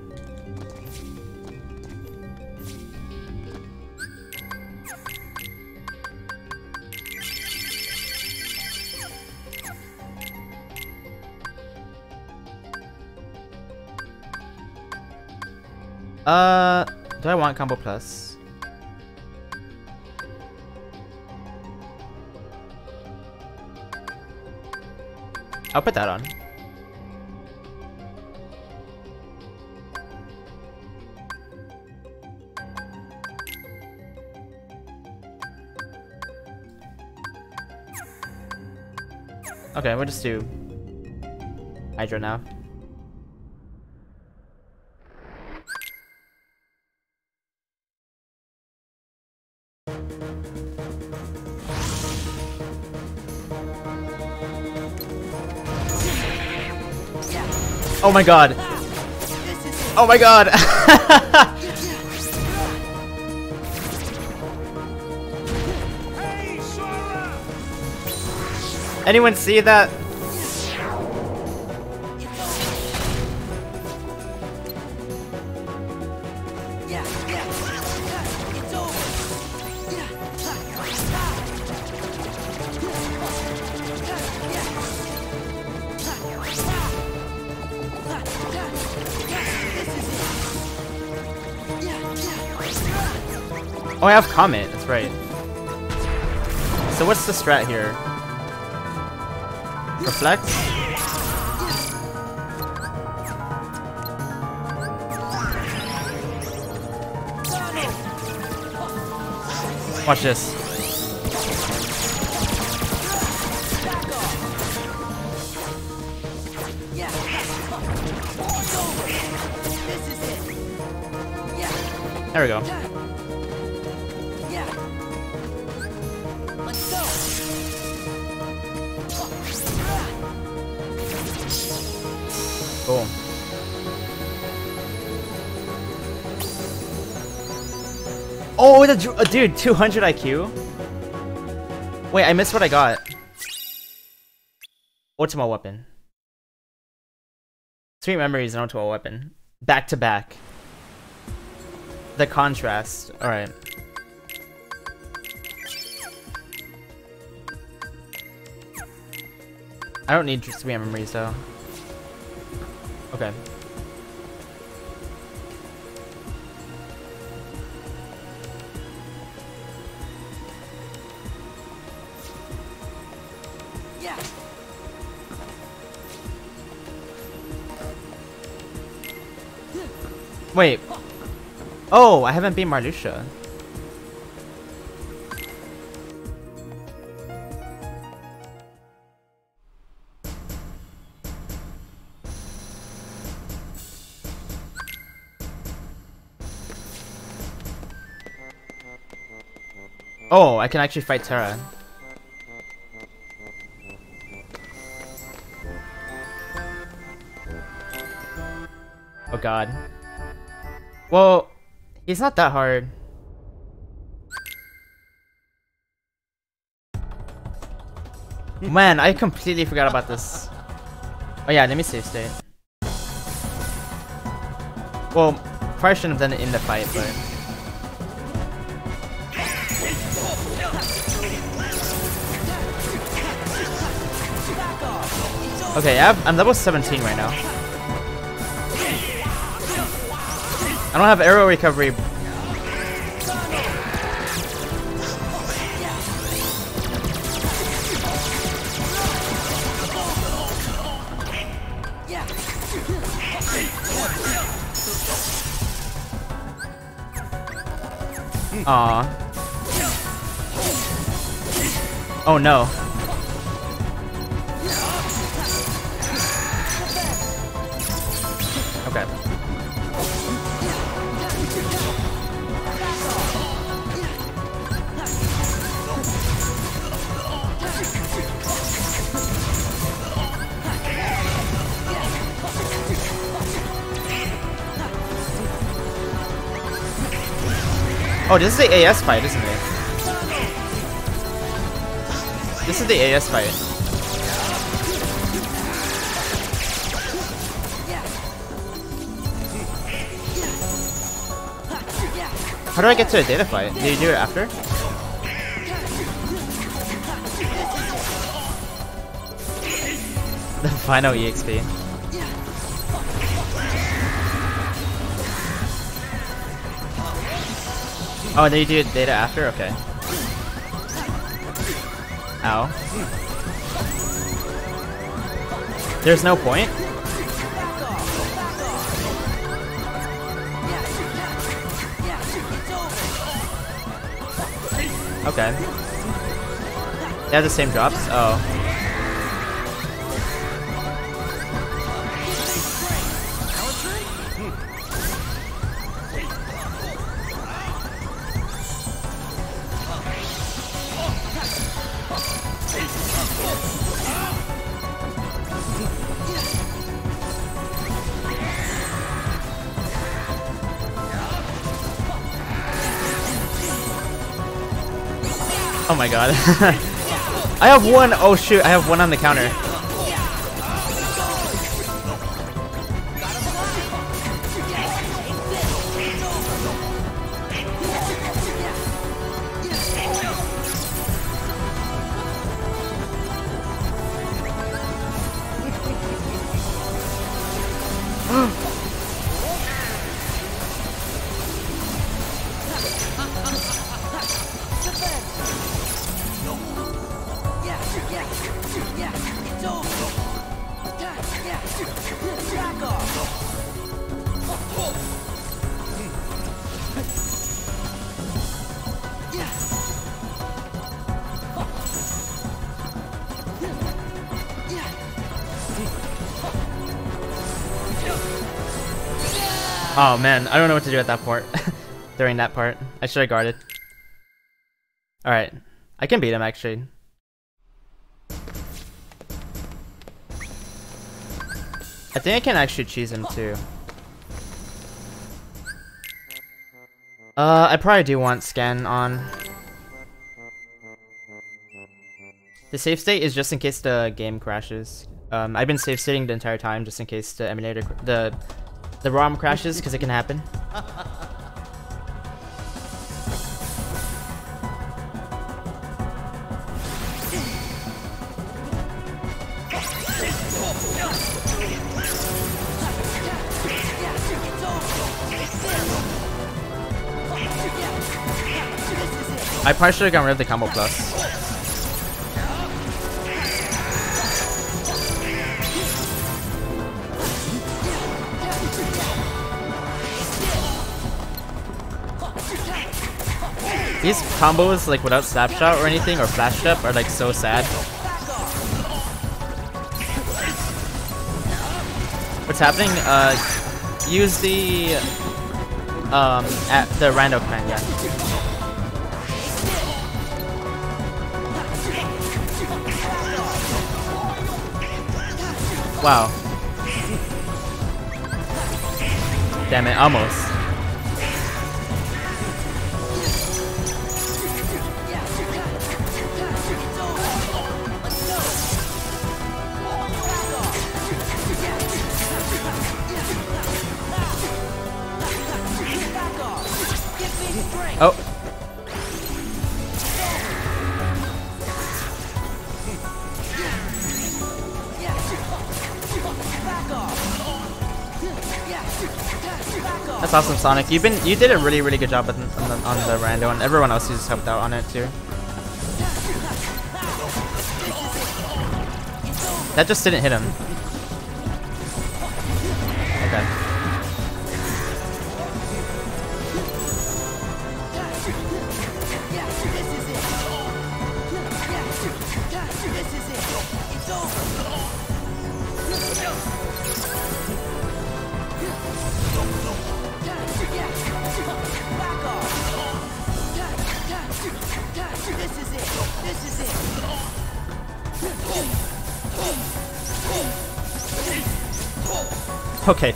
Uh, do I want combo plus? I'll put that on. Okay, we'll just do Hydra now. Oh my god. Oh my god. Anyone see that? Oh, I have Comet. That's right. So what's the strat here? Reflect? Watch this. There we go. The dr- uh, dude, 200 IQ. Wait, I missed what I got. Ultima weapon. Sweet memories and Ultima weapon. Back to back. The contrast. All right. I don't need sweet memories though. Okay. Wait. Oh, I haven't been Marluxia. Oh, I can actually fight Terra. Oh god. Well, he's not that hard. Man, I completely forgot about this. Oh yeah, let me save state. Well, probably shouldn't have done it in the fight, but... Okay, I'm level 17 right now. I don't have aerial recovery. Aw. Oh no. Oh, this is the AS fight, isn't it? This is the AS fight. How do I get to a data fight? Do you do it after? The final EXP. Oh, and then you do data after? Okay. Ow. There's no point? Okay. They have the same drops? Oh. My god. I have one. Oh shoot, I have one on the counter. Oh man, I don't know what to do at that part. During that part. I should have guarded. Alright. I can beat him actually. I think I can actually cheese him too. Uh, I probably do want scan on. The save state is just in case the game crashes. Um, I've been save stating the entire time just in case the emulator, the the ROM crashes because it can happen. I probably should have gotten rid of the combo plus. These combos, like without snapshot or anything, or flash step, are like so sad. What's happening? Uh, use the um at the rando command, yeah. Wow. Damn it, almost. Awesome, Sonic. You've been you did a really really good job on, the, on the rando, and everyone else who's helped out on it too. That just didn't hit him.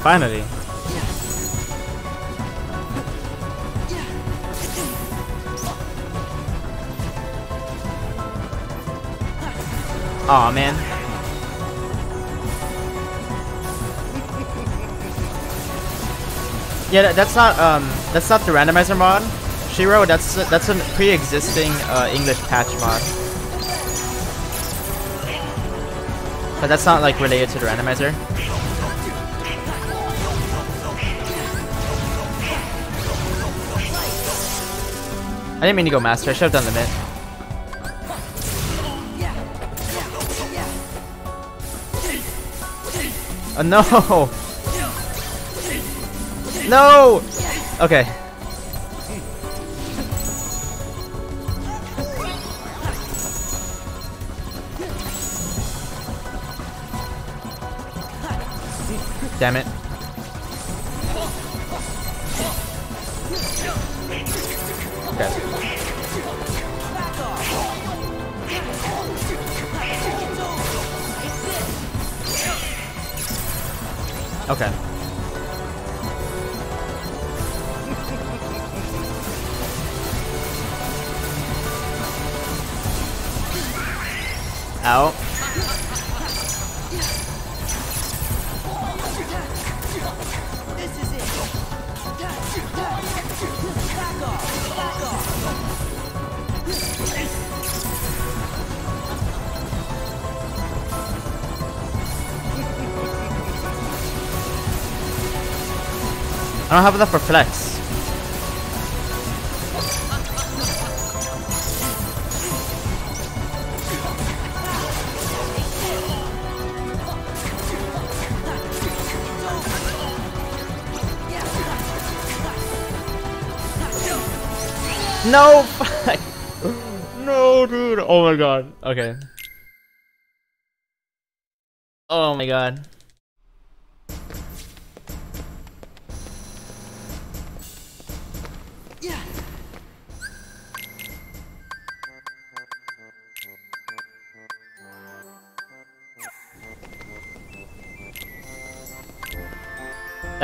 Finally. Aw, man. Yeah, that, that's not um, that's not the randomizer mod. Shiro, that's that's a pre-existing uh, English patch mod. But that's not like related to the randomizer. I didn't mean to go master. I should have done limit. Oh uh, no! No! Okay. Damn it. Don't have enough for flex. No! no, dude. Oh my god. Okay. Oh my god.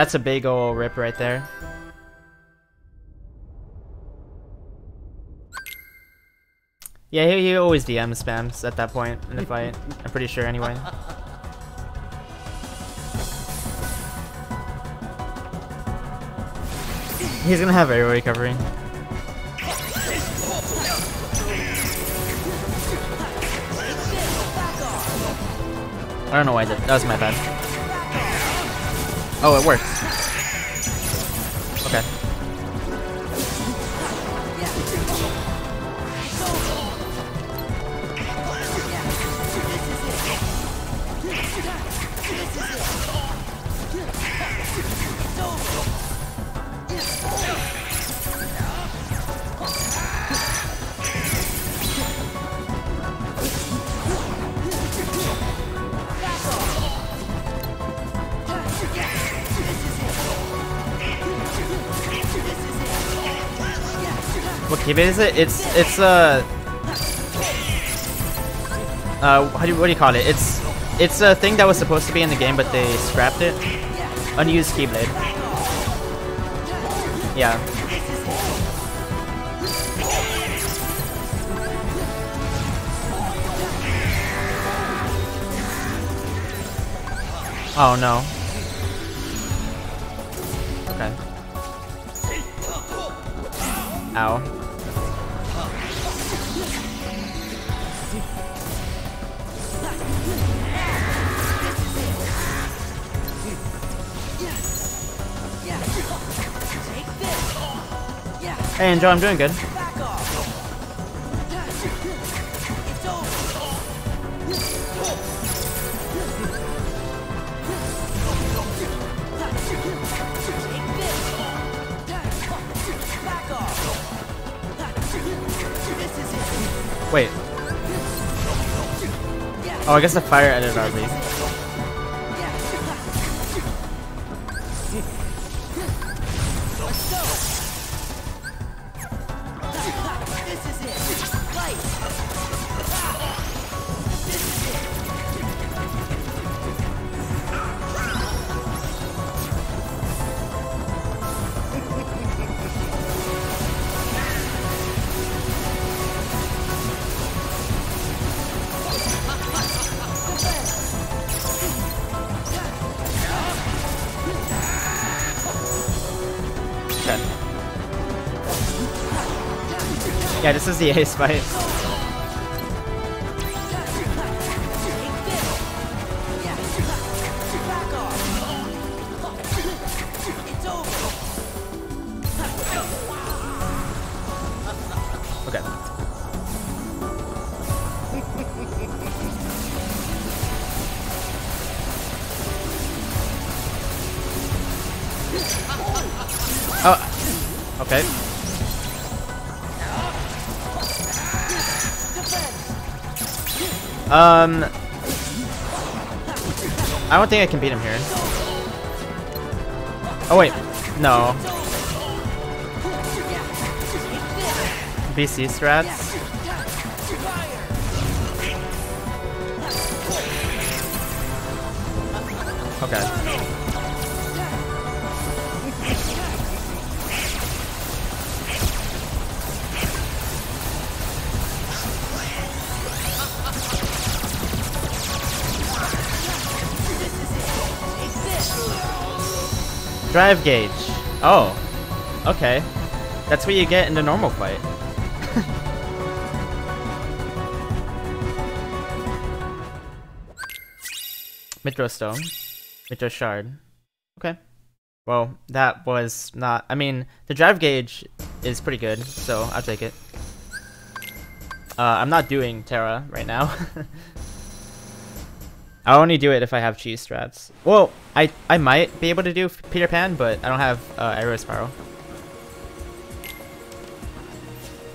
That's a big ol' rip right there. Yeah, he, he always DM spams at that point in the fight. I'm pretty sure anyway. He's gonna have aerial recovery. I don't know why I did. That was my bad. Oh, it worked. Is it? It's it's uh uh how do you, what do you call it? It's it's a thing that was supposed to be in the game, but they scrapped it. Unused keyblade. Yeah. Oh no. Hey, Angel, I'm doing good. Wait. Oh, I guess the fire ended already. Yeah, this is the ace fight. Um. I don't think I can beat him here. Oh wait, no. BC strats. Drive gauge. Oh. Okay. That's what you get in the normal fight. Mythril Stone. Mythril Shard. Okay. Well, that was not... I mean, the drive gauge is pretty good, so I'll take it. Uh, I'm not doing Terra right now. I'll only do it if I have cheese strats. Well, I I might be able to do Peter Pan, but I don't have uh, Aerial Spiral.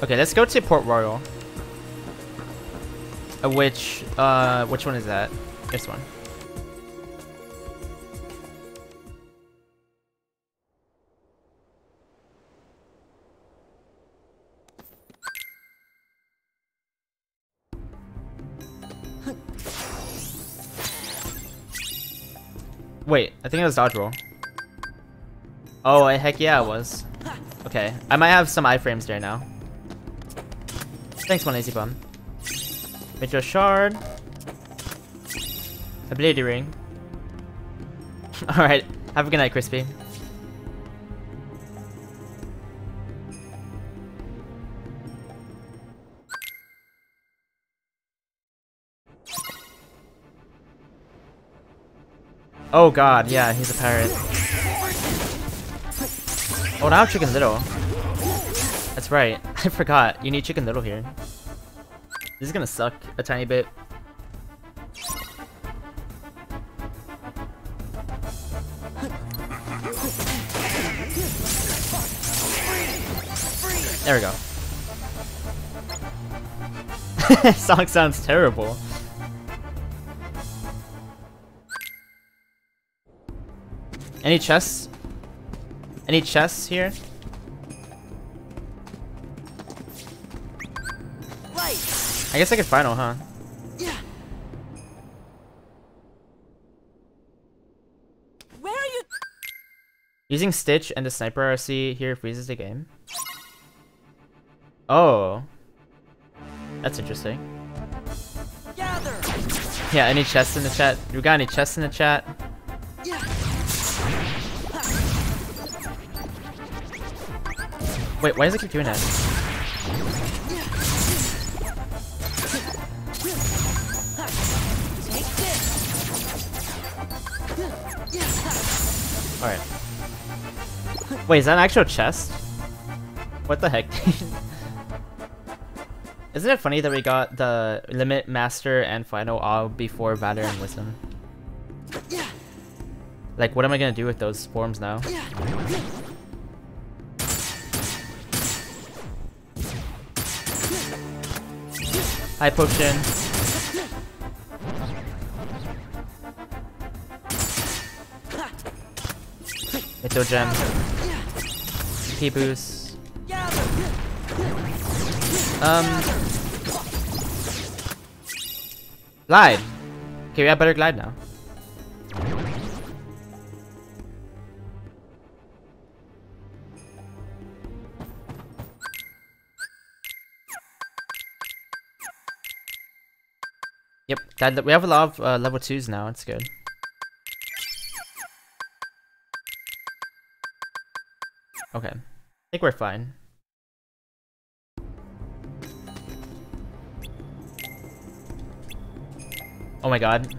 Okay, let's go to Port Royal. Uh, which uh which one is that? This one. Wait, I think it was dodge roll. Oh, heck yeah, it was. Okay, I might have some iframes there now. Thanks, one lazy bum. Mythril shard. Ability ring. Alright, have a good night, Crispy. Oh god, yeah, he's a pirate. Oh, now Chicken Little. That's right. I forgot. You need Chicken Little here. This is gonna suck a tiny bit. There we go. Song sounds terrible. Any chests? Any chests here? Right. I guess I could final, huh? Yeah. Where are you? Using Stitch and the Sniper RC here freezes the game. Oh. That's interesting. Gather. Yeah, any chests in the chat? You got any chests in the chat? Wait, why does it keep doing that? Alright. Wait, is that an actual chest? What the heck? Isn't it funny that we got the Limit, Master, and Final all before Valor and Wisdom? Like, what am I gonna do with those forms now? High potion. Mythril gem. P boost. Um. Glide. Okay, we have better glide now. We have a lot of uh, level 2s now, it's good. Okay, I think we're fine. Oh my god.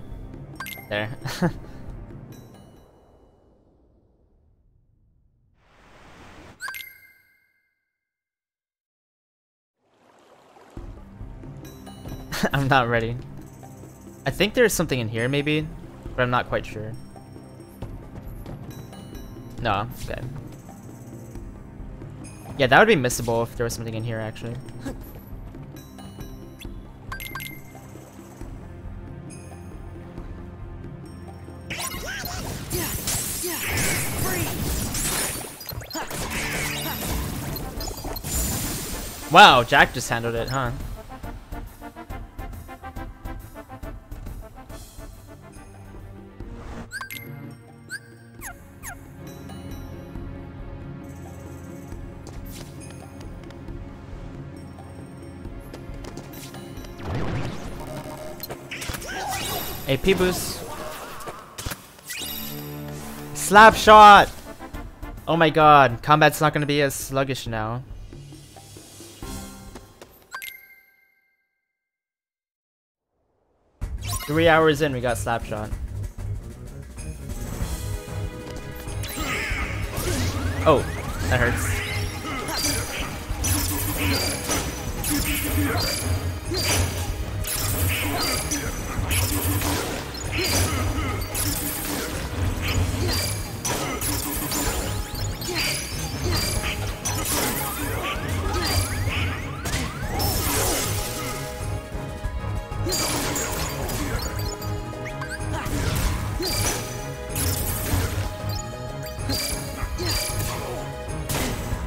There. I'm not ready. I think there's something in here maybe, but I'm not quite sure. No, okay. Yeah, that would be missable if there was something in here actually. Wow, Jack just handled it, huh? AP boost. Slap shot! Oh my god, combat's not gonna be as sluggish now. Three hours in, we got slap shot. Oh, that hurts.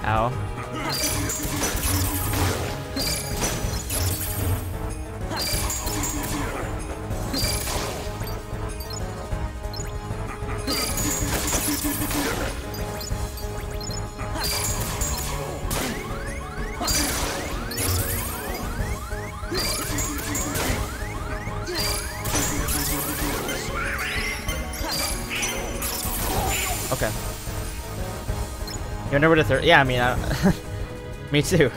Ow. You wonder what a third? Yeah, I mean, I me too.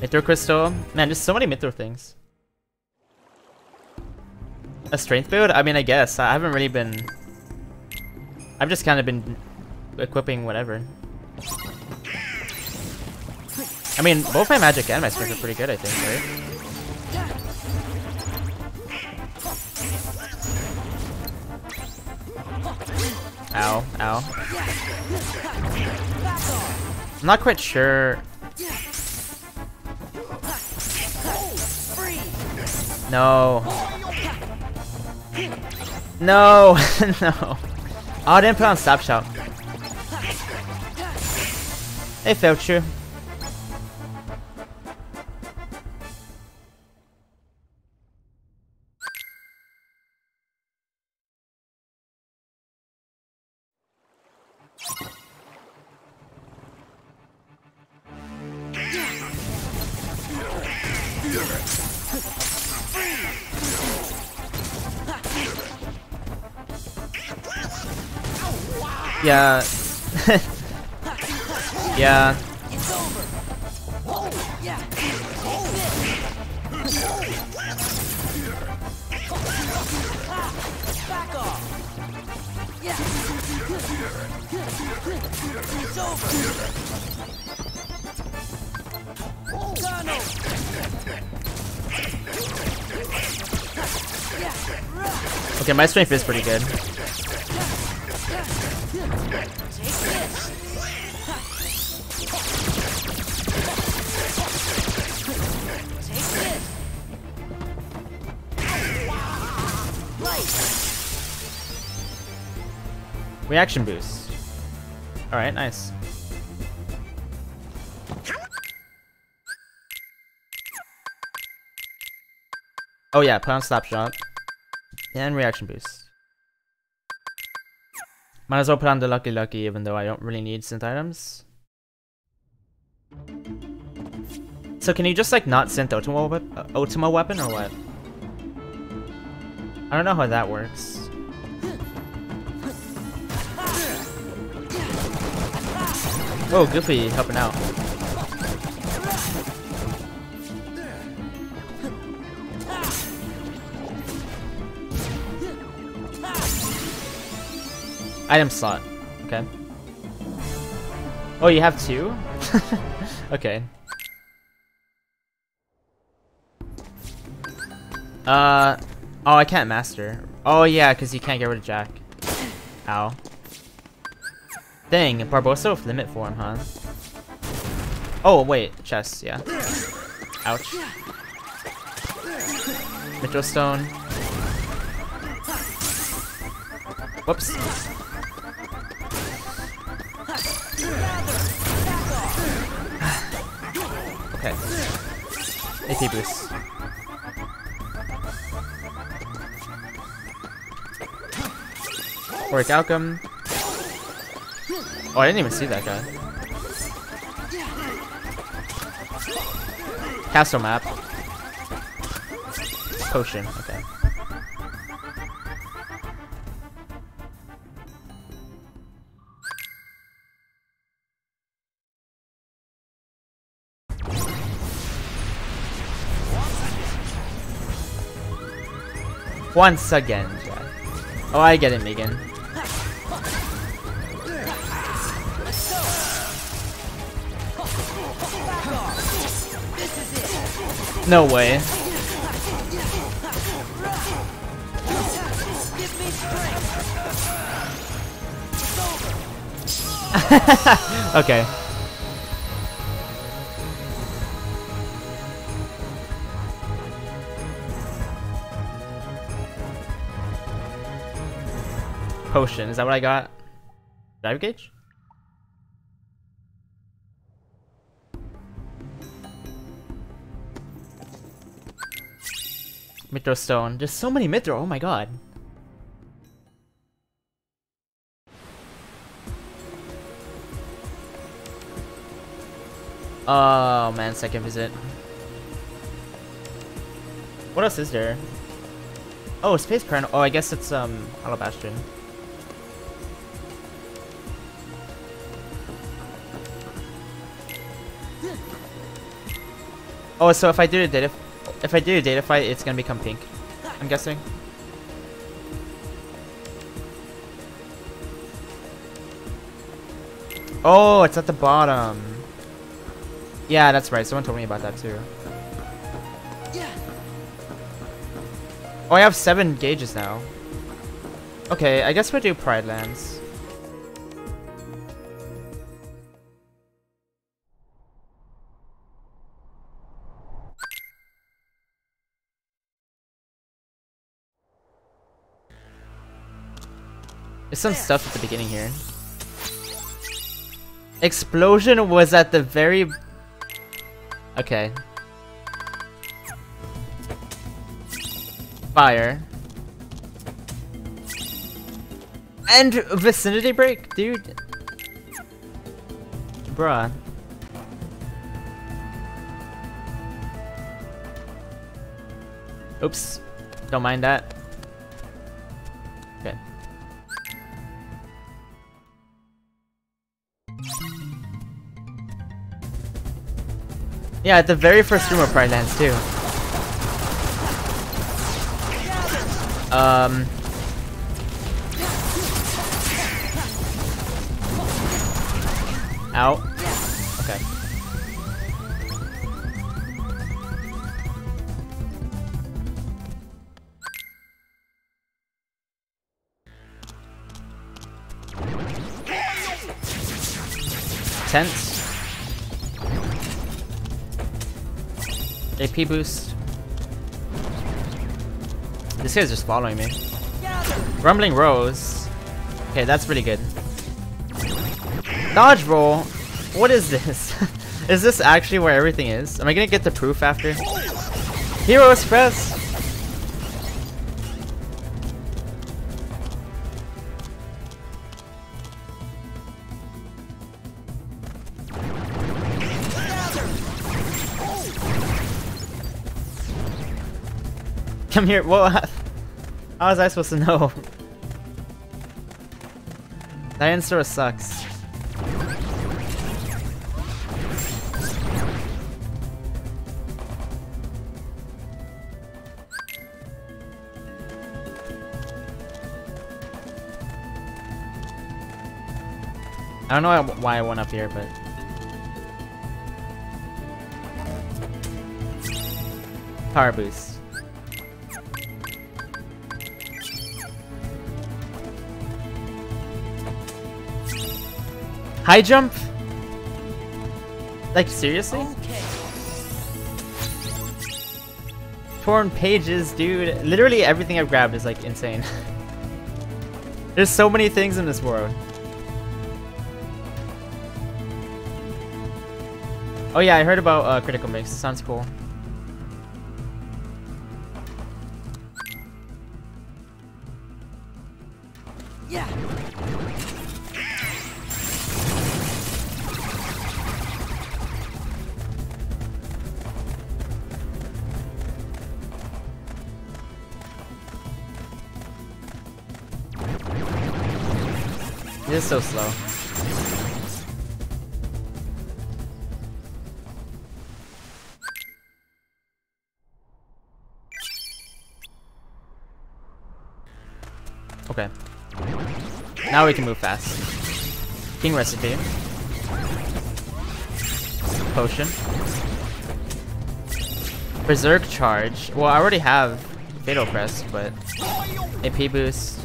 Mythril crystal, man, there's so many Mythril things. A strength build? I mean, I guess I haven't really been. I've just kind of been equipping whatever. I mean, both my magic and my strength are pretty good, I think, right? Ow, ow. I'm not quite sure. No. No, no. Oh, I didn't put on slap shot. Hey, Felcher. Yeah. Yeah. Yeah. It's over. Okay, my strength is pretty good. Reaction boost. Alright, nice. Oh yeah, put on slap shot. And reaction boost. Might as well put on the lucky lucky even though I don't really need synth items. So can you just like not synth Ultima, wep uh, Ultima weapon or what? I don't know how that works. Whoa, Goofy helping out. Item slot. Okay. Oh, you have two? okay. Uh, oh, I can't master. Oh yeah, because you can't get rid of Jack. Ow. Dang, Barbossa with limit form, huh? Oh, wait, chest, yeah. Ouch. Mythril Stone. Whoops. okay. AP boost. Orichalcum. Oh, I didn't even see that guy. Castle map. Potion, okay. Once again. Oh, I get it, Megan. No way. Okay. Potion, is that what I got? Drive gauge? Mythril stone. There's so many Mythril, oh my god. Oh man, second visit. What else is there? Oh, Space Crown. Oh, I guess it's um Hollow Bastion. Oh, so if I do the data, if I do a data fight, it's gonna become pink. I'm guessing. Oh, it's at the bottom. Yeah, that's right. Someone told me about that too. Oh, I have seven gauges now. Okay, I guess we'll do Pride Lands. There's some stuff at the beginning here. Explosion was at the very... Okay. Fire. And vicinity break, dude. Bruh. Oops. Don't mind that. Yeah, at the very first room of Pride Lands too. Um. Out. Okay. Tense. AP boost. This guy's just following me. Rumbling Rose. Okay, that's pretty good. Dodge roll. What is this? is this actually where everything is? Am I gonna get the proof after? Hero's Crest. Come here. Well, how was I supposed to know? Dinosaur sucks. I don't know why I went up here, but... Power boost. High jump? Like, seriously? Okay. Torn pages, dude. Literally everything I've grabbed is like insane. There's so many things in this world. Oh yeah, I heard about uh, Critical Mix. Sounds cool. So slow. Okay. Now we can move fast. King recipe. Potion. Berserk charge. Well, I already have Fatal Crest, but AP boost.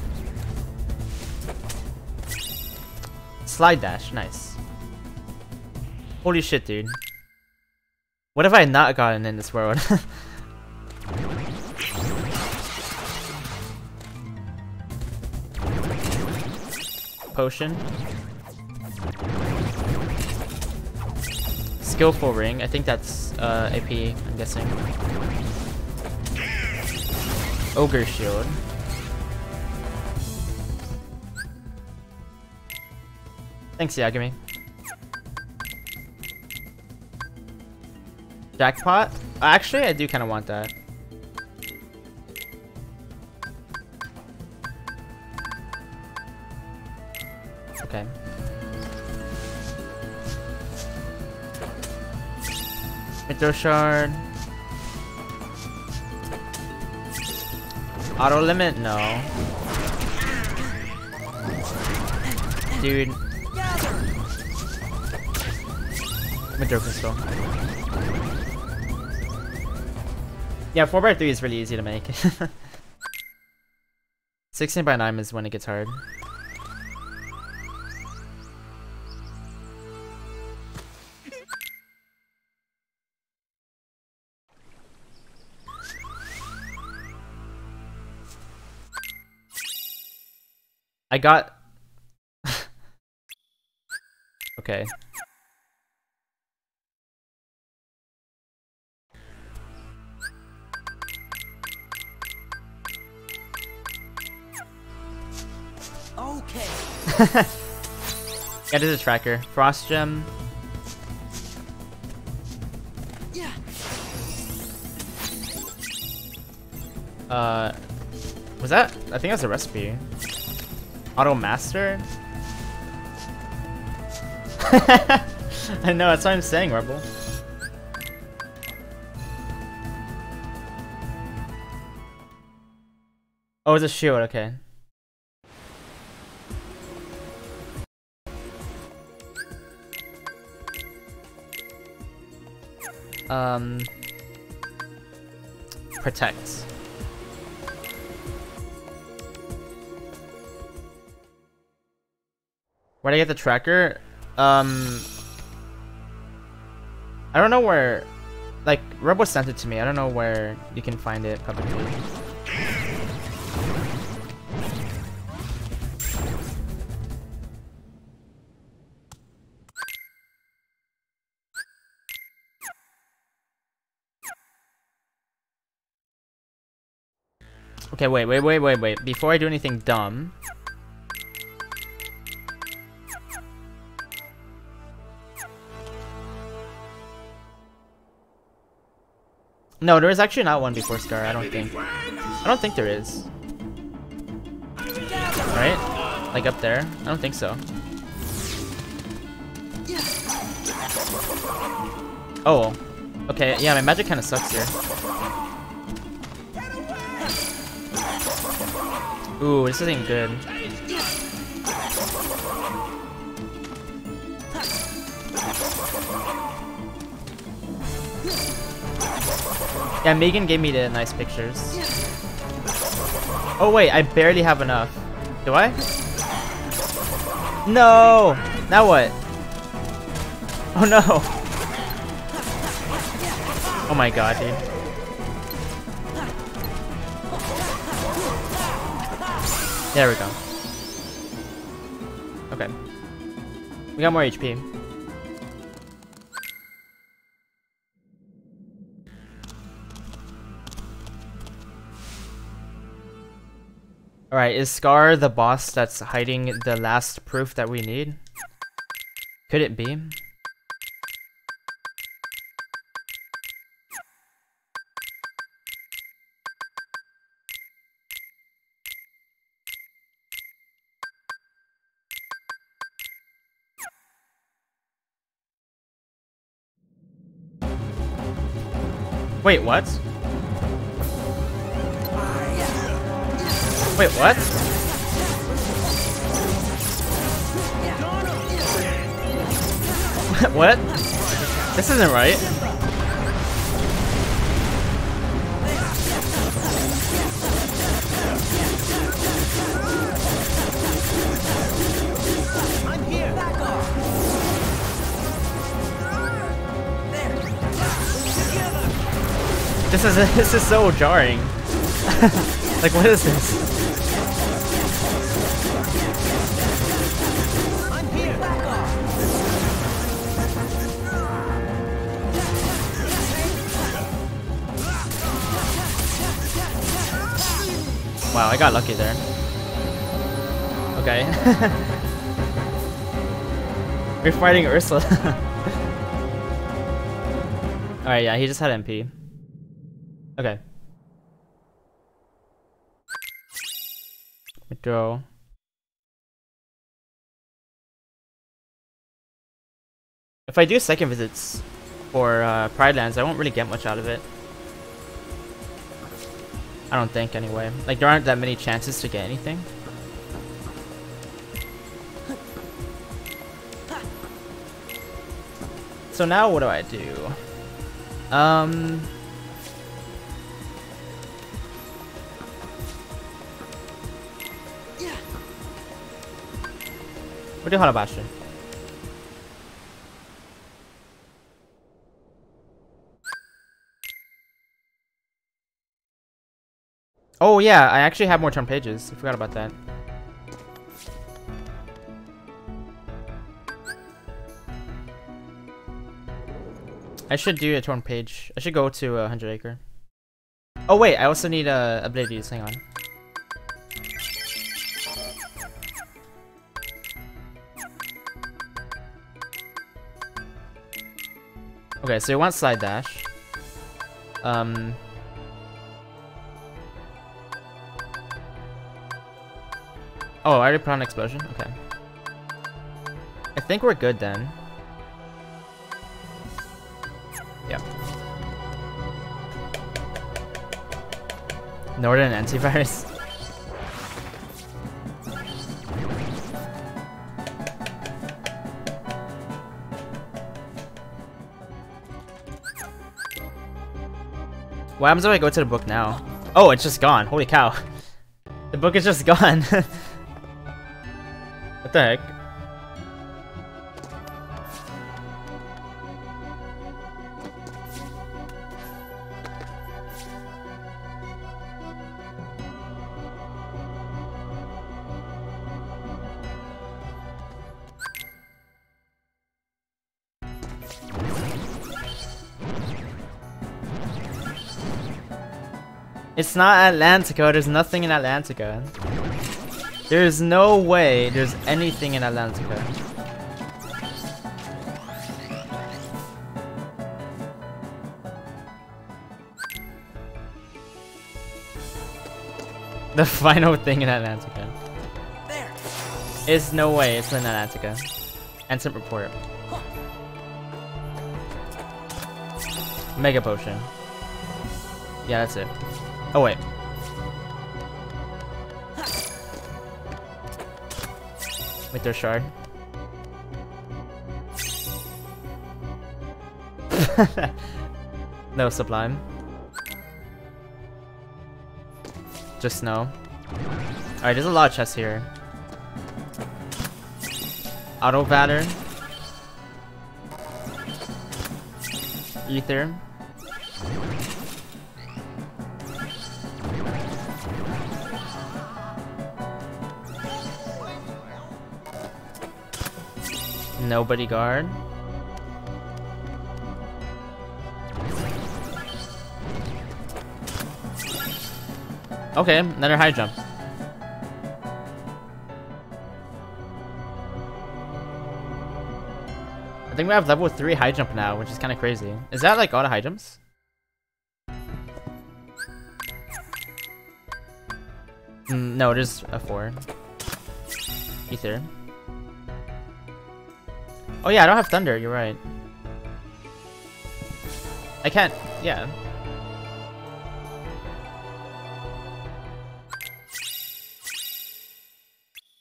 Slide dash, nice. Holy shit, dude. What have I not gotten in this world? Potion. Skillful ring. I think that's uh, AP, I'm guessing. Ogre shield. Thanks, Yagami. Jackpot? Actually, I do kind of want that. Okay. Mythril Shard. Auto limit? No. Dude. Mythril Crystal. Yeah, 4x3 is really easy to make. 16 by 9 is when it gets hard. I got... okay. Get to a tracker. Frost gem. Yeah. Uh, was that? I think that's a recipe. Auto master. I know. That's what I'm saying, Rebel. Oh, it's a shield. Okay. Um protect. Where would I get the tracker? Um I don't know where like Robo sent it to me. I don't know where you can find it publicly. Okay, wait, wait, wait, wait, wait. Before I do anything dumb. No, there is actually not one before Scar, I don't think. I don't think there is. Right? Like up there? I don't think so. Oh. Okay, yeah, my magic kind of sucks here. Ooh, this isn't good. Yeah, Megan gave me the nice pictures. Oh wait, I barely have enough. Do I? No! Now what? Oh no! Oh my god, dude. There we go. Okay. We got more HP. Alright, is Scar the boss that's hiding the last proof that we need? Could it be? Wait, what? Wait, what? what? This isn't right. This is this is so jarring. like, what is this? Wow, I got lucky there. Okay. We're fighting Ursula. Alright, yeah, he just had MP. Okay. Withdraw. If I do second visits for uh, Pride Lands, I won't really get much out of it. I don't think, anyway. Like, there aren't that many chances to get anything. So now what do I do? Um... What do Hollow Bastion? Oh yeah, I actually have more turn pages. I forgot about that. I should do a torn page. I should go to a uh, hundred acre. Oh wait, I also need uh, abilities. Hang on. Okay, so you want slide dash. Um. Oh, I already put on explosion. Okay. I think we're good then. Yep. Northern antivirus. What happens if I go to the book now? Oh, it's just gone. Holy cow. The book is just gone. what the heck? It's not Atlantica. There's nothing in Atlantica. There's no way there's anything in Atlantica. The final thing in Atlantica. There. It's no way it's in Atlantica. Ansem report. Mega potion. Yeah, that's it. Oh wait. With their shard. no sublime. Just snow. Alright, there's a lot of chests here. Auto batter. Ether. Nobody guard. Okay, another high jump. I think we have level 3 high jump now, which is kind of crazy. Is that like the high jumps? Mm, no, it is a 4. Ether. Oh yeah, I don't have thunder, you're right. I can't, yeah.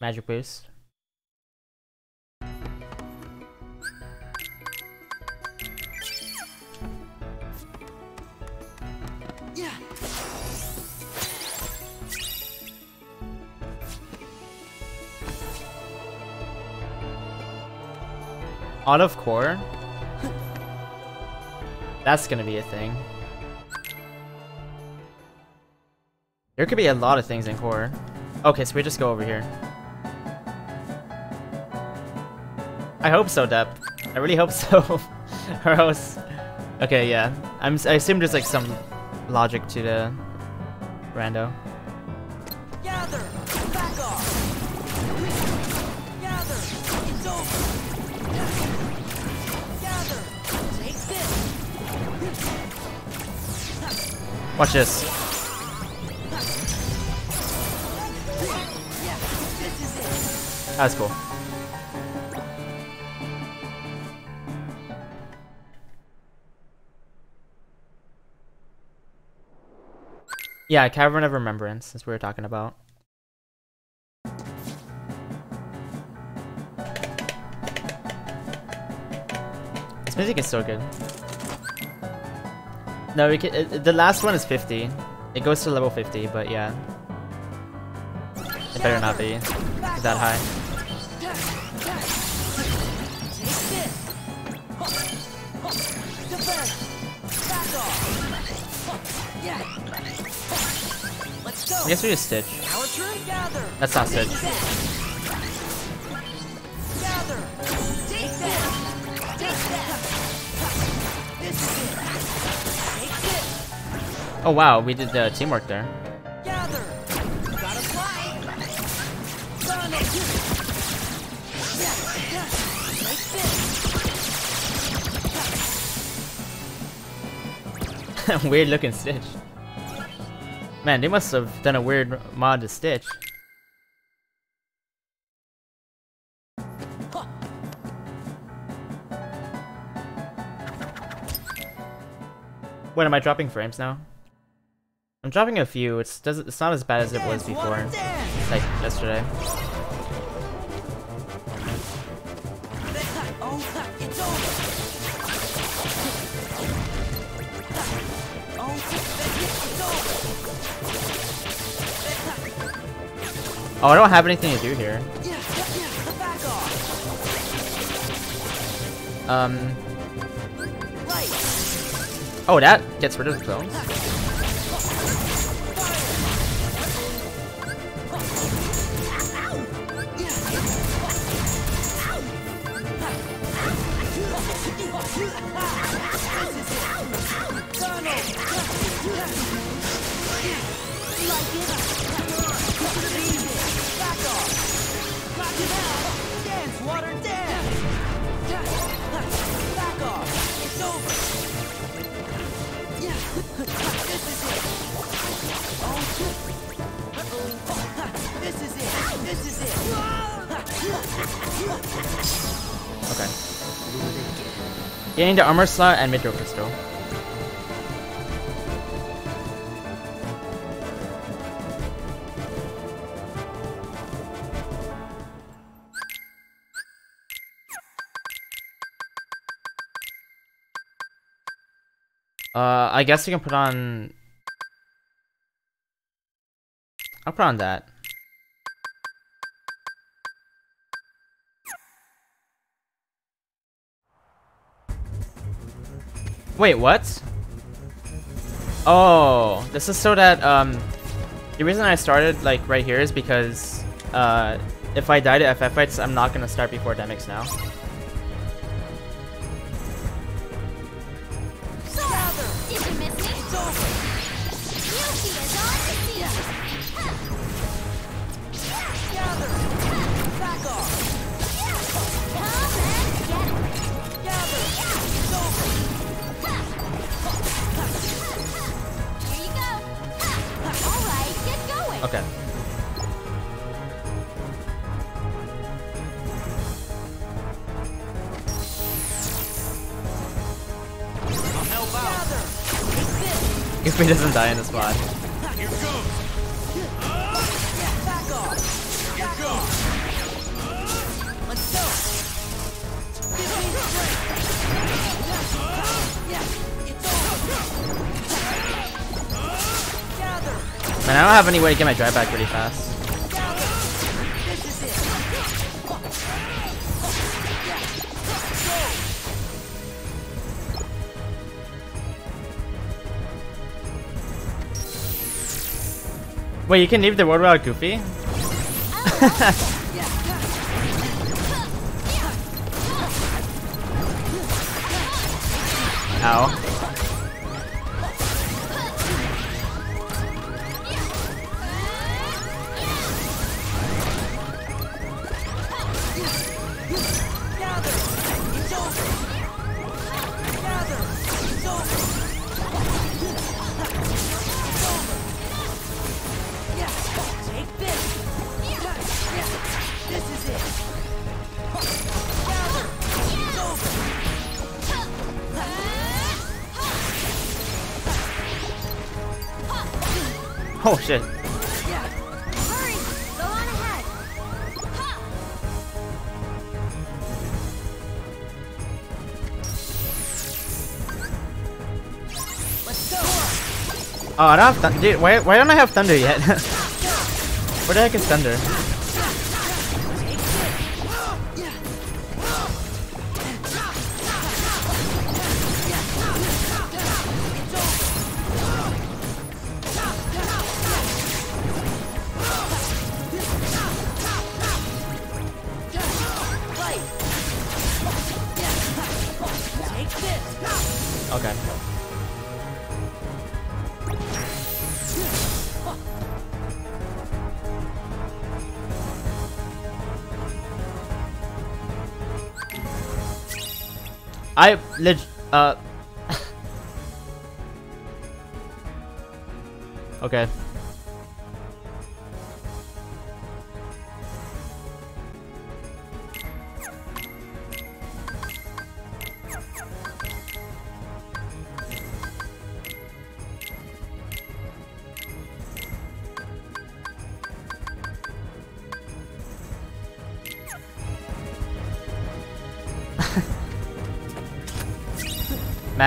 Magic boost. Out of core? That's gonna be a thing. There could be a lot of things in core. Okay, so we just go over here. I hope so, Dep. I really hope so. or else... Okay, yeah. I'm, I assume there's like some logic to the rando. Watch this. That's cool. Yeah, Cavern of Remembrance, as we were talking about. This music is so good. No, we can, it, the last one is 50. It goes to level 50, but yeah. It better not be that high. I guess we just Stitch. That's not Stitch. Oh wow, we did the teamwork there. Gather. Weird looking Stitch. Man, they must have done a weird mod to Stitch. What am I dropping frames now? I'm dropping a few. It's does it's not as bad as it was before, like yesterday. Oh, I don't have anything to do here. Um. Oh, that gets rid of the clones. This is it! This is it! Okay. Getting the armor slot and Mythril crystal. Uh, I guess we can put on. I'll put on that. Wait, what? Oh, this is so that, um, the reason I started, like, right here is because, uh, if I die to FF fights, I'm not gonna start before Demyx now. Okay. If he doesn't die in the spot. Man, I don't have any way to get my drive back really fast. Wait, you can leave the world without Goofy? Ow. Oh shit. Oh, I don't have thunder. Dude, why, why don't I have thunder yet? Where the heck is thunder? Uh Okay.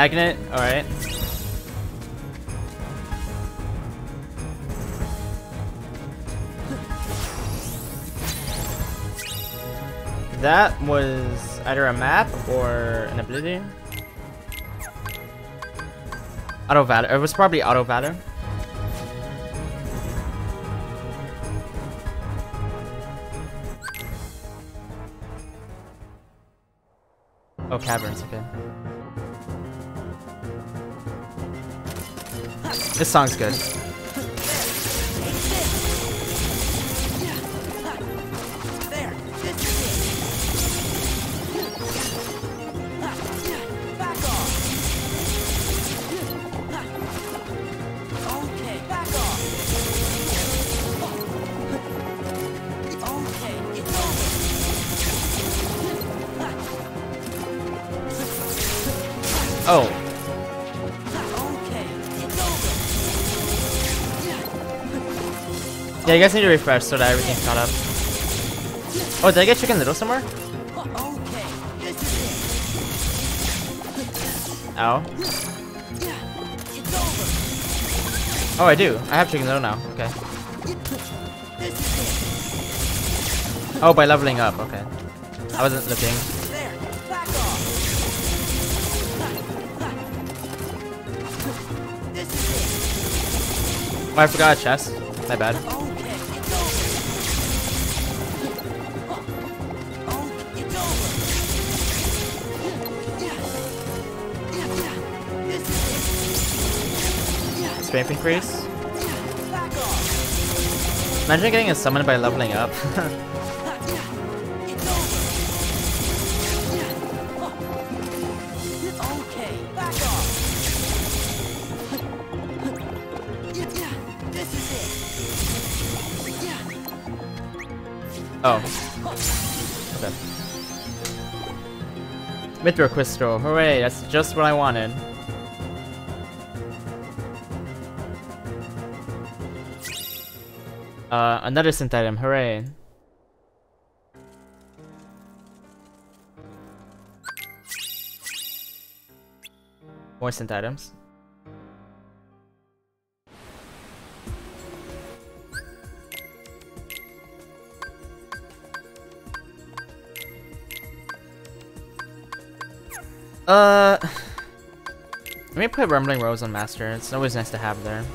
Magnet, alright. That was either a map or an ability. Auto Valor. It was probably Auto Valor. Oh, caverns. This song's good. Yeah. You guys need to refresh so that everything's caught up. Oh, did I get Chicken Little somewhere? Ow. Oh, I do. I have Chicken Little now. Okay. Oh, by leveling up. Okay. I wasn't looking. Oh, I forgot a chest. My bad. Strength increase. Imagine getting a summon by leveling up. Oh. Okay. Mythril Crystal. Hooray, that's just what I wanted. Uh, another synth item. Hooray. More synth items. Uh, let me put Rumbling Rose on Master. It's always nice to have there.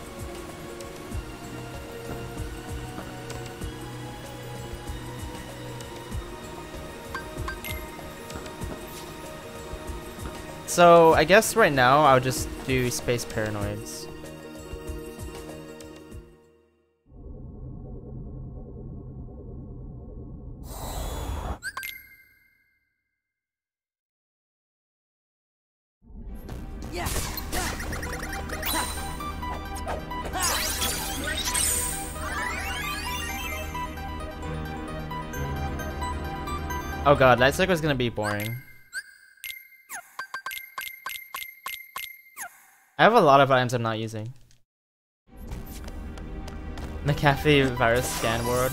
So I guess right now I'll just do Space Paranoids. Oh god, Light Cycle is gonna be boring. I have a lot of items I'm not using. McAfee virus scan ward.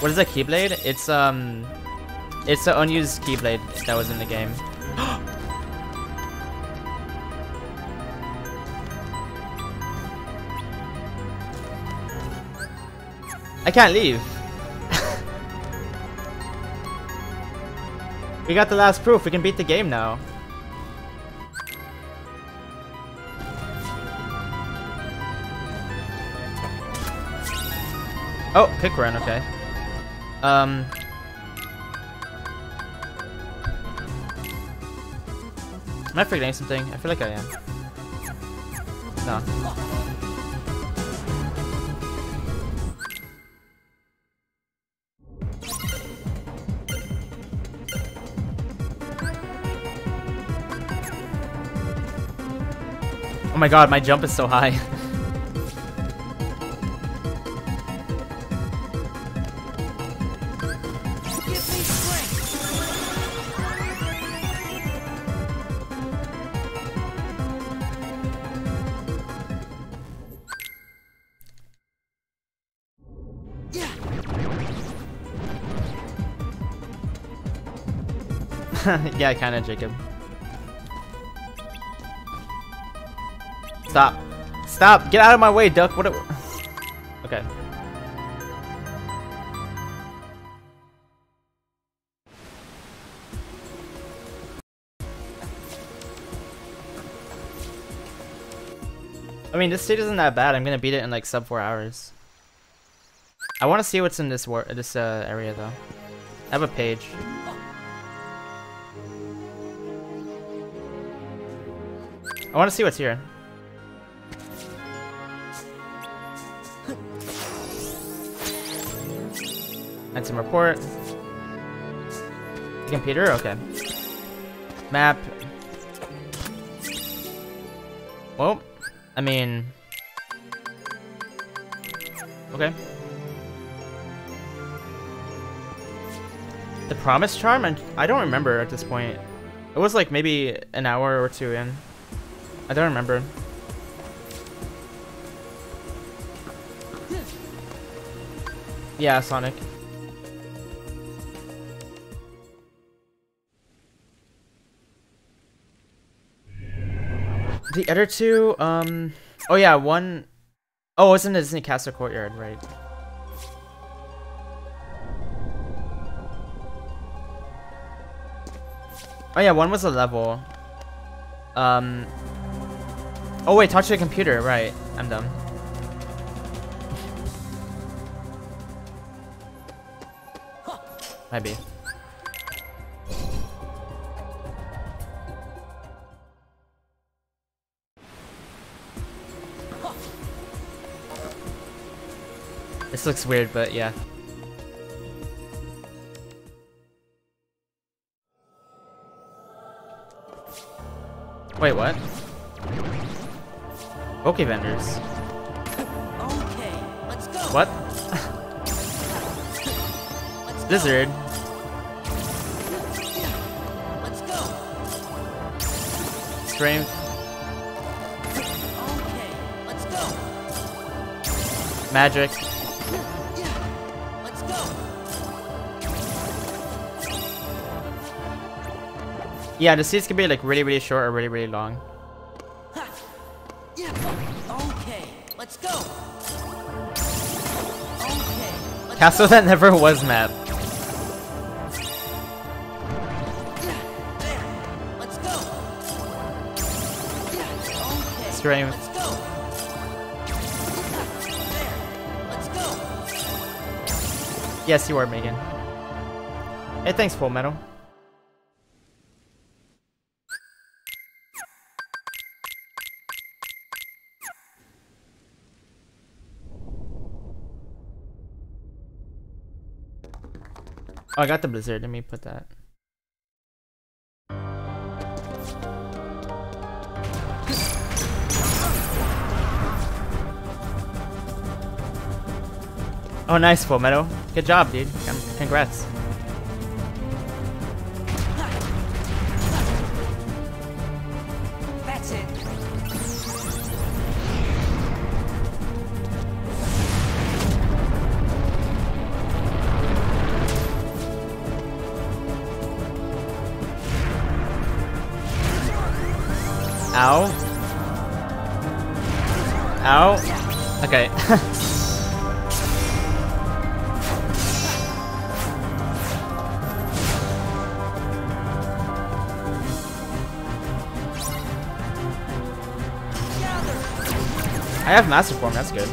What is a keyblade? It's um, it's an unused keyblade that was in the game. I can't leave. we got the last proof. We can beat the game now. Oh, pick run, okay. Um. Am I forgetting something? I feel like I am. No. Oh my god, my jump is so high. Yeah, kinda, Jacob. Stop. Stop! Get out of my way, duck! What Okay. I mean, this stage isn't that bad. I'm gonna beat it in like sub four hours. I want to see what's in this war, this uh, area though. I have a page. I want to see what's here. And some report. Computer? Okay. Map. Well, I mean... Okay. The Promise Charm? I don't remember at this point. It was like maybe an hour or two in. I don't remember. Yeah, Sonic. The other two, um, oh yeah, one, oh, it's in the Disney Castle Courtyard, right? Oh yeah, one was a level. Um, oh wait, talk to the computer, right? I'm dumb. Might be. This looks weird, but yeah. Wait, what? Poke vendors. Okay, let's go. What? Blizzard. Let's go. Strength. Okay, let's go. Magic. Let's go. Yeah, the seats can be like really, really short or really, really long. Castle that never was map. there. Let's go. Okay. Strength. Let's go. There. Let's go. Yes, you are, Megan. Hey, thanks, Full Metal. Oh, I got the blizzard. Let me put that. Oh, nice, Full Metal. Good job, dude. Congrats. Ow. Ow. Okay. I have Master Form, that's good.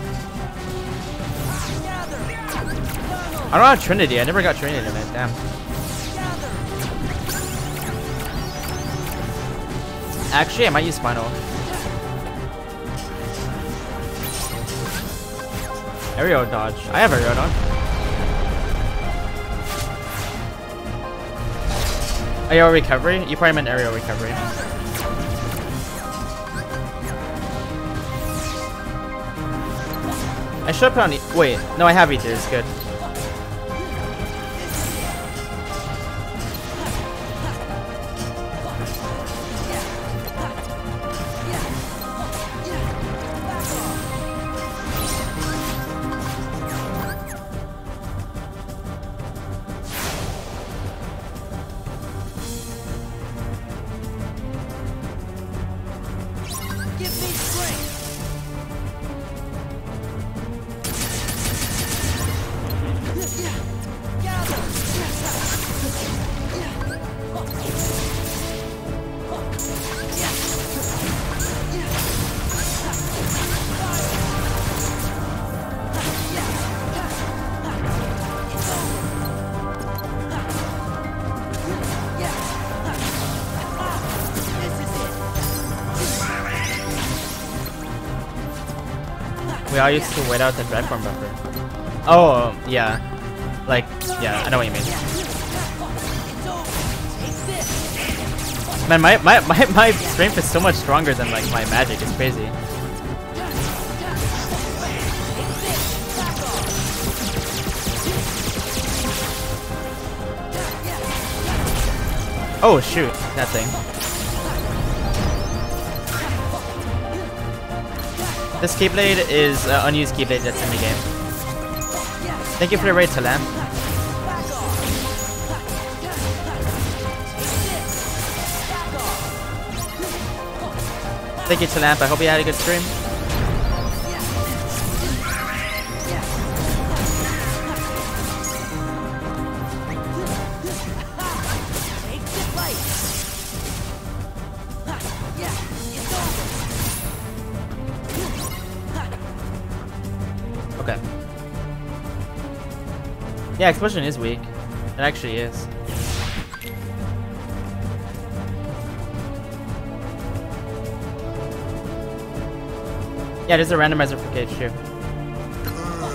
I don't have Trinity, I never got Trinity in it, damn. Actually, I might use Spinal. Aerial dodge. I have aerial dodge. Aerial recovery? You probably meant aerial recovery. I should put on the- wait, no I have Ether, it's good. All used to wait out the dreadform buffer. Oh, yeah. Like, yeah, I know what you mean. Man, my, my, my, my strength is so much stronger than like my magic, it's crazy. Oh shoot, that thing. This Keyblade is uh, unused Keyblade that's in the game. Thank you for the raid, Talam. Thank you, Talamp. I hope you had a good stream. Yeah, explosion is weak. It actually is. Yeah, there's a randomizer for Cage too.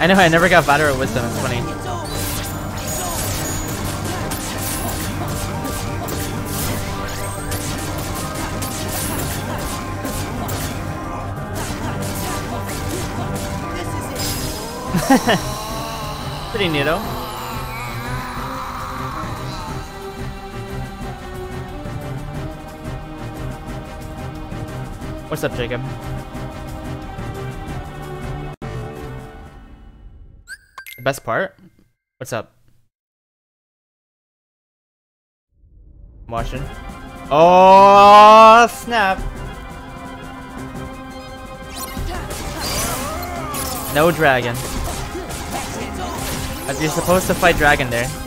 I know I never got Valor or Wisdom, it's funny. Pretty neato. What's up, Jacob? The best part? What's up? I'm watching. Oh, snap! No dragon. You're supposed to fight dragon there.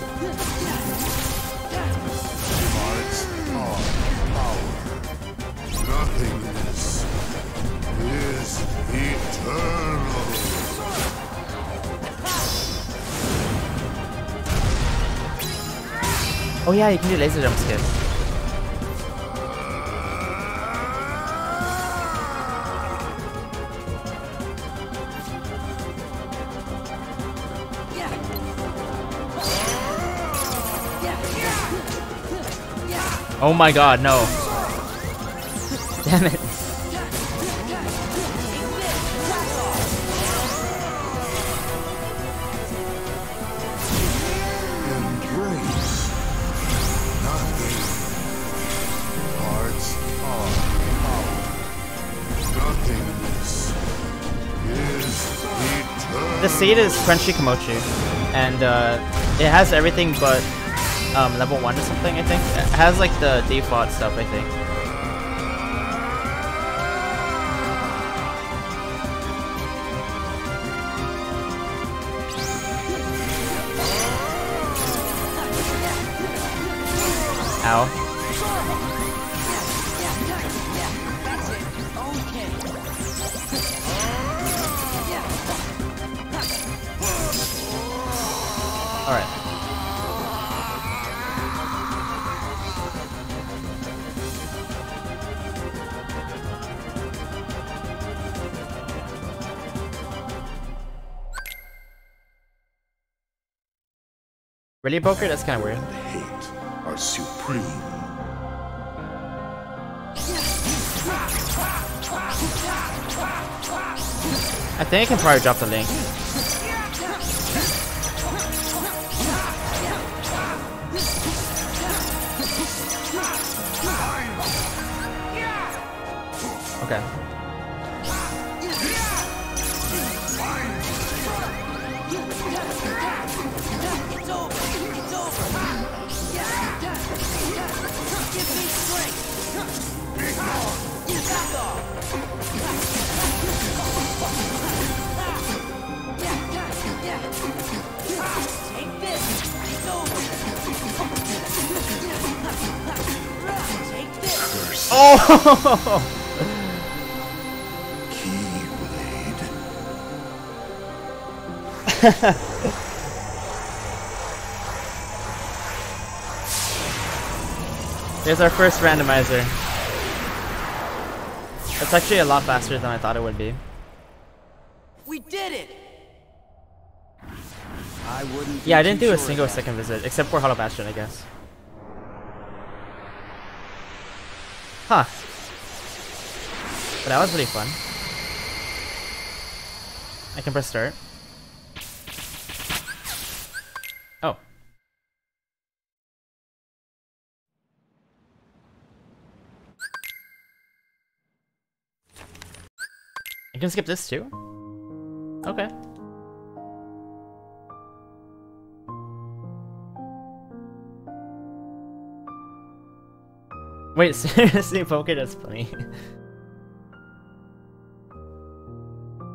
Oh yeah, you can do laser jump skip. Oh my god, no. The is Crunchy Komochi, and uh, it has everything but um, level 1 or something, I think. It has like the default stuff, I think. Really, Boker? That's kind of weird. hate are supreme. I think I can probably drop the link. Keyblade. Here's our first randomizer. It's actually a lot faster than I thought it would be. We did it! I wouldn't. Yeah, I didn't too do a single second visit, except for Hollow Bastion, I guess. That was pretty fun. I can press start. Oh. I can skip this too? Okay. Wait, seriously, Poker, that's funny.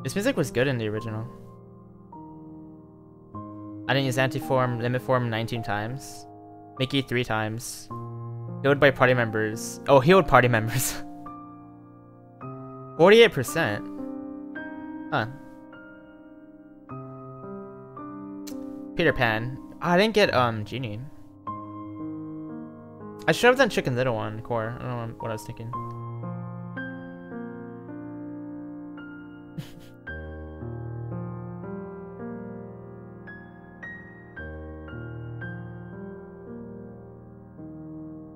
This music was good in the original. I didn't use anti-form, limit form 19 times. Mickey 3 times. Healed by party members. Oh, healed party members. 48%. Huh. Peter Pan. Ah, I didn't get, um, Genie. I should have done Chicken Little on core. I don't know what I was thinking.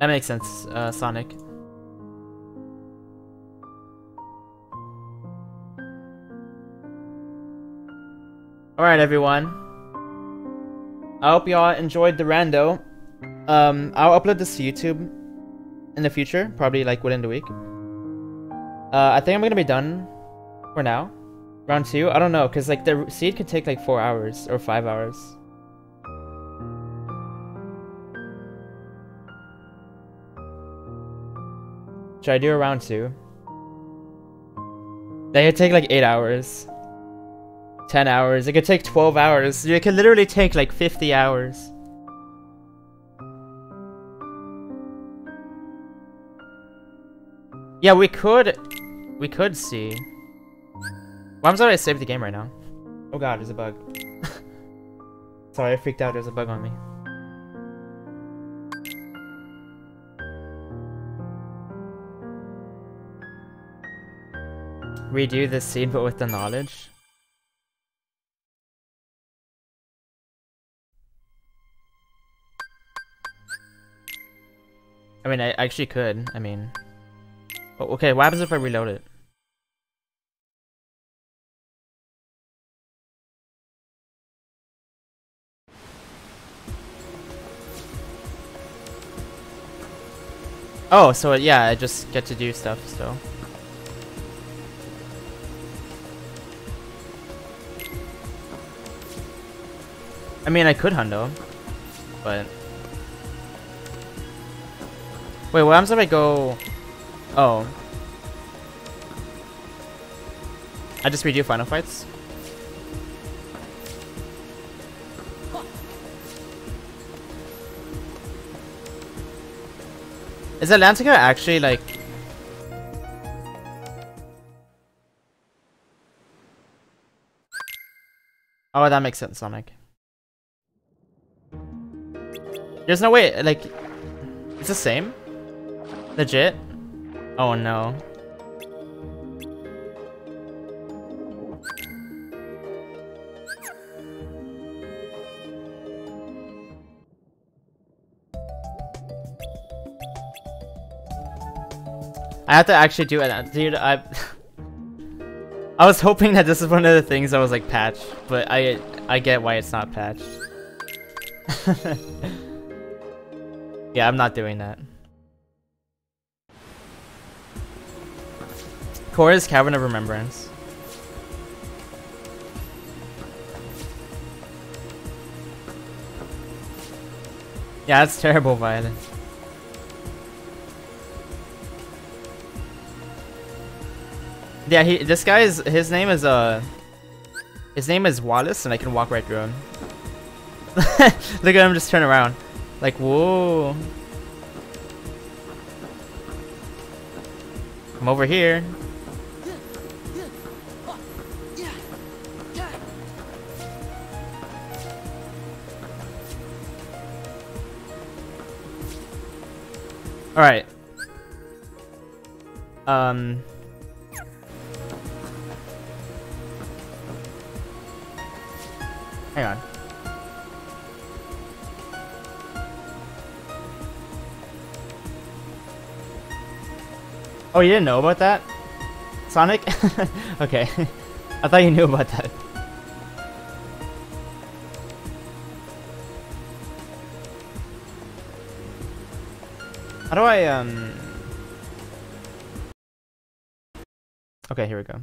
That makes sense, uh, Sonic. Alright, everyone. I hope y'all enjoyed the rando. Um, I'll upload this to YouTube in the future, probably like within the week. Uh, I think I'm gonna be done for now. Round two, I don't know, cause like the seed could take like four hours or five hours. Should I do a round two? That could take like eight hours. 10 hours. It could take 12 hours. It could literally take like 50 hours. Yeah, we could... We could see. Why am I saved the game right now? Oh god, there's a bug. sorry, I freaked out. There's a bug on me. Redo the scene but with the knowledge? I mean, I actually could. I mean... Okay, what happens if I reload it? Oh, so yeah, I just get to do stuff still. I mean, I could hundo, but... Wait, what happens if I go... Oh. I just redo final fights? Is Atlantica actually like... Oh, that makes sense, Sonic. There's no way, like... It's the same? Legit? Oh no. I have to actually do it, dude. I, I was hoping that this is one of the things that was like patched, but I, I get why it's not patched. yeah, I'm not doing that. Korra's Cavern of Remembrance. Yeah, that's terrible violence. Yeah, he. This guy is. His name is uh. His name is Wallace, and I can walk right through him. Look at him just turn around, like whoa. Come over here. All right. Um. Hang on. Oh, you didn't know about that? Sonic? okay. I thought you knew about that. How do I, um... Okay, here we go.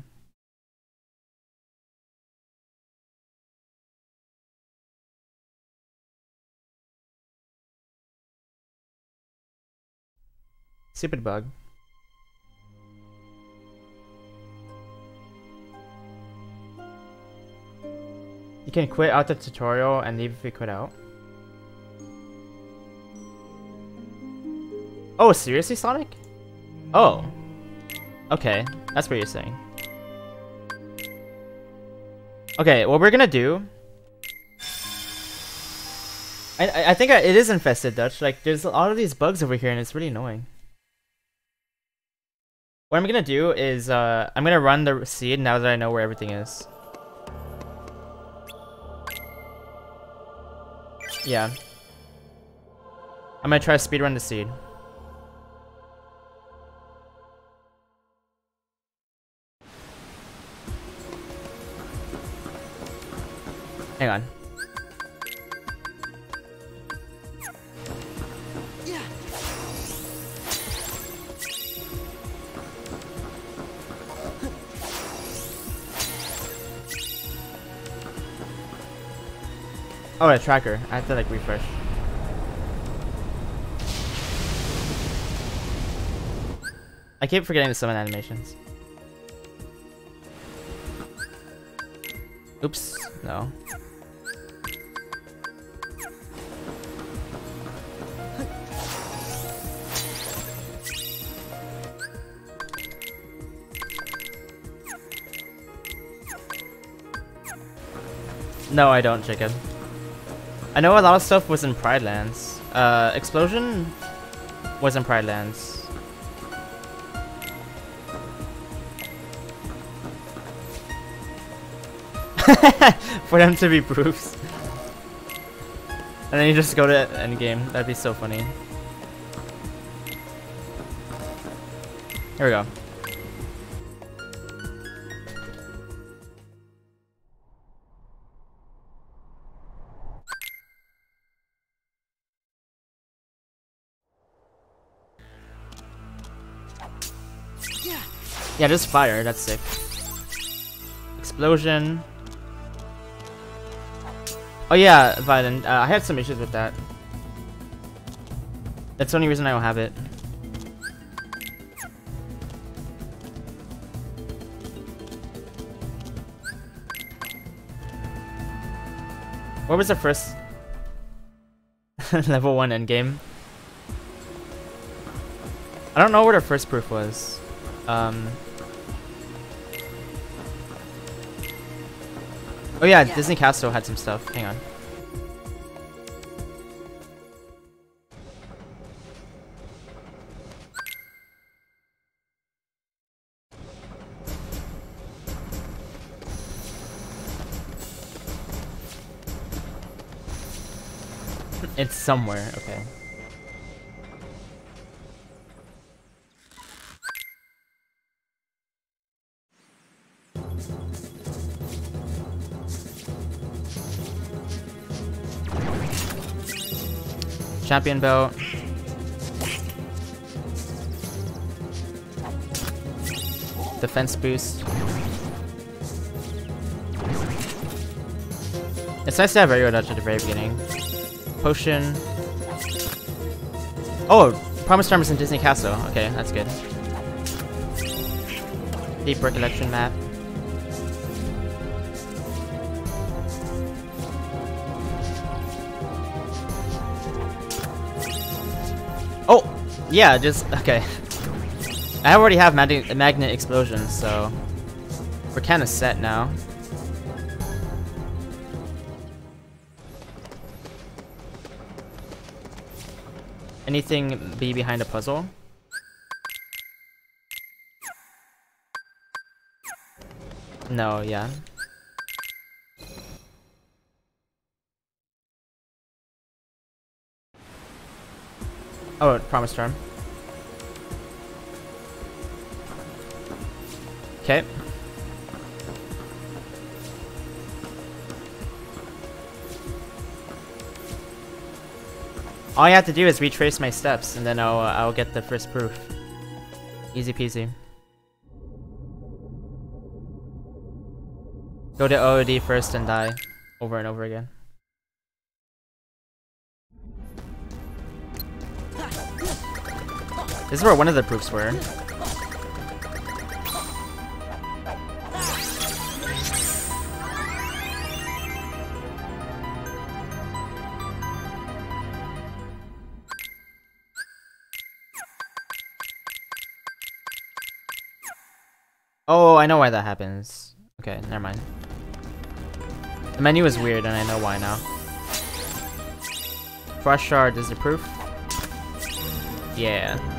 Stupid bug. You can quit out the tutorial and leave if you quit out. Oh, seriously, Sonic? Oh. Okay, that's what you're saying. Okay, what we're gonna do... I, I- think I, it is infested, Dutch. Like, there's a lot of these bugs over here and it's really annoying. What I'm gonna do is, uh, I'm gonna run the seed now that I know where everything is. Yeah. I'm gonna try to speedrun the seed. Hang on. Oh, a tracker. I have to like refresh. I keep forgetting to summon animations. Oops, no. No, I don't, chicken. I know a lot of stuff was in Pride Lands. Uh, Explosion was in Pride Lands. For them to be proofs. And then you just go to endgame. That'd be so funny. Here we go. Yeah, just fire. That's sick. Explosion. Oh yeah, Violent. Uh, I had some issues with that. That's the only reason I don't have it. What was the first level one endgame? I don't know what our first proof was. Um. Oh yeah, Yeah. Disney Castle had some stuff. Hang on. It's somewhere, okay. Champion belt. Defense boost. It's nice to have Aerial Dodge at the very beginning. Potion. Oh, Promise Charm is in Disney Castle. Okay, that's good. Deep Recollection map. Yeah, just okay. I already have magnet magnet explosion, so we're kind of set now. Anything be behind a puzzle? No, yeah. Oh, promise charm. Okay. All I have to do is retrace my steps, and then I'll uh, I'll get the first proof. Easy peasy. Go to OOD first and die, over and over again. This is where one of the proofs were. Oh, I know why that happens. Okay, never mind. The menu is weird and I know why now. Fresh shard is the proof? Yeah.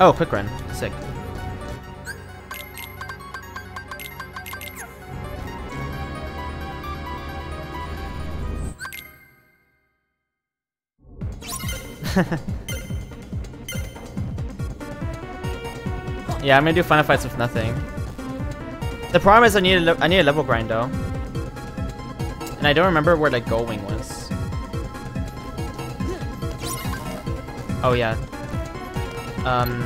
Oh, quick run. Sick. yeah, I'm gonna do final fights with nothing. The problem is I need a, I need a level grind though. And I don't remember where the going was. Oh yeah. Um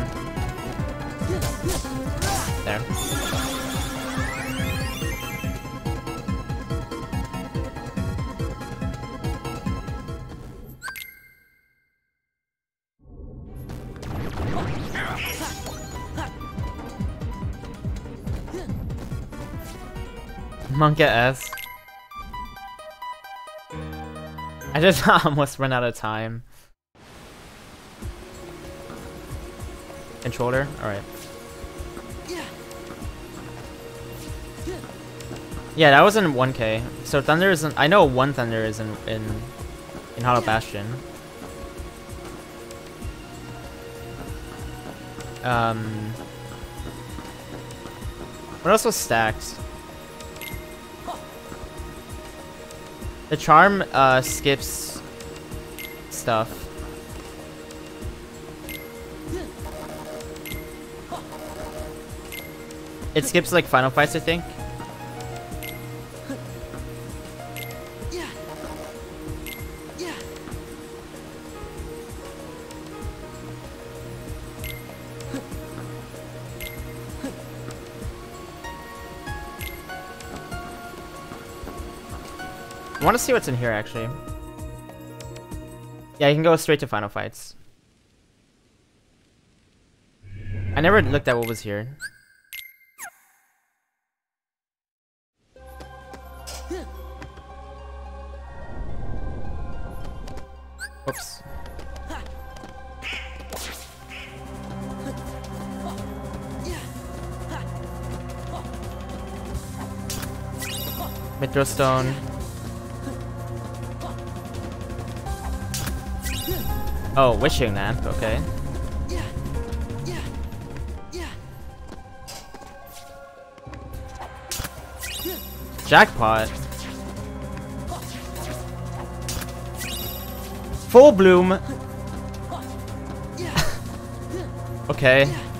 There. Monka S. I just almost ran out of time. Controller? Alright. Yeah, that was in 1k. So Thunder isn't- I know one Thunder is in, in, in Hollow Bastion. Um... What else was stacked? The charm uh, skips stuff. It skips like final fights, I think. I want to see what's in here, actually. Yeah, you can go straight to final fights. I never looked at what was here. Mythril stone. Oh, wishing lamp, okay. Jackpot. Full bloom. okay.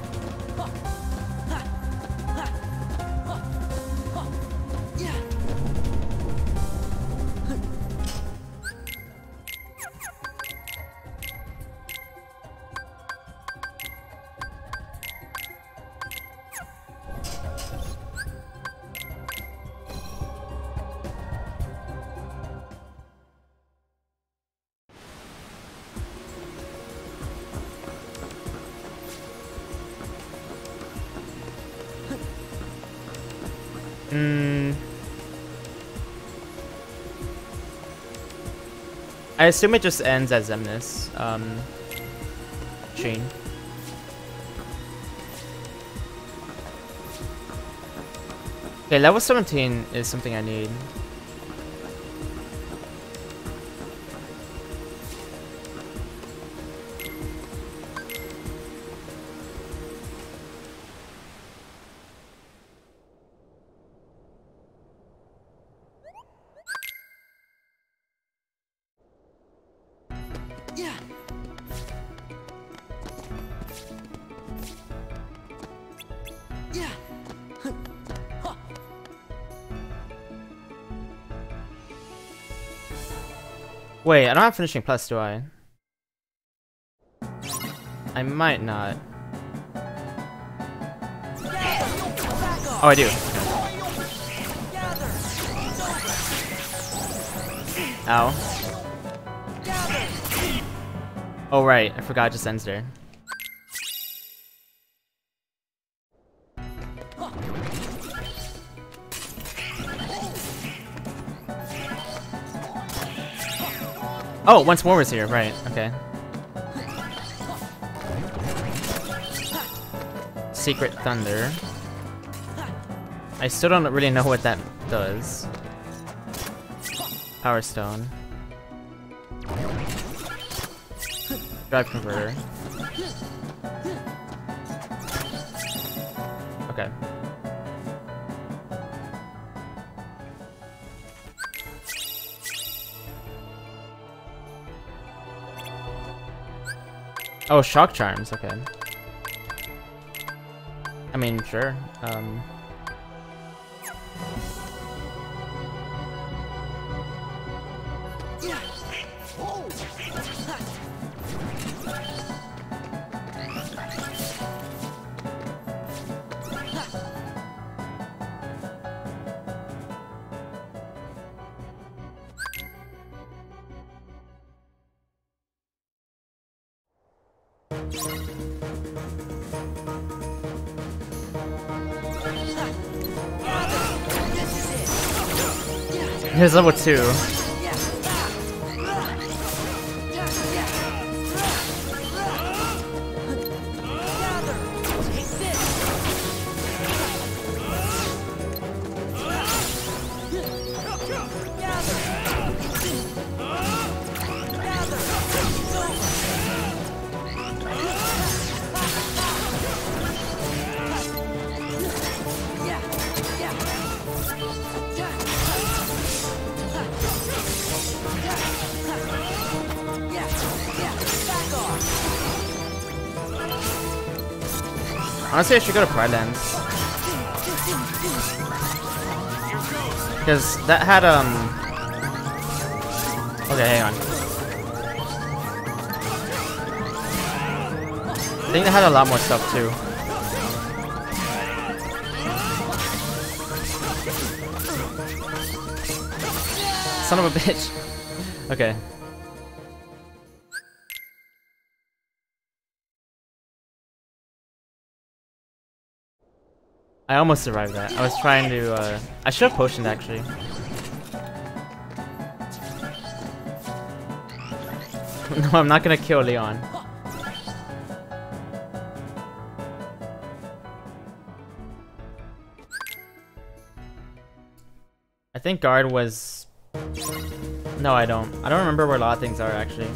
Assume it just ends at Xemnas. Um, Sheen. Okay, level 17 is something I need. I don't have finishing plus, do I? I might not. Oh, I do. Ow. Oh, right. I forgot it just ends there. Oh, once more was here. Right. Okay. Secret Thunder. I still don't really know what that does. Power Stone. Drive Converter. Oh, Shock Charms, okay. I mean, sure. Um, level two. I should go to Pride Lands. Because that had, um... Okay, hang on. I think they had a lot more stuff, too. Son of a bitch. Okay. I almost survived that. I was trying to, uh... I should have potioned, actually. no, I'm not gonna kill Leon. I think guard was... No, I don't. I don't remember where a lot of things are, actually.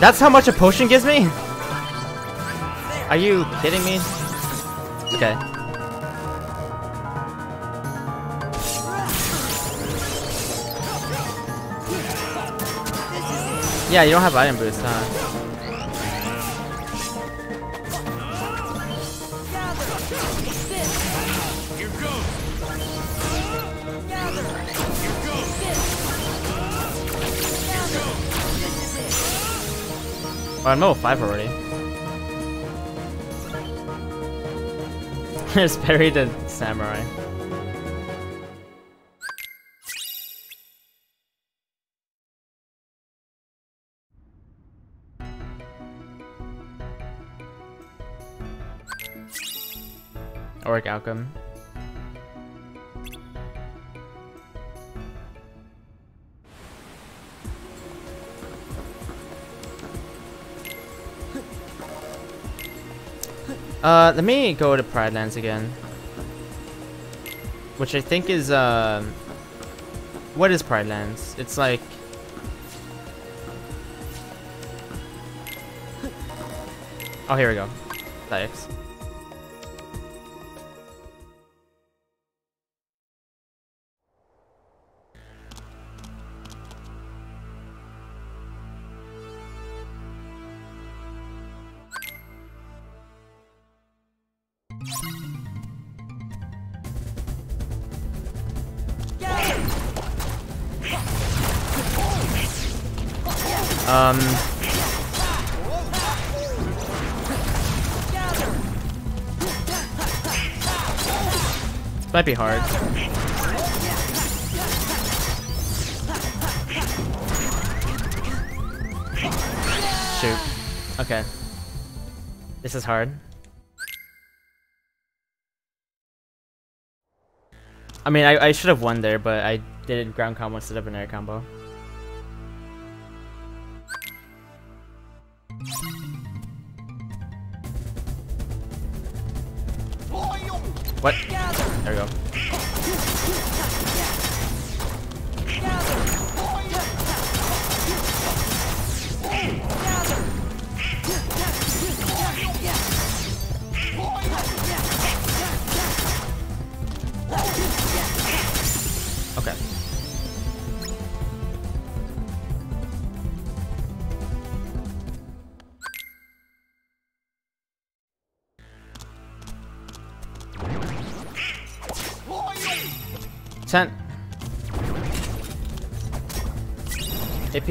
That's how much a potion gives me? Are you kidding me? Okay. Yeah, you don't have item boost, huh? I'm level 5 already. There's Perry the Samurai. Orichalcum. Uh, let me go to Pride Lands again. Which I think is, um... what is Pride Lands? It's like... Oh, here we go. Thanks. Be hard. Shoot. Okay. This is hard. I mean, I, I should have won there, but I did ground combo instead of an air combo.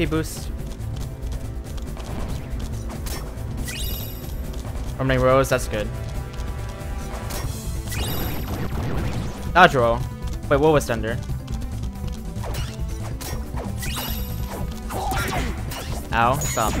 Boost. Rumbling Rose, that's good. Dodge roll. Wait, what was Thunder? Ow, stop.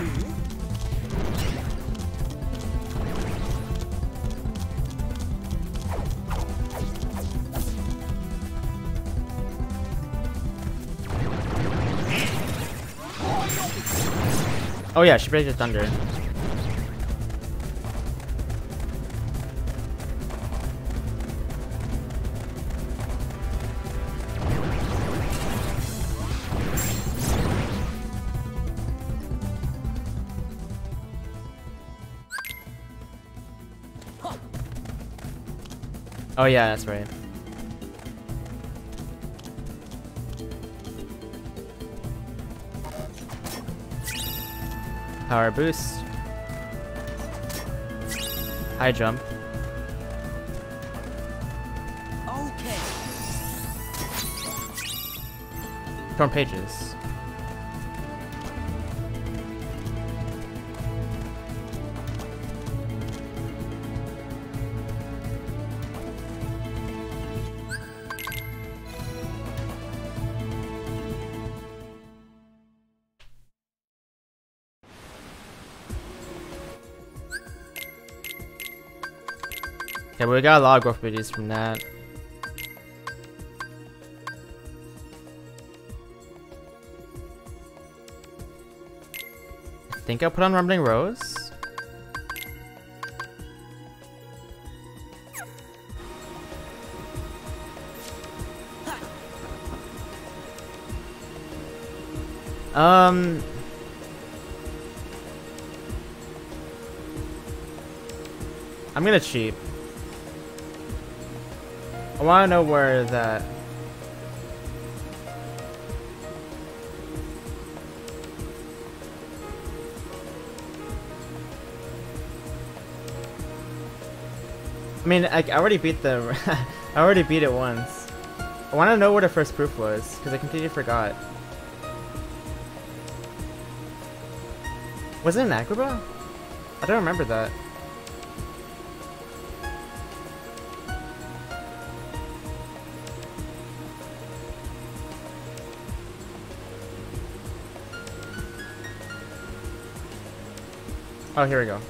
Oh yeah, she predicted thunder. Oh yeah, that's right. Power boost. High jump. Okay. Torn pages. We got a lot of growth abilities from that. I think I'll put on Rumbling Rose. Um... I'm gonna cheat. I wanna know where that... I mean, I, I already beat the... I already beat it once. I wanna know where the first proof was, because I completely forgot. Was it an Agrabah? I don't remember that. Oh, here we go.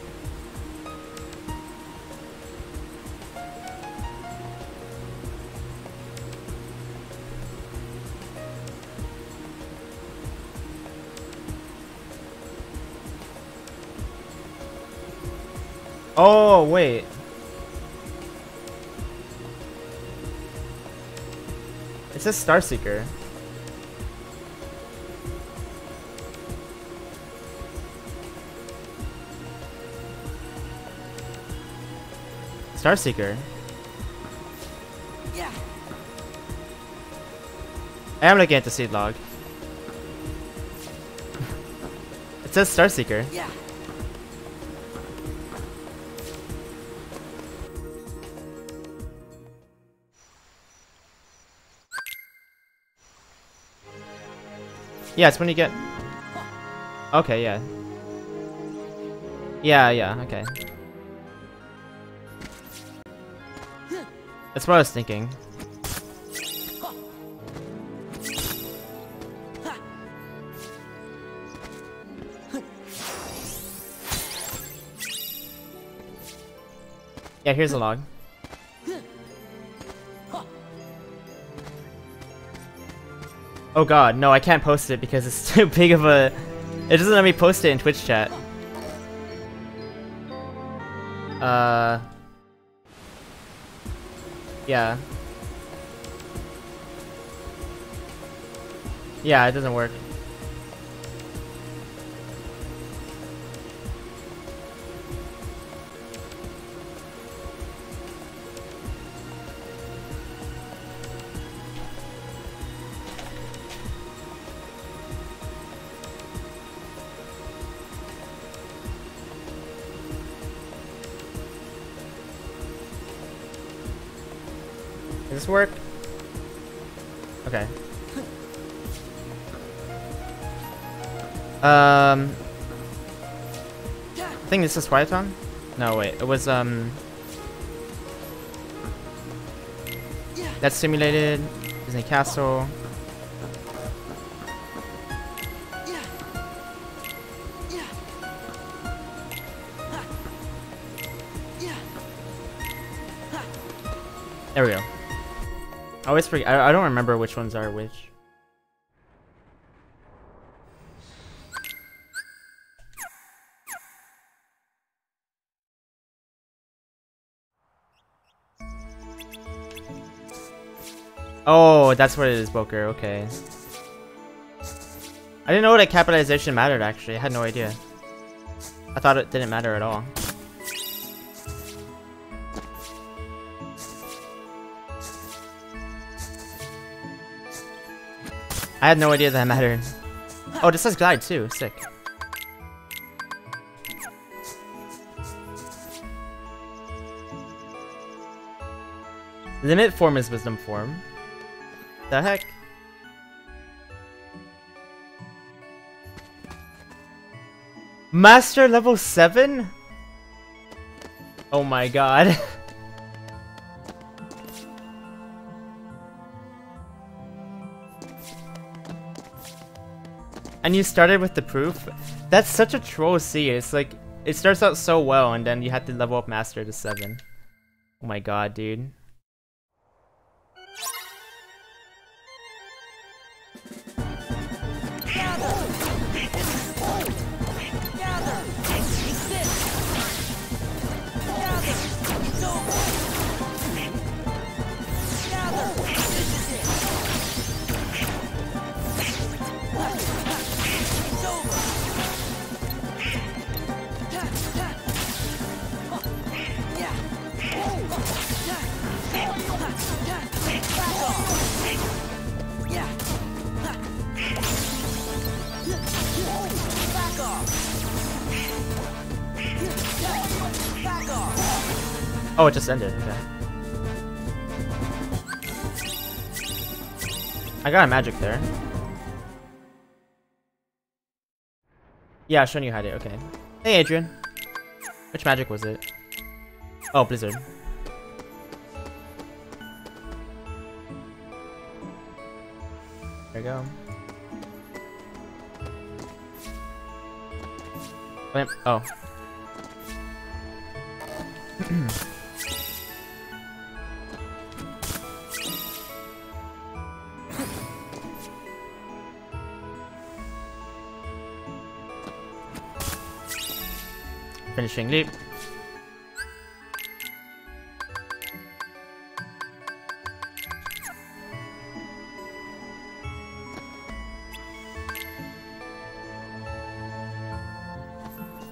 Oh, wait. It says Starseeker. Star Seeker. Yeah. I am looking at the seed log. It says Star Seeker. Yeah. Yeah, it's when you get. Okay, yeah. Yeah, yeah, okay. That's what I was thinking. Yeah, here's a log. Oh god, no, I can't post it because it's too big of a... It doesn't let me post it in Twitch chat. Uh... Yeah. Yeah, it doesn't work. This is Twilight No, wait, it was um. That's simulated. Disney Castle. There we go. I always forget. I, I don't remember which ones are which. That's what it is, Boker. Okay. I didn't know that capitalization mattered, actually. I had no idea. I thought it didn't matter at all. I had no idea that mattered. Oh, this says glide too. Sick. Limit form is wisdom form. The heck? Master level 7? Oh my god. and you started with the proof? That's such a troll C. It's like, it starts out so well and then you have to level up Master to 7. Oh my god, dude. Oh, it just ended. Okay. I got a magic there. Yeah, showing you how to. Okay. Hey, Adrian. Which magic was it? Oh, Blizzard. There you go. Wait, Oh. finishing loop.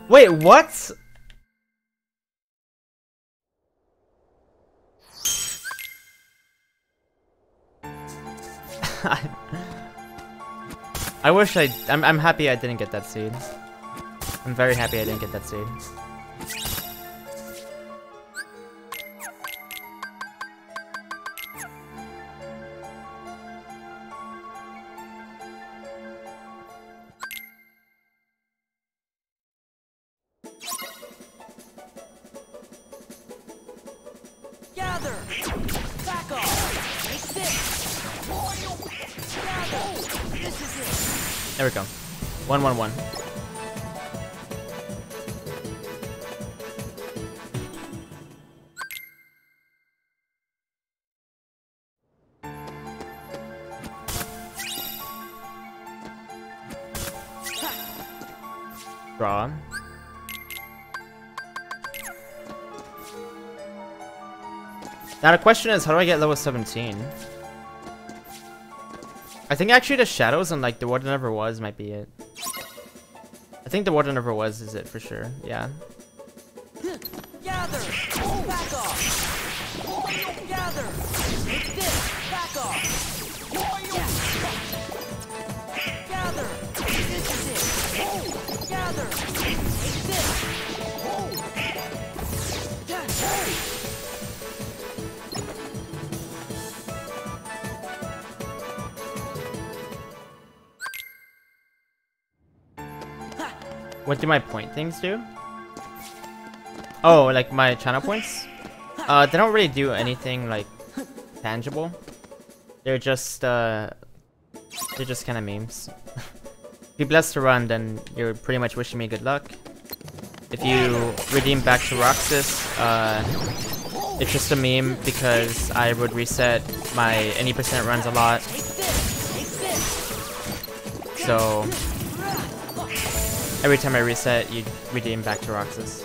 Wait, what? I wish I... I'm, I'm happy I didn't get that seed. I'm very happy I didn't get that seed. Now the question is, how do I get level 17? I think actually the shadows and like the what never was might be it. I think the what never was is it for sure. Yeah. Gather! Back off! Gather! Take this! Back off! What do my point things do? Oh, like my channel points? Uh, they don't really do anything like tangible. They're just uh, they're just kind of memes. if you bless to run, then you're pretty much wishing me good luck. If you redeem back to Roxas, uh, it's just a meme because I would reset my any percent runs a lot. So every time I reset, you redeem back to Roxas.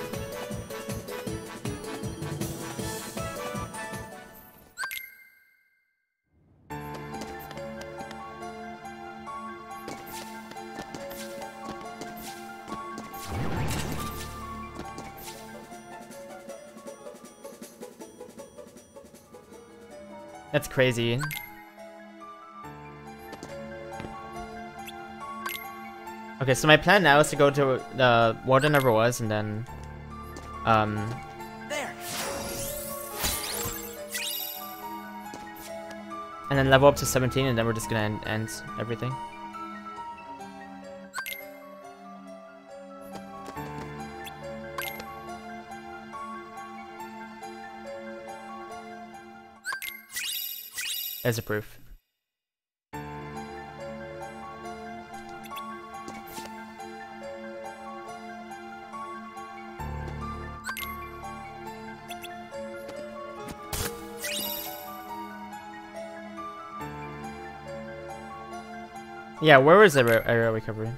That's crazy. Okay, so my plan now is to go to the Warden Never Was and then um There! and then level up to 17 and then we're just gonna end, end everything. As a proof. Yeah, where was the aerial recovery?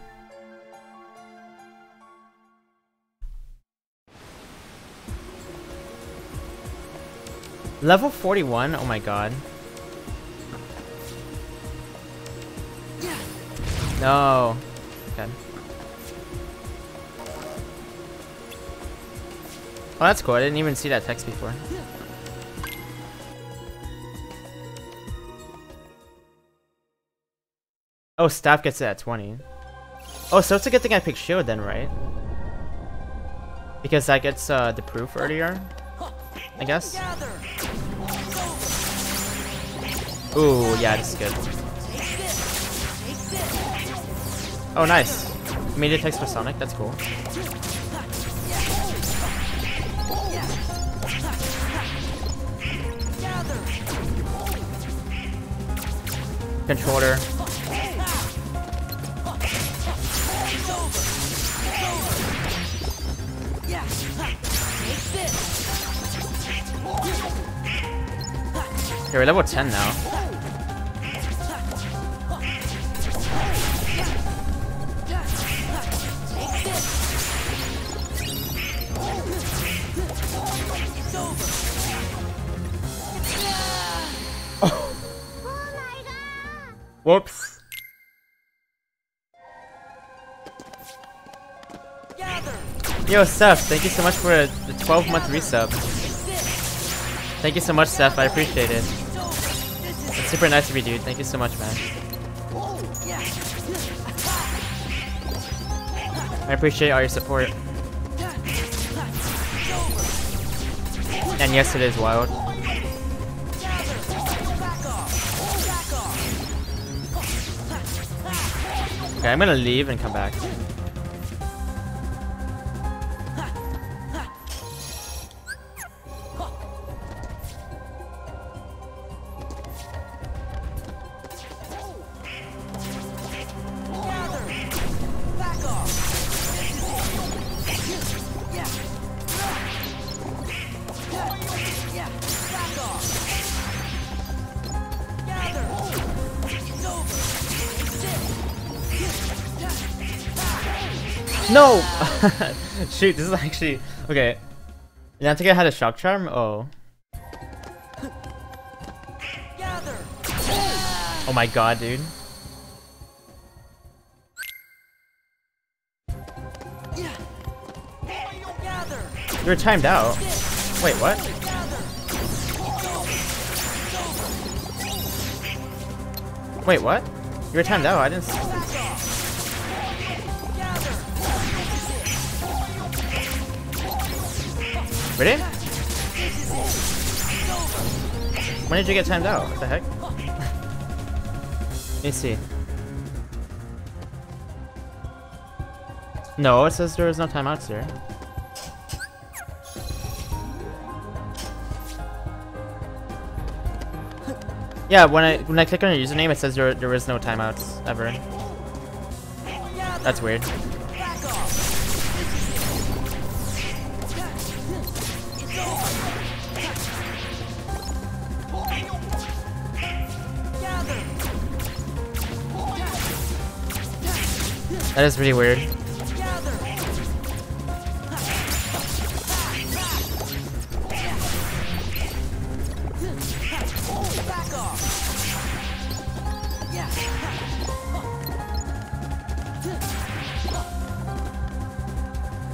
Level 41? Oh my god. No. Okay. Oh, that's cool. I didn't even see that text before. Oh, staff gets it at 20. Oh, so it's a good thing I picked shield then, right? Because that gets uh, the proof earlier, I guess. Ooh, yeah, this is good. Oh, nice. Immediate text for Sonic, that's cool. Controller. Okay, we're level 10 now. Take this! It's over! Whoops. Yo, Seth, thank you so much for the 12 month resub. Thank you so much, Seth. I appreciate it. It's super nice of you, dude. Thank you so much, man. I appreciate all your support. And yes, it is wild. Okay, I'm gonna leave and come back. Shoot, this is actually... Okay. Get had a shock charm? Oh. Oh my god, dude. You were timed out. Wait, what? Wait, what? You were timed out. I didn't. Ready? When did you get timed out? What the heck? Let me see. No, it says there is no timeouts here. Yeah, when I when I click on your username, it says there there is no timeouts ever. That's weird. That is pretty weird.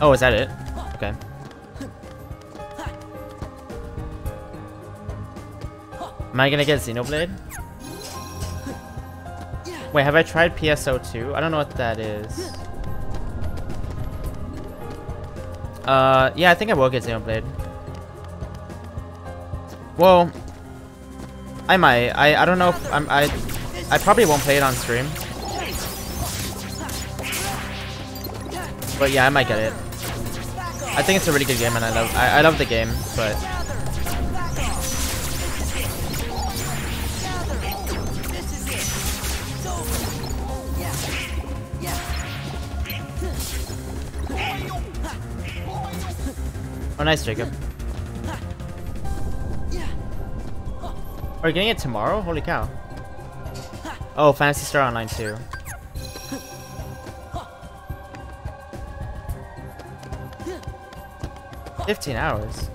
Oh, is that it? Okay. Am I gonna get Xenoblade? Wait, have I tried PSO2? I don't know what that is. Uh, yeah, I think I will get Xenoblade. Well, I might. I I don't know if I'm I I probably won't play it on stream. But yeah, I might get it. I think it's a really good game, and I love I, I love the game, but nice, Jacob. Are you getting it tomorrow? Holy cow! Oh, Phantasy Star Online 2. Fifteen hours.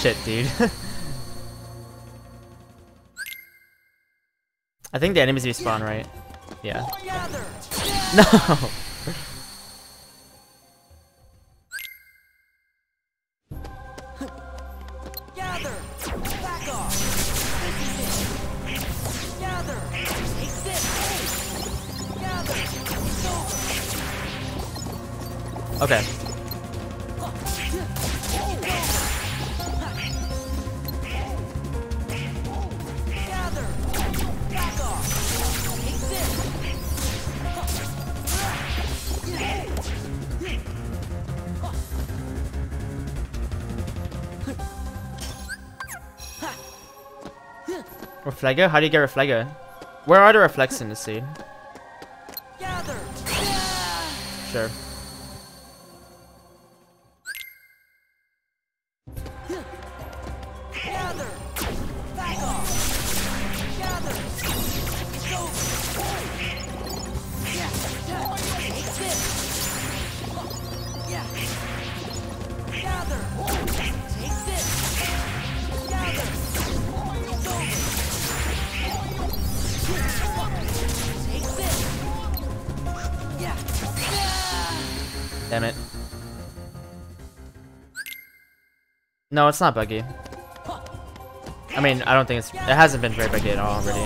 Shit, dude. I think the enemies respawn, right? Yeah. No! Reflega? How do you get Reflega? Where are the reflects in the scene? Sure. No, it's not buggy. I mean, I don't think it's. It hasn't been very buggy at all already.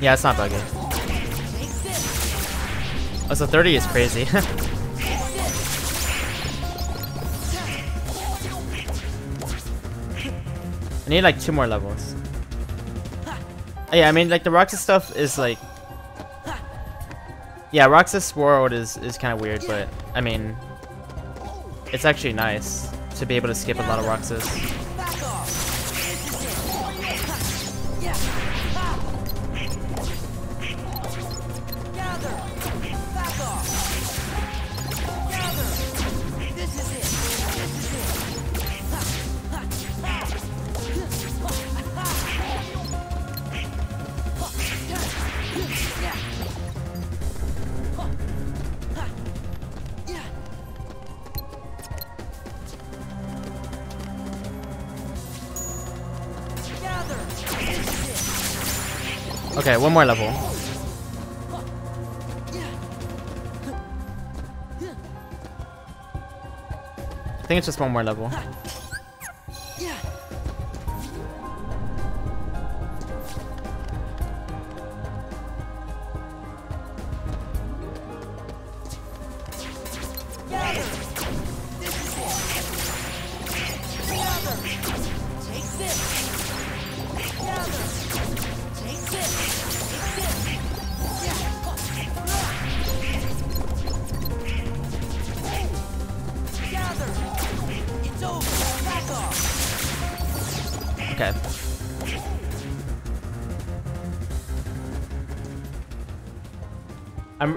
Yeah, it's not buggy. Oh, so 30 is crazy. I need like two more levels. Yeah, I mean like the Roxas stuff is like Yeah, Roxas World is, is kinda weird, but I mean it's actually nice to be able to skip a lot of Roxas. One more level. I think it's just one more level.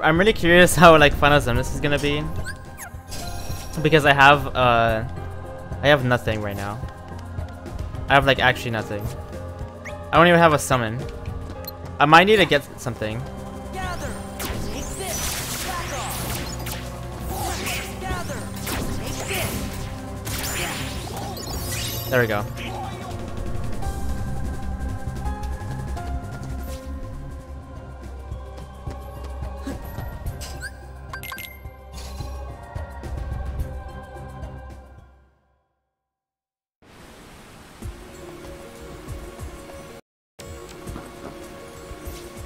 I'm really curious how like Final Xemnas is gonna be. Because I have uh I have nothing right now. I have like actually nothing. I don't even have a summon. I might need to get something. This. This. There we go.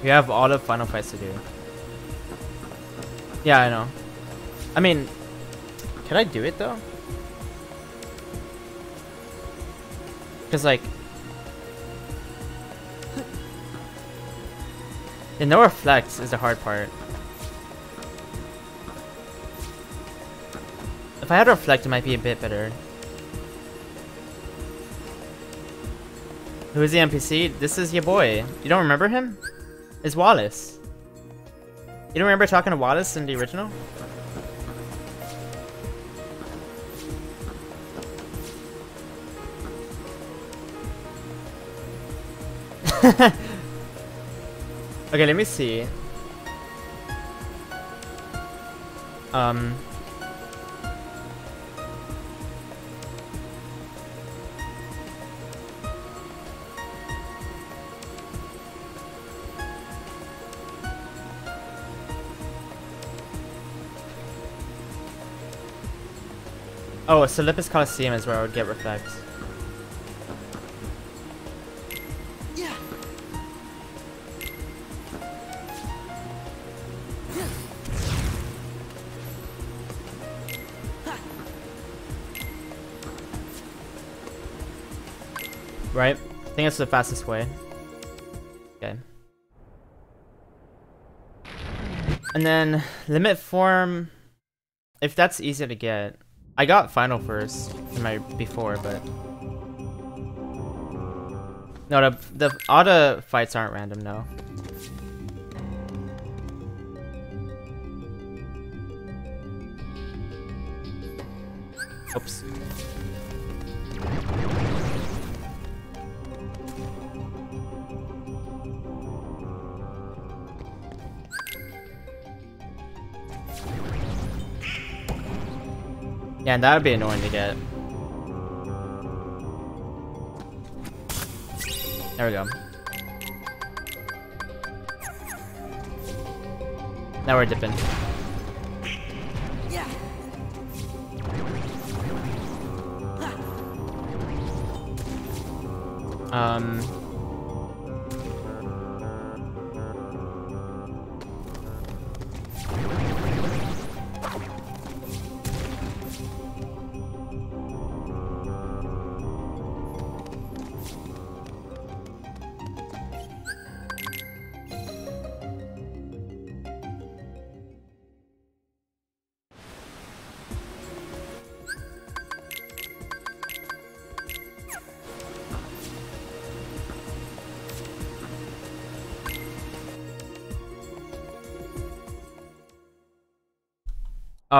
We have all the final fights to do. Yeah, I know. I mean, can I do it though? Cause like The no reflex is the hard part. If I had reflect it might be a bit better. Who is the NPC? This is your boy. You don't remember him? It's Wallace. You don't remember talking to Wallace in the original? okay, let me see. Um. Oh, Olympus Coliseum is where I would get reflect. Yeah. Right? I think it's the fastest way. Okay. And then limit form. If that's easy to get, I got final first in my before, but no, the the auto fights aren't random. No. Oops. Yeah, that would be annoying to get. There we go. Now we're dipping. Yeah. Um...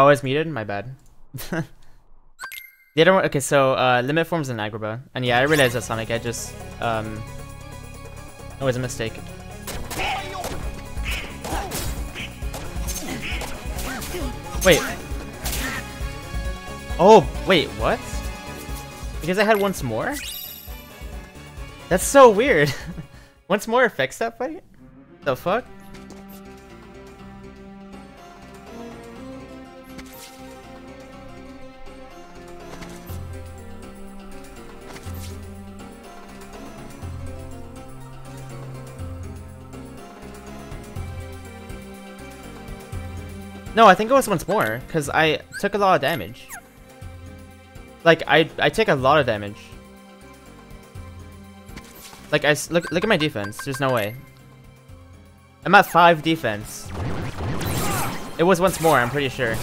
I was muted? My bad. the other one, okay, so, uh, Limit Forms and Agrabah. And yeah, I realized that Sonic, I just, um... It was a mistake. Wait. Oh, wait, what? Because I had once more? That's so weird. once more affects that fight? The fuck? No, I think it was once more, because I took a lot of damage. Like, I I take a lot of damage. Like, I, look, look at my defense. There's no way. I'm at 5 defense. It was once more, I'm pretty sure.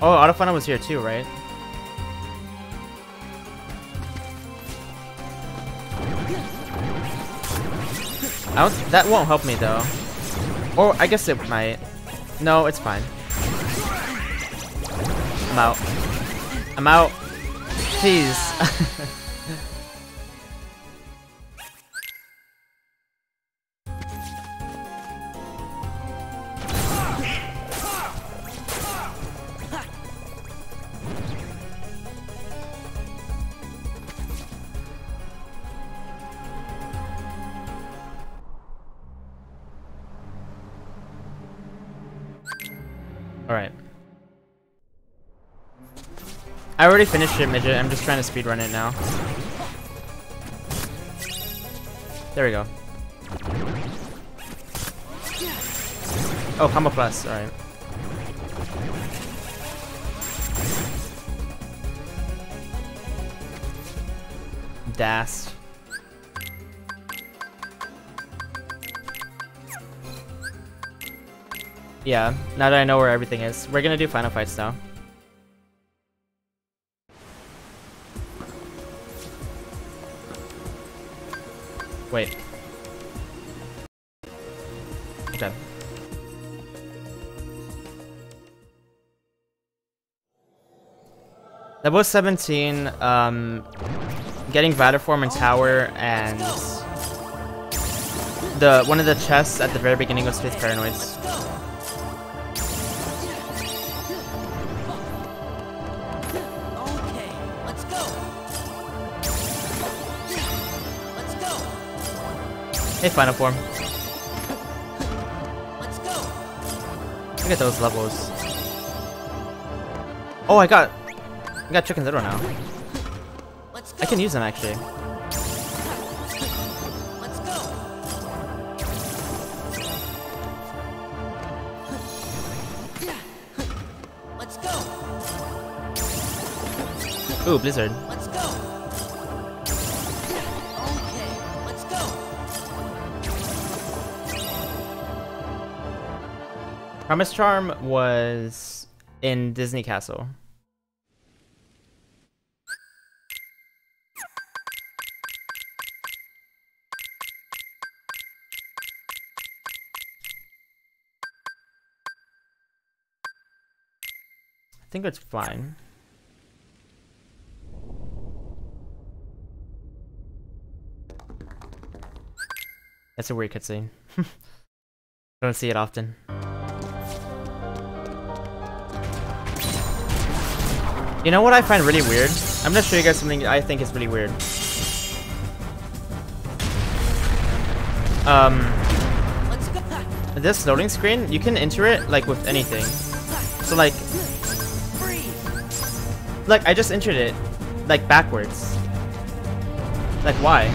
Oh, Auto Final was here too, right? That won't help me though. Or I guess it might. No, it's fine. I'm out. I'm out. Please. I already finished it, Midget. I'm just trying to speedrun it now. There we go. Oh, combo plus. Alright. Dast. Yeah, now that I know where everything is. We're gonna do final fights now. Wait. Okay. That was 17, um, getting Vatiform and Tower, and the one of the chests at the very beginning was Space Paranoids. Hey, Final Form. Look at those levels. Oh, I got, I got Chicken Little now. I can use them actually. Ooh, Blizzard. Promise Charm was in Disney Castle. I think it's fine. That's a weird cutscene. Don't see it often. You know what I find really weird? I'm gonna show you guys something I think is really weird. Um, this loading screen, you can enter it like with anything. So like, like I just entered it, like backwards. Like why?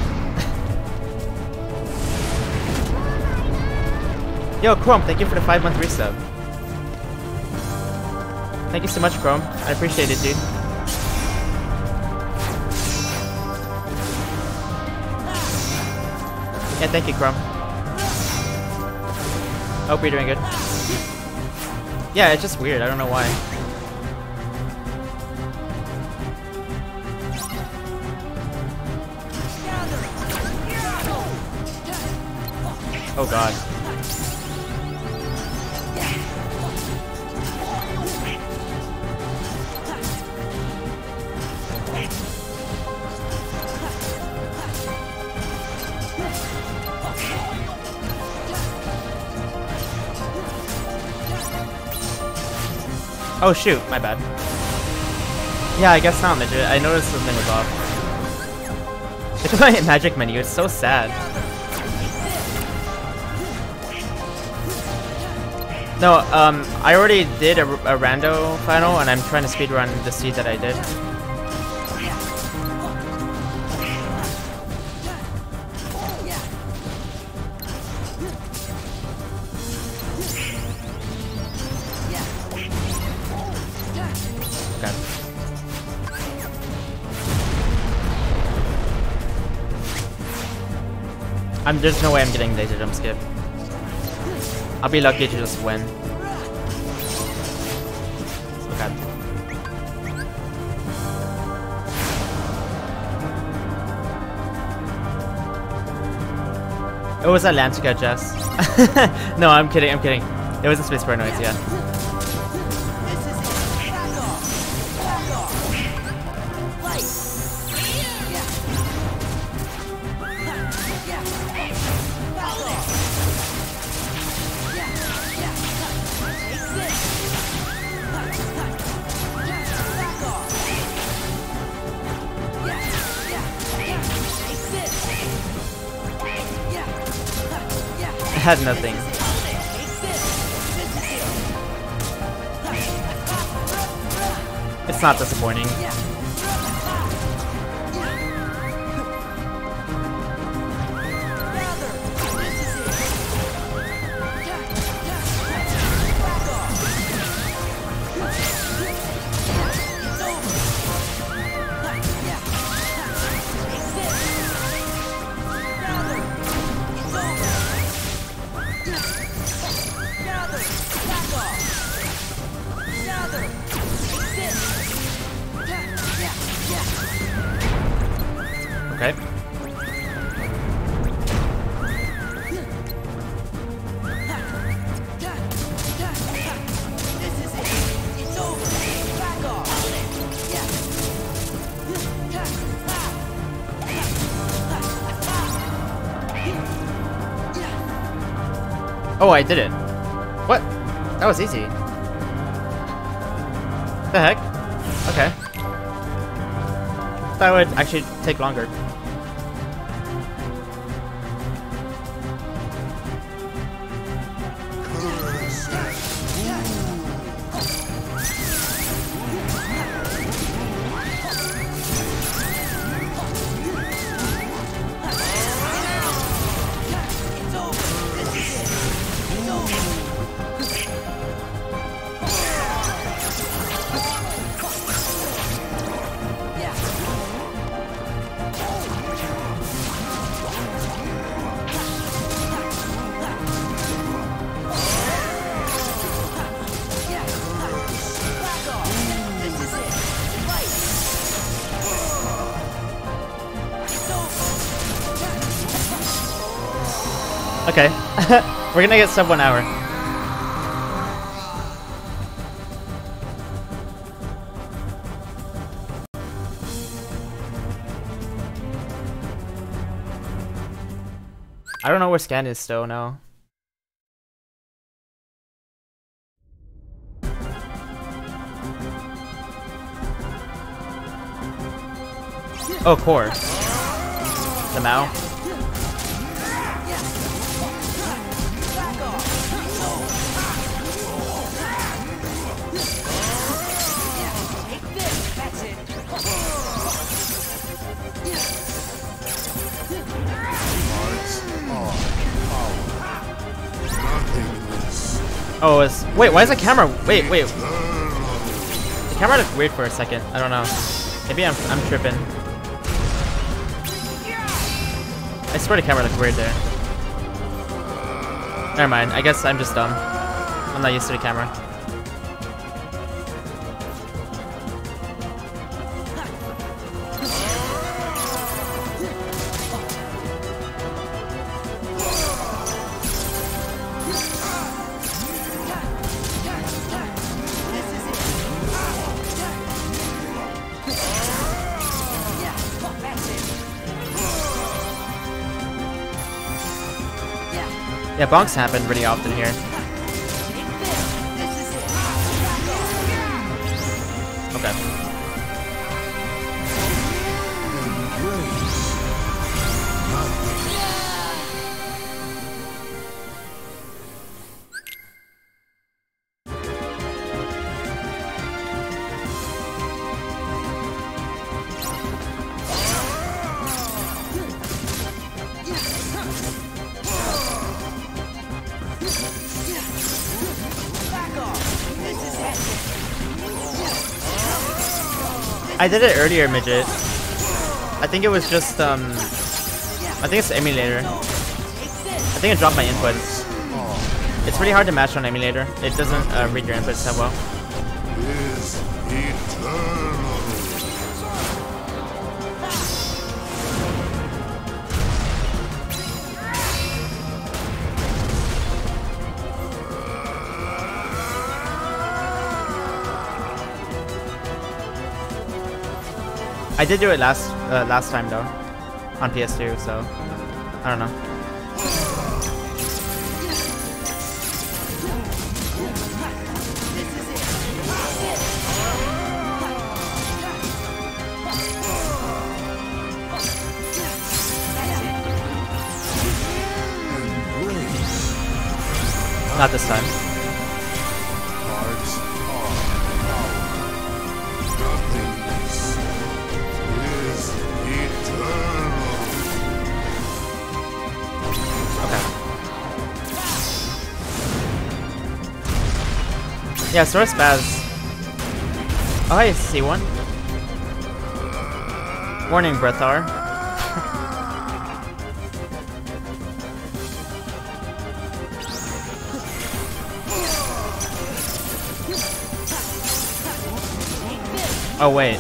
Yo, Chrome, thank you for the five month resub. Thank you so much, Chrome. I appreciate it, dude. Yeah, thank you, Chrome. Oh, Hope you're doing good. Yeah, it's just weird. I don't know why. Oh shoot, my bad. Yeah, I guess not, Midget. I noticed something was off. Look my magic menu, it's so sad. No, um, I already did a, a rando final, and I'm trying to speedrun the seed that I did. There's no way I'm getting laser jump skip. I'll be lucky to just win. Okay. It was Atlantica, Jess. no, I'm kidding, I'm kidding. It was a Space Paranoids, yeah. Had nothing. It's not disappointing. Oh, I did it. What? That was easy. The heck? Okay. That would actually take longer. We're gonna get sub one hour. I don't know where scan is still, no. Oh, course, The mouse. Oh, it's wait. Why is the camera? Wait, wait. The camera looked weird for a second. I don't know. Maybe I'm I'm tripping. I swear the camera looked weird there. Never mind. I guess I'm just dumb. I'm not used to the camera. Yeah, bonks happen pretty often here. I did it earlier, midget. I think it was just um. I think it's emulator. I think it dropped my inputs. It's pretty hard to match on emulator. It doesn't uh, read your inputs that well. I did do it last uh, last time though, on PS2. So I don't know. Not this time. Yeah, Source Spaz. Oh, I see one. Warning, Brethar. oh, wait.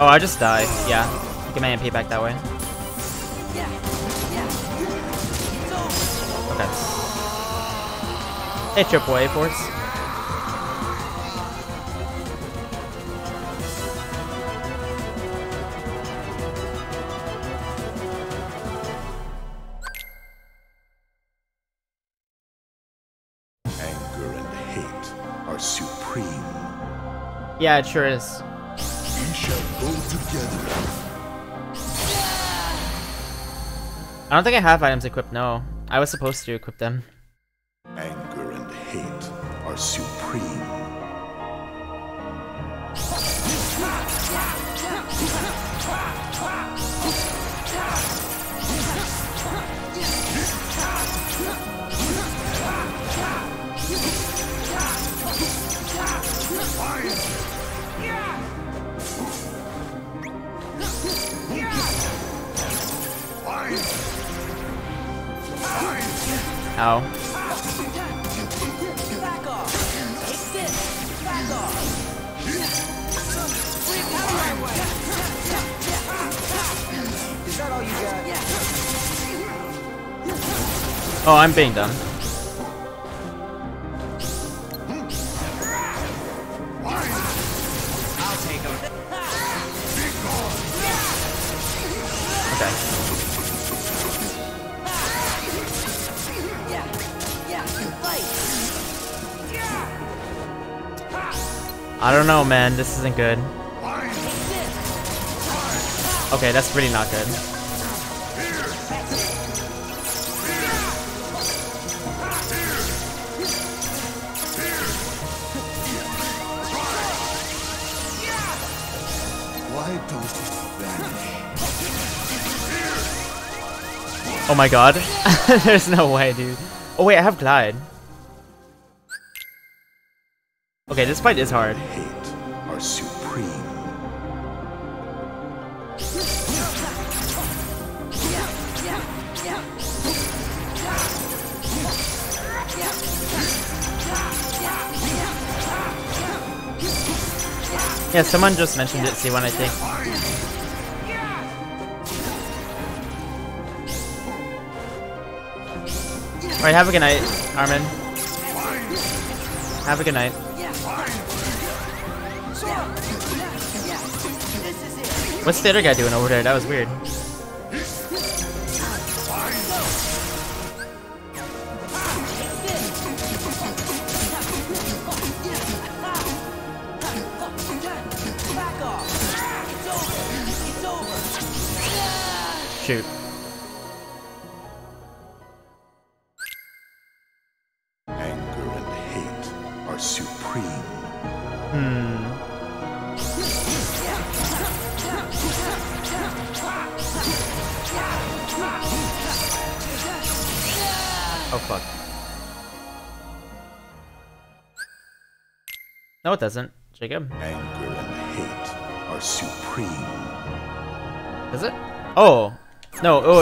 Oh, I just died. Yeah. Get my MP back that way. Hey, Triple A Force. Anger and hate are supreme. Yeah, it sure is. We shall go together. I don't think I have items equipped, no. I was supposed to equip them. I'm being done. I don't know, man. This isn't good. Okay, that's really not good. Oh my god. There's no way, dude. Oh wait, I have glide. Okay, this fight is hard. Hate are supreme. Yeah, someone just mentioned it, C1, I think. Alright, have a good night, Armin. Have a good night. What's the other guy doing over there? That was weird.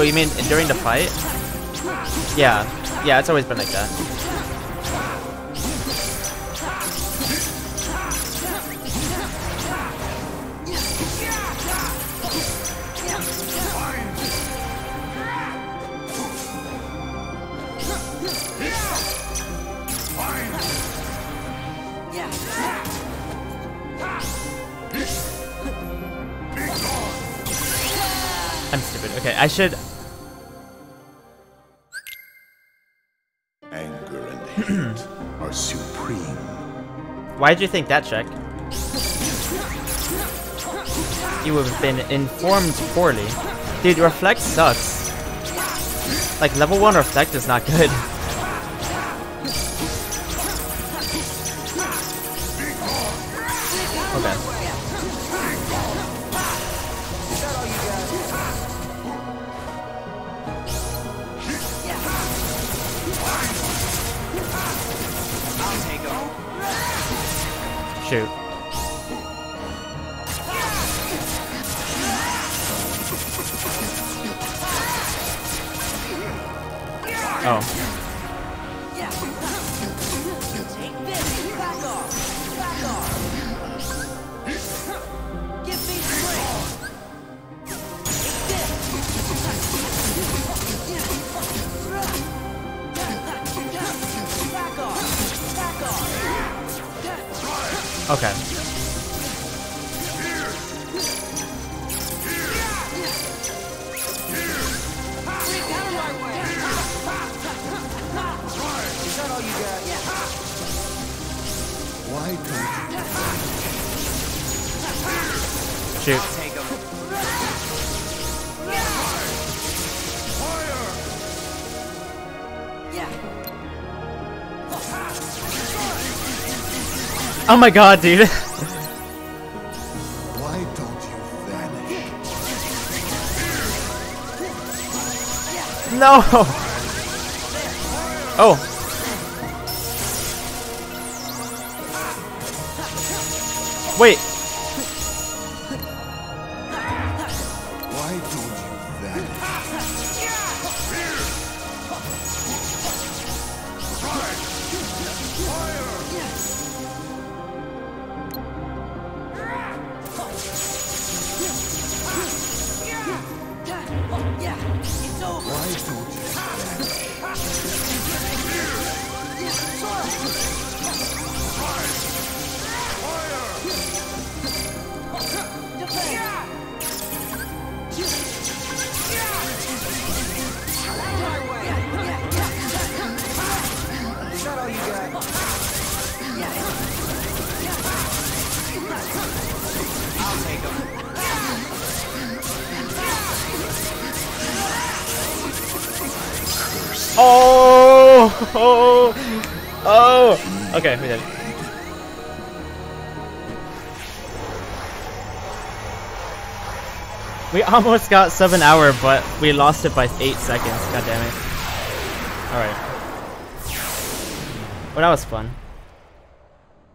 You mean during the fight? Yeah. Yeah, it's always been like that. I'm stupid. Okay, I should... Why did you think that check? You have been informed poorly. Dude, Reflect sucks. Like, level 1 Reflect is not good. Oh my god, dude. why don't you vanish? no! Oh. Wait. Almost got 7 hour, but we lost it by 8 seconds. God damn it. Alright. Well, that was fun.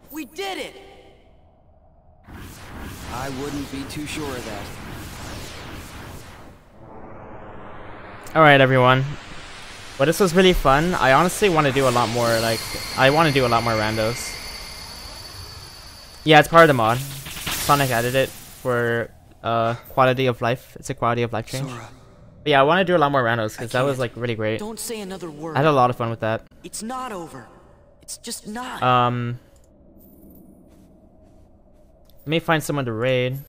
We did it! I wouldn't be too sure of that. Alright, everyone. Well, this was really fun. I honestly want to do a lot more, like, I want to do a lot more randos. Yeah, it's part of the mod. Sonic added it for uh, quality of life. It's a quality of life change. Sora, But yeah, I want to do a lot more randos because that was like really great. don't say another word. I had a lot of fun with that. It's not over. It's just not. Um, let me find someone to raid.